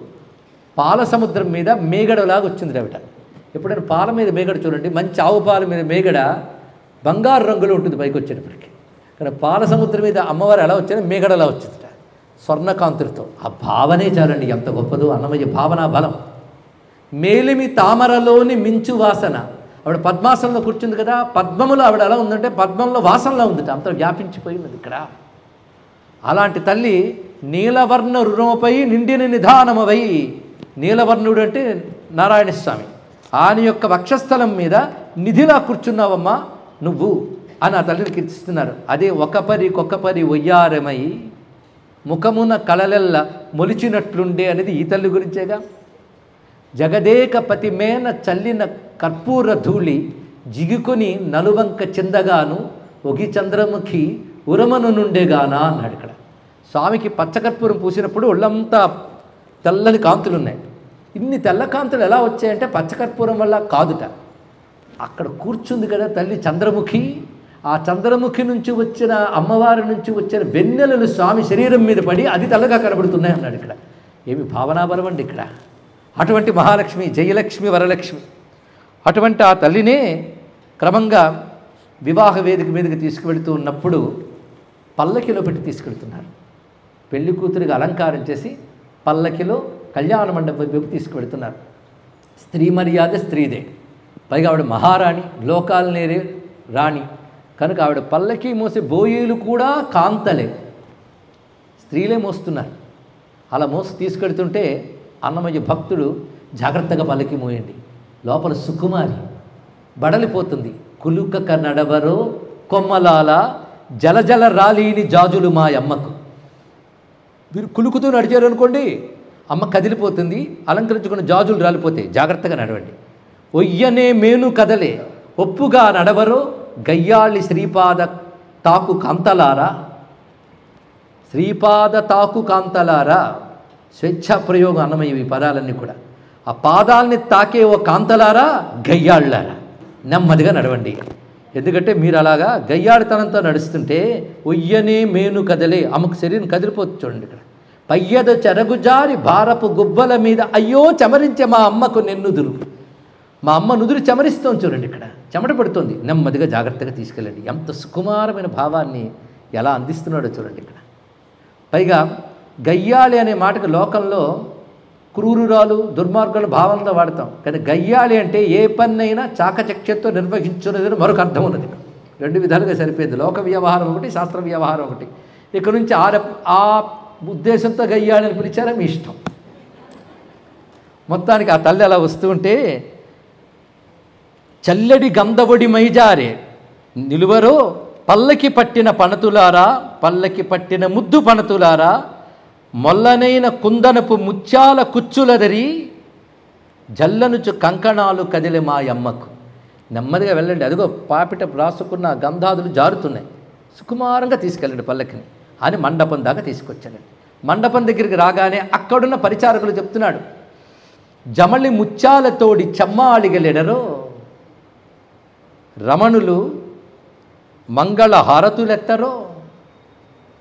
పాల సముద్రం మీద మేగడలాగా వచ్చింది రవిట ఎప్పుడైనా పాల మీద మేగడ చూడండి మంచి ఆవు పాల మీద మేగడ బంగారు రంగులో ఉంటుంది పైకి వచ్చేటప్పటికి. కానీ పాల సముద్రం మీద అమ్మవారు ఎలా వచ్చింది మేగడలా వచ్చిందిట. స్వర్ణకాంతులతో ఆ భావనే చాలండి ఎంత గొప్పదో అన్నమయ్య భావన బలం. మేలిమి తామరలోని మించు వాసన ఆవిడ పద్మాసనంలో కూర్చుంది కదా పద్మములో ఆవిడ ఎలా ఉందంటే పద్మంలో వాసనలో ఉందిట. అంత వ్యాపించిపోయినది ఇక్కడ. అలాంటి తల్లి నీలవర్ణ రుణముపై నిండిన నిధానమవై నీలవర్ణుడు అంటే నారాయణ స్వామి ఆయన యొక్క వక్షస్థలం మీద నిధిలా కూర్చున్నావమ్మా నువ్వు అని ఆ తల్లిని కీర్తిస్తున్నారు. అదే ఒకపరి కొక్కపరి ఒయ్యారమై ముఖమున కళలెల్ల మొలిచినట్లుండే అనేది ఈ తల్లి గురించేగా? జగదేక పతిమేన చల్లిన కర్పూర ధూళి జిగుకొని నలువంక చిందగాను ఒగి చంద్రముఖి ఉరమను నుండేగానా అన్నాడు ఇక్కడ. స్వామికి పచ్చకర్పూరం పూసినప్పుడు ఒళ్ళంతా తెల్లని కాంతులు ఉన్నాయి ఇన్ని తెల్ల కాంతులు ఎలా వచ్చాయంటే పచ్చకర్పూరం వల్ల కాదుట. అక్కడ కూర్చుంది కదా తల్లి చంద్రముఖి. ఆ చంద్రముఖి నుంచి వచ్చిన అమ్మవారి నుంచి వచ్చిన వెన్నెలలు స్వామి శరీరం మీద పడి అది తెల్లగా కనబడుతున్నాయి అన్నాడు ఇక్కడ. ఏమి భావనాబలం అండి ఇక్కడ. అటువంటి మహాలక్ష్మి జయలక్ష్మి వరలక్ష్మి. అటువంటి ఆ తల్లినే క్రమంగా వివాహ వేదిక మీదకి తీసుకువెళుతూ ఉన్నప్పుడు పల్లకిలో పెట్టి తీసుకెళ్తున్నారు. పెళ్ళి కూతురిగా అలంకారం చేసి పల్లకిలో కళ్యాణ మండపం వైపు స్త్రీ మర్యాద స్త్రీదే. పైగా ఆవిడ మహారాణి లోకాలనేరే రాణి. కనుక ఆవిడ పల్లకి మోసే బోయేలు కూడా కాంతలే. స్త్రీలే మోస్తున్నారు. అలా మోసి తీసుకెడుతుంటే అన్నమయ్య భక్తుడు జాగ్రత్తగా పల్లకి మోయండి. లోపల సుకుమారి బడలిపోతుంది. కులుకక నడవరో కొమ్మలాల జలజల రాలీని జాజులు మా అమ్మకు. వీరు కులుకుతూ నడిచారు అనుకోండి అమ్మ కదిలిపోతుంది అలంకరించుకున్న జాజులు రాలిపోతాయి. జాగ్రత్తగా నడవండి. ఒయ్యనే మేను కదలే ఒప్పుగా నడవరో గయ్యాళి శ్రీపాద తాకు కాంతలారా. శ్రీపాద తాకు కాంతలారా స్వేచ్ఛా ప్రయోగం అన్నమయ్య ఈ పదాలన్నీ కూడా. ఆ పాదాల్ని తాకే ఓ కాంతలారా గయ్యాళ్ళారా నెమ్మదిగా నడవండి. ఎందుకంటే మీరు అలాగా గయ్యాడితనంతో నడుస్తుంటే ఉయ్యనే మేను కదలే. అమ్మకు శరీరం కదిలిపోతు చూడండి ఇక్కడ. పయ్యద చెరగుజారి భారపు గుబ్బల మీద అయ్యో చెమరించే మా అమ్మకు నిన్నుదురు మా అమ్మ నుదురు చెమరిస్తోంది చూడండి ఇక్కడ. చెమట పడుతుంది. నెమ్మదిగా జాగ్రత్తగా తీసుకెళ్ళండి. ఎంత సుకుమారమైన భావాన్ని ఎలా అందిస్తున్నాడో చూడండి ఇక్కడ. పైగా గయ్యాళి అనే మాటకు లోకంలో క్రూరురాలు దుర్మార్గుల భావనలో వాడతాం. కానీ గయ్యాలి అంటే ఏ పన్నైనా చాకచక్యంతో నిర్వహించున్నదని మరొక అర్థం ఉన్నది రెండు విధాలుగా సరిపోయింది. లోక వ్యవహారం ఒకటి శాస్త్ర వ్యవహారం ఒకటి. ఇక్కడ నుంచి ఆ ఆ ఉద్దేశంతో గయ్యాళి అని పిలిచారా? మీ ఇష్టం. మొత్తానికి ఆ తల్లి అలా వస్తూ ఉంటే చల్లడి గంధవడి మైజారే నిలువరో పల్లకి పట్టిన పణతులారా పల్లకి పట్టిన ముద్దు పణతులారా మొల్లనైన కుందనపు ముత్యాల కుచ్చులదరి జల్లనుచు కంకణాలు కదిలే మా అమ్మకు నెమ్మదిగా వెళ్ళండి. అదిగో పాపిట రాసుకున్న గంధాదులు జారుతున్నాయి. సుకుమారంగా తీసుకెళ్ళండి పల్లకిని. అని మండపం దాకా తీసుకొచ్చాడండి. మండపం దగ్గరికి రాగానే అక్కడున్న పరిచారకులు చెప్తున్నాడు జమలి ముత్యాలతోడి చెమ్మాళిగలెడరో రమణులు మంగళ హారతులెత్తరో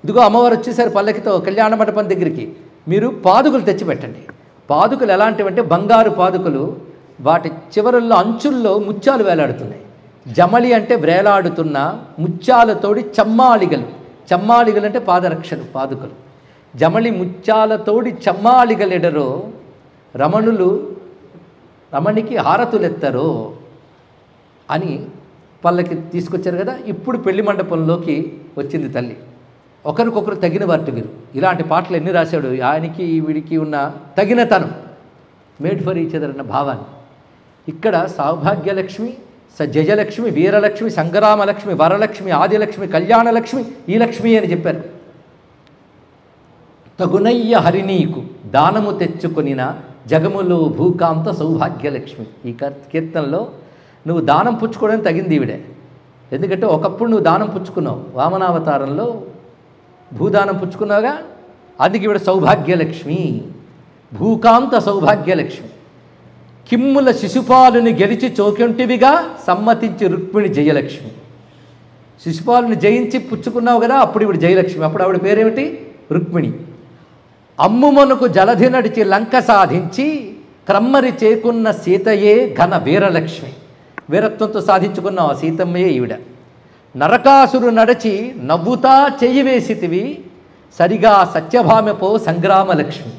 ఇదిగో అమ్మవారు వచ్చేసారు పల్లకితో కళ్యాణ మండపం దగ్గరికి. మీరు పాదుకలు తెచ్చిపెట్టండి. పాదుకలు ఎలాంటివంటే బంగారు పాదుకలు వాటి చివరల్లో అంచుల్లో ముత్యాలు వేలాడుతున్నాయి. జమలి అంటే వ్రేలాడుతున్న ముత్యాలతోడి చమ్మాళిగలు. చమ్మాళిగలు అంటే పాదరక్షలు పాదుకలు. జమలి ముత్యాలతోడి చమ్మాళిగలెడరో రమణులు రమణికి హారతులెత్తరో అని పల్లకి తీసుకొచ్చారు కదా ఇప్పుడు పెళ్ళి మండపంలోకి వచ్చింది తల్లి. ఒకరికొకరు తగిన వారు వీరు. ఇలాంటి పాటలు ఎన్ని రాశాడు? ఆయనకి వీడికి ఉన్న తగినతనం. మేడ్ ఫర్ ఈచ్ అదర్ అన్న భావాన్ని. ఇక్కడ సౌభాగ్యలక్ష్మి స జయలక్ష్మి వీరలక్ష్మి సంగ్రామలక్ష్మి వరలక్ష్మి ఆదిలక్ష్మి కళ్యాణలక్ష్మి ఈ లక్ష్మి అని చెప్పారు. తగునయ్య హరినీకు దానము తెచ్చుకొనిన జగములో భూకాంత సౌభాగ్యలక్ష్మి. ఈ కీర్తనలో నువ్వు దానం పుచ్చుకోవడానికి తగింది ఈవిడే. ఎందుకంటే ఒకప్పుడు నువ్వు దానం పుచ్చుకున్నావు. వామనావతారంలో భూదానం పుచ్చుకున్నావుగా? అందుకే ఈవిడ సౌభాగ్యలక్ష్మి. భూకాంత సౌభాగ్యలక్ష్మి. కిమ్ముల శిశుపాలుని గెలిచి చోకొంటివిగా సమ్మతించి రుక్మిణి జయలక్ష్మి. శిశుపాలుని జయించి పుచ్చుకున్నావు కదా అప్పుడు ఇప్పుడు జయలక్ష్మి. అప్పుడు ఆవిడ పేరేమిటి? రుక్మిణి. అమ్ముమనుకు జలధి నడిచి లంక సాధించి క్రమ్మరి చేకున్న సీతయే ఘన వీరలక్ష్మి. వీరత్వంతో సాధించుకున్న ఆ సీతమ్మయే ఈవిడ. నరకాసురు నడచి నవ్వుతా చెయ్యి వేసితివి సరిగా సత్యభామపో సంగ్రామలక్ష్మి.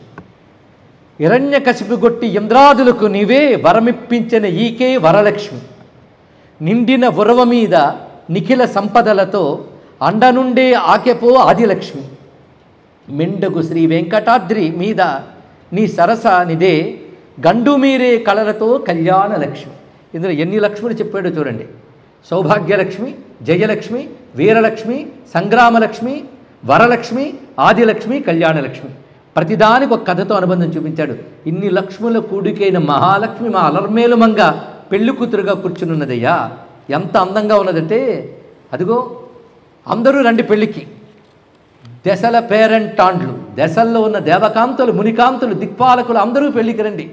హిరణ్యకశిపుగొట్టి ఇంద్రాదులకు నీవే వరమిప్పించిన ఈకే వరలక్ష్మి. నిండిన ఉరవ మీద నిఖిల సంపదలతో అండనుండే ఆకెపో ఆదిలక్ష్మి. మెండగు శ్రీ వెంకటాద్రి మీద నీ సరస నిదే గండు మీరే కళలతో కళ్యాణ లక్ష్మి ఇందులో ఎన్ని లక్ష్ములు చెప్పాడో చూడండి. సౌభాగ్యలక్ష్మి జయలక్ష్మి వీరలక్ష్మి సంగ్రామలక్ష్మి వరలక్ష్మి ఆదిలక్ష్మి కళ్యాణలక్ష్మి. ప్రతిదానికి ఒక కథతో అనుబంధం చూపించాడు. ఇన్ని లక్ష్ముల కూడికైన మహాలక్ష్మి మా అలర్మేలు మంగ పెళ్ళి కూతురుగా కూర్చునున్నదయ్యా. ఎంత అందంగా ఉన్నదంటే అదిగో అందరూ రండి పెళ్ళికి దశల పేరెంటాండ్లు దశల్లో ఉన్న దేవకాంతులు మునికాంతులు దిక్పాలకులు అందరూ పెళ్ళికి రండి.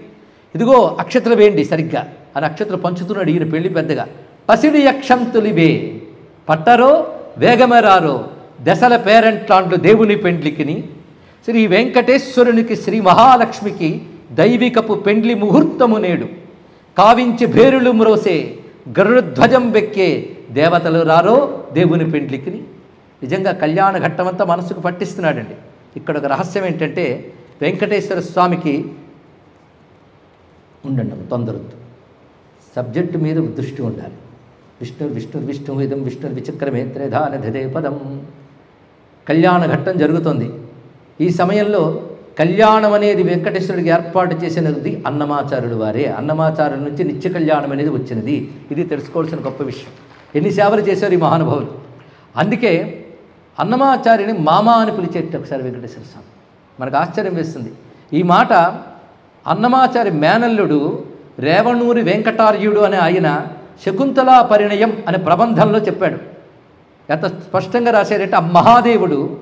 ఇదిగో అక్షతలు వేయండి సరిగ్గా. అని అక్షతలు పంచుతున్నాడు ఈయన పెళ్ళి పెద్దగా. పసిడి యక్షంతులివే. పట్టరో వేగమెరారో దశల పేరెంటాండ్లు దేవుని పెండ్లికిని శ్రీ వెంకటేశ్వరునికి శ్రీ మహాలక్ష్మికి దైవికపు పెండ్లి ముహూర్తము నేడు. కావించి భేరులు మ్రోసే గరుడధ్వజం వెక్కే దేవతలు రారో దేవుని పెండ్లికిని. నిజంగా కళ్యాణ ఘట్టమంతా మనసుకు పట్టిస్తున్నాడండి. ఇక్కడ ఒక రహస్యం ఏంటంటే వెంకటేశ్వర స్వామికి ఉండండి అమ్మ, తొందరొద్దు. సబ్జెక్టు మీద దృష్టి ఉండాలి. విష్ణు విష్ణు విష్ణు ఇదం విష్ణు విచక్రమే త్రేధానధదే పదం. కళ్యాణ ఘట్టం జరుగుతుంది. ఈ సమయంలో కళ్యాణం అనేది వెంకటేశ్వరుడికి ఏర్పాటు చేసినది అన్నమాచార్యుడు వారే. అన్నమాచార్యుల నుంచి నిత్య కళ్యాణం అనేది వచ్చినది. ఇది తెలుసుకోవాల్సిన గొప్ప విషయం. ఎన్ని సేవలు చేశారు ఈ మహానుభావులు? అందుకే అన్నమాచార్యుని మామ అని పిలిచేట ఒకసారి వెంకటేశ్వర స్వామి. మనకు ఆశ్చర్యం వేస్తుంది. ఈ మాట అన్నమాచారి మేనల్లుడు రేవణూరి వెంకటార్యుడు అనే ఆయన శకుంతలా పరిణయం అనే ప్రబంధంలో చెప్పాడు. ఎంత స్పష్టంగా రాశారంటే ఆ మహాదేవుడు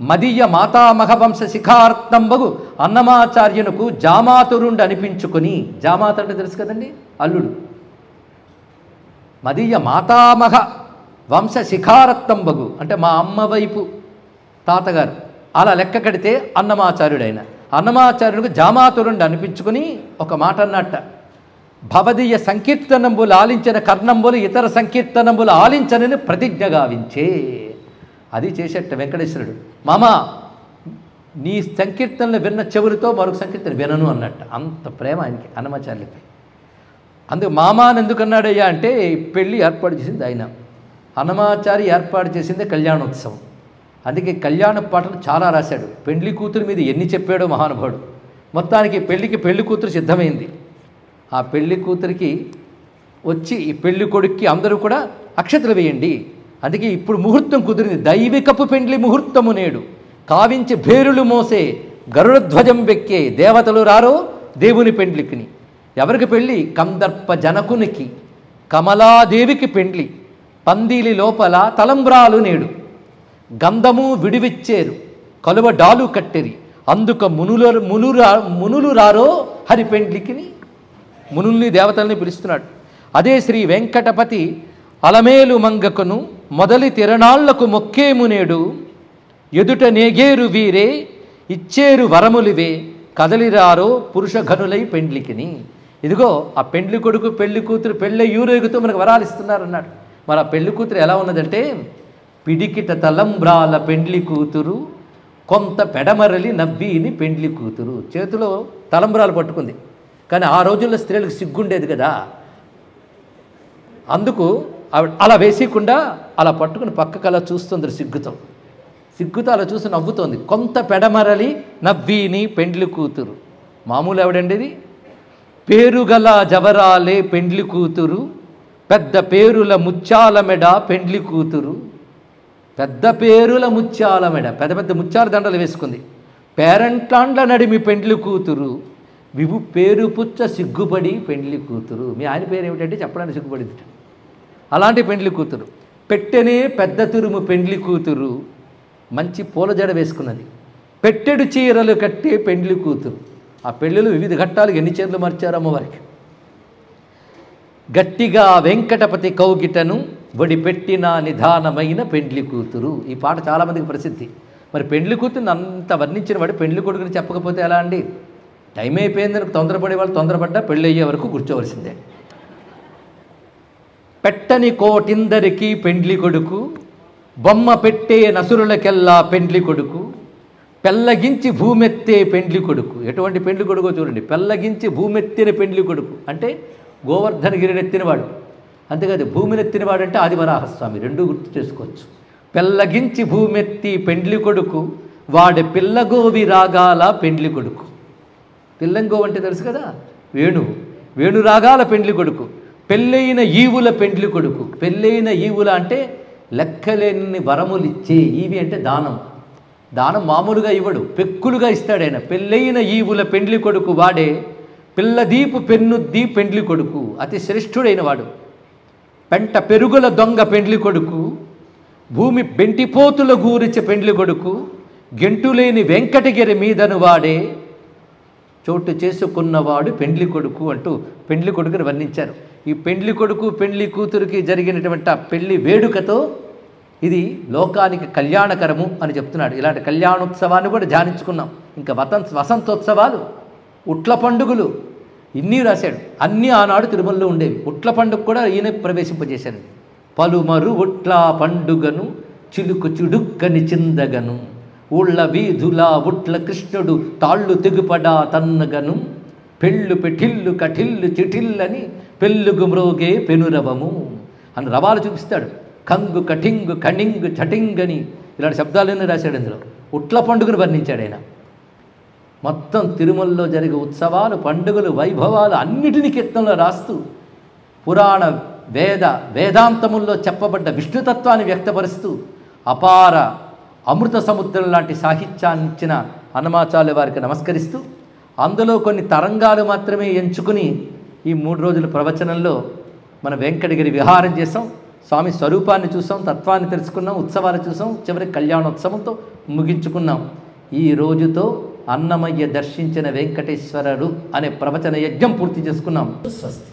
మదీయ మాతామహ వంశ శిఖార్థంబగు అన్నమాచార్యునకు జామాతురుండు అనిపించుకొని జామాత అంటే తెలుసు కదండి? అల్లుడు. మదీయ మాతామహ వంశ శిఖారత్తంబగు అంటే మా అమ్మ వైపు తాతగారు. అలా లెక్క కడితే అన్నమాచార్యుడైన. అన్నమాచార్యుడికి జామాతురుండి అనిపించుకుని ఒక మాట అన్నట్ట. భవదీయ సంకీర్తనంబులు ఆలించిన కర్ణంబులు ఇతర సంకీర్తనంబులు ఆలించనని ప్రతిజ్ఞ గావించే. అది చేసేట వెంకటేశ్వరుడు. మామ నీ సంకీర్తనలు విన్న చెవులతో మరొక సంకీర్తన వినను అన్నట్టు. అంత ప్రేమ ఆయనకి అన్నమాచార్యులపై అందుకు మామ అని ఎందుకన్నాడయ్యా అంటే పెళ్ళి ఏర్పాటు చేసింది ఆయన. అన్నమాచారి ఏర్పాటు చేసింది కళ్యాణోత్సవం. అందుకే కళ్యాణ పాటలు చాలా రాశాడు. పెళ్ళి కూతురు మీద ఎన్ని చెప్పాడో మహానుభావుడు. మొత్తానికి పెళ్ళికి పెళ్ళి కూతురు సిద్ధమైంది. ఆ పెళ్ళి కూతురికి వచ్చి ఈ పెళ్ళి కొడుక్కి అందరూ కూడా అక్షతలు వేయండి. అందుకే ఇప్పుడు ముహూర్తం కుదిరింది. దైవికపు పెండ్లి ముహూర్తము నేడు. కావించి భేరులు మోసే గరుడధ్వజం వెక్కే దేవతలు రారో దేవుని పెండ్లికిని. ఎవరికి పెళ్ళి కందర్ప జనకునికి. కమలాదేవికి పెండ్లి. పందిలి లోపల తలంబ్రాలు నేడు. గంధము విడివిచ్చేరు. కలువ డాలు కట్టెరి. అందుక మునుల మునురా మునులు రారో హరి పెండ్లికిని మునుల్ని దేవతల్ని పిలుస్తున్నాడు. అదే శ్రీ వెంకటపతి అలమేలు మంగకును మొదలి తిరణాళ్ళకు మొక్కేమునేడు ఎదుట నేగేరు వీరే ఇచ్చేరు వరములివే కదలిరారో పురుష ఘనులై పెండ్లికిని. ఇదిగో ఆ పెండ్లి కొడుకు పెళ్ళి కూతురు పెళ్ళే యూరేగుతూ మనకు వరాలు ఇస్తున్నారన్నాడు. మరి ఆ పెళ్ళి కూతురు ఎలా ఉన్నదంటే పిడికిట తలంబ్రాల పెండ్లి కూతురు కొంత పెడమరలి నవ్వీని పెండ్లి కూతురు. చేతిలో తలంబ్రాలు పట్టుకుంది. కానీ ఆ రోజుల్లో స్త్రీలకు సిగ్గుండేది కదా. అందుకు ఆవిడ అలా వేసేయకుండా అలా పట్టుకుని పక్కకు అలా చూస్తుంది సిగ్గుతో. సిగ్గుతో అలా చూసి నవ్వుతోంది. కొంత పెడమరలి నవ్వీని పెండ్లి కూతురు. మామూలు ఎవడండి ఇది పేరుగల జవరాలే పెండ్లి కూతురు. పెద్ద పేరుల ముత్యాల మెడ పెండ్లి కూతురు. పెద్ద పేరుల ముత్యాల మెడ పెద్ద పెద్ద ముత్యాల దండలు వేసుకుంది. పేరెంట్లాండ్ల నడిమి పెండ్లి కూతురు. విభు పేరు పుచ్చ సిగ్గుపడి పెండ్లి కూతురు. మీ ఆయన పేరు ఏమిటంటే చెప్పడానికి సిగ్గుపడింది అలాంటి పెండ్లి కూతురు. పెట్టెనే పెద్ద తురుము పెండ్లి కూతురు. మంచి పూల జడ వేసుకున్నది. పెట్టెడు చీరలు కట్టే పెండ్లి కూతురు. ఆ పెళ్ళిలో వివిధ ఘట్టాలు ఎన్ని చీరలు మార్చారు అమ్మవారికి? గట్టిగా వెంకటపతి కౌగిటను వడిపెట్టిన నిదానమైన పెండ్లి కూతురు. ఈ పాట చాలామందికి ప్రసిద్ధి. మరి పెండ్లి కూతురుని అంత వర్ణించిన వాడు పెండ్లి కొడుకుని చెప్పకపోతే ఎలా అండి? టైం అయిపోయిందని తొందరపడే వాళ్ళు తొందరపడ్డా పెళ్ళి అయ్యే వరకు కూర్చోవలసిందే. పెట్టని కోటిందరికి పెండ్లి కొడుకు బొమ్మ పెట్టే నసురులకెల్లా పెండ్లి కొడుకు పెళ్ళగించి భూమెత్తే పెండ్లి కొడుకు. ఎటువంటి పెండ్లి కొడుకో చూడండి పెళ్ళగించి భూమెత్తిన పెండ్లి కొడుకు. అంటే గోవర్ధనగిరినెత్తినవాడు అంతేకాదు భూమినెత్తినవాడు అంటే ఆదివరాహస్వామి రెండూ గుర్తు చేసుకోవచ్చు. పెళ్ళగించి భూమెత్తి పెండ్లి కొడుకు వాడి పిల్లగోవి రాగాల పెండ్లి కొడుకు. పిల్లంగో అంటే తెలుసు కదా? వేణు. వేణు రాగాల పెండ్లి కొడుకు. పెళ్ళైన ఈవుల పెండ్లి కొడుకు. పెళ్ళైన ఈవుల అంటే లెక్కలేని వరములు ఇచ్చే ఈవి అంటే దానం. దానం మామూలుగా ఇవ్వడు పెక్కులుగా ఇస్తాడు ఆయన. పెళ్ళైన ఈవుల పెండ్లి కొడుకు వాడే పిల్లదీపు పెన్నుద్ది పెండ్లి కొడుకు అతి శ్రేష్ఠుడైన వాడు. పెంట పెరుగుల దొంగ పెండ్లి కొడుకు భూమి బెంటిపోతుల గూరిచ పెండ్లి కొడుకు గెంటులేని వెంకటగిరి మీదను వాడే చోటు చేసుకున్నవాడు పెండ్లి కొడుకు అంటూ పెండ్లి కొడుకుని వర్ణించారు. ఈ పెండ్లి కొడుకు పెండ్లి కూతురికి జరిగినటువంటి ఆ పెళ్ళి వేడుకతో ఇది లోకానికి కళ్యాణకరము అని చెప్తున్నాడు. ఇలాంటి కళ్యాణోత్సవాన్ని కూడా ధ్యానించుకున్నాం. ఇంకా వసంత వసంతోత్సవాలు ఉట్ల పండుగలు ఇన్ని రాశాడు. అన్నీ ఆనాడు తిరుమలలో ఉండేవి. ఉట్ల పండుగ కూడా ఈయన ప్రవేశింపజేశాడు. పలుమరు ఉట్ల పండుగను చిలుకు చిడుక్కని చిందగను. ఊళ్ళ వీధుల ఉట్ల కృష్ణుడు తాళ్ళు తెగుపడా తన్నగను. పెళ్ళు పెఠిల్లు కఠిల్లు చిఠిల్లని పెళ్ళుగు మ్రోగే పెనురవము. అని రవాలు చూపిస్తాడు. కంగు కఠింగు కణింగు చటింగని ఇలాంటి శబ్దాలన్నీ రాశాడు ఇందులో. ఉట్ల పండుగను వర్ణించాడు ఆయన. మొత్తం తిరుమలలో జరిగే ఉత్సవాలు పండుగలు వైభవాలు అన్నిటినీ కీర్తనలో రాస్తూ పురాణ వేద వేదాంతముల్లో చెప్పబడ్డ విష్ణుతత్వాన్ని వ్యక్తపరుస్తూ అపార అమృత సముద్రం లాంటి సాహిత్యాన్ని ఇచ్చిన హనుమాచార్య వారికి నమస్కరిస్తూ అందులో కొన్ని తరంగాలు మాత్రమే ఎంచుకుని ఈ మూడు రోజుల ప్రవచనంలో మన వెంకటగిరి విహారం చేసాం స్వామి స్వరూపాన్ని చూసాం తత్వాన్ని తెలుసుకున్నాం ఉత్సవాలు చూసాం చివరి కళ్యాణోత్సవంతో ముగించుకున్నాం. ఈ రోజుతో అన్నమయ్య దర్శించిన వెంకటేశ్వరుడు అనే ప్రవచన యజ్ఞం పూర్తి చేసుకున్నాం. స్వస్తి.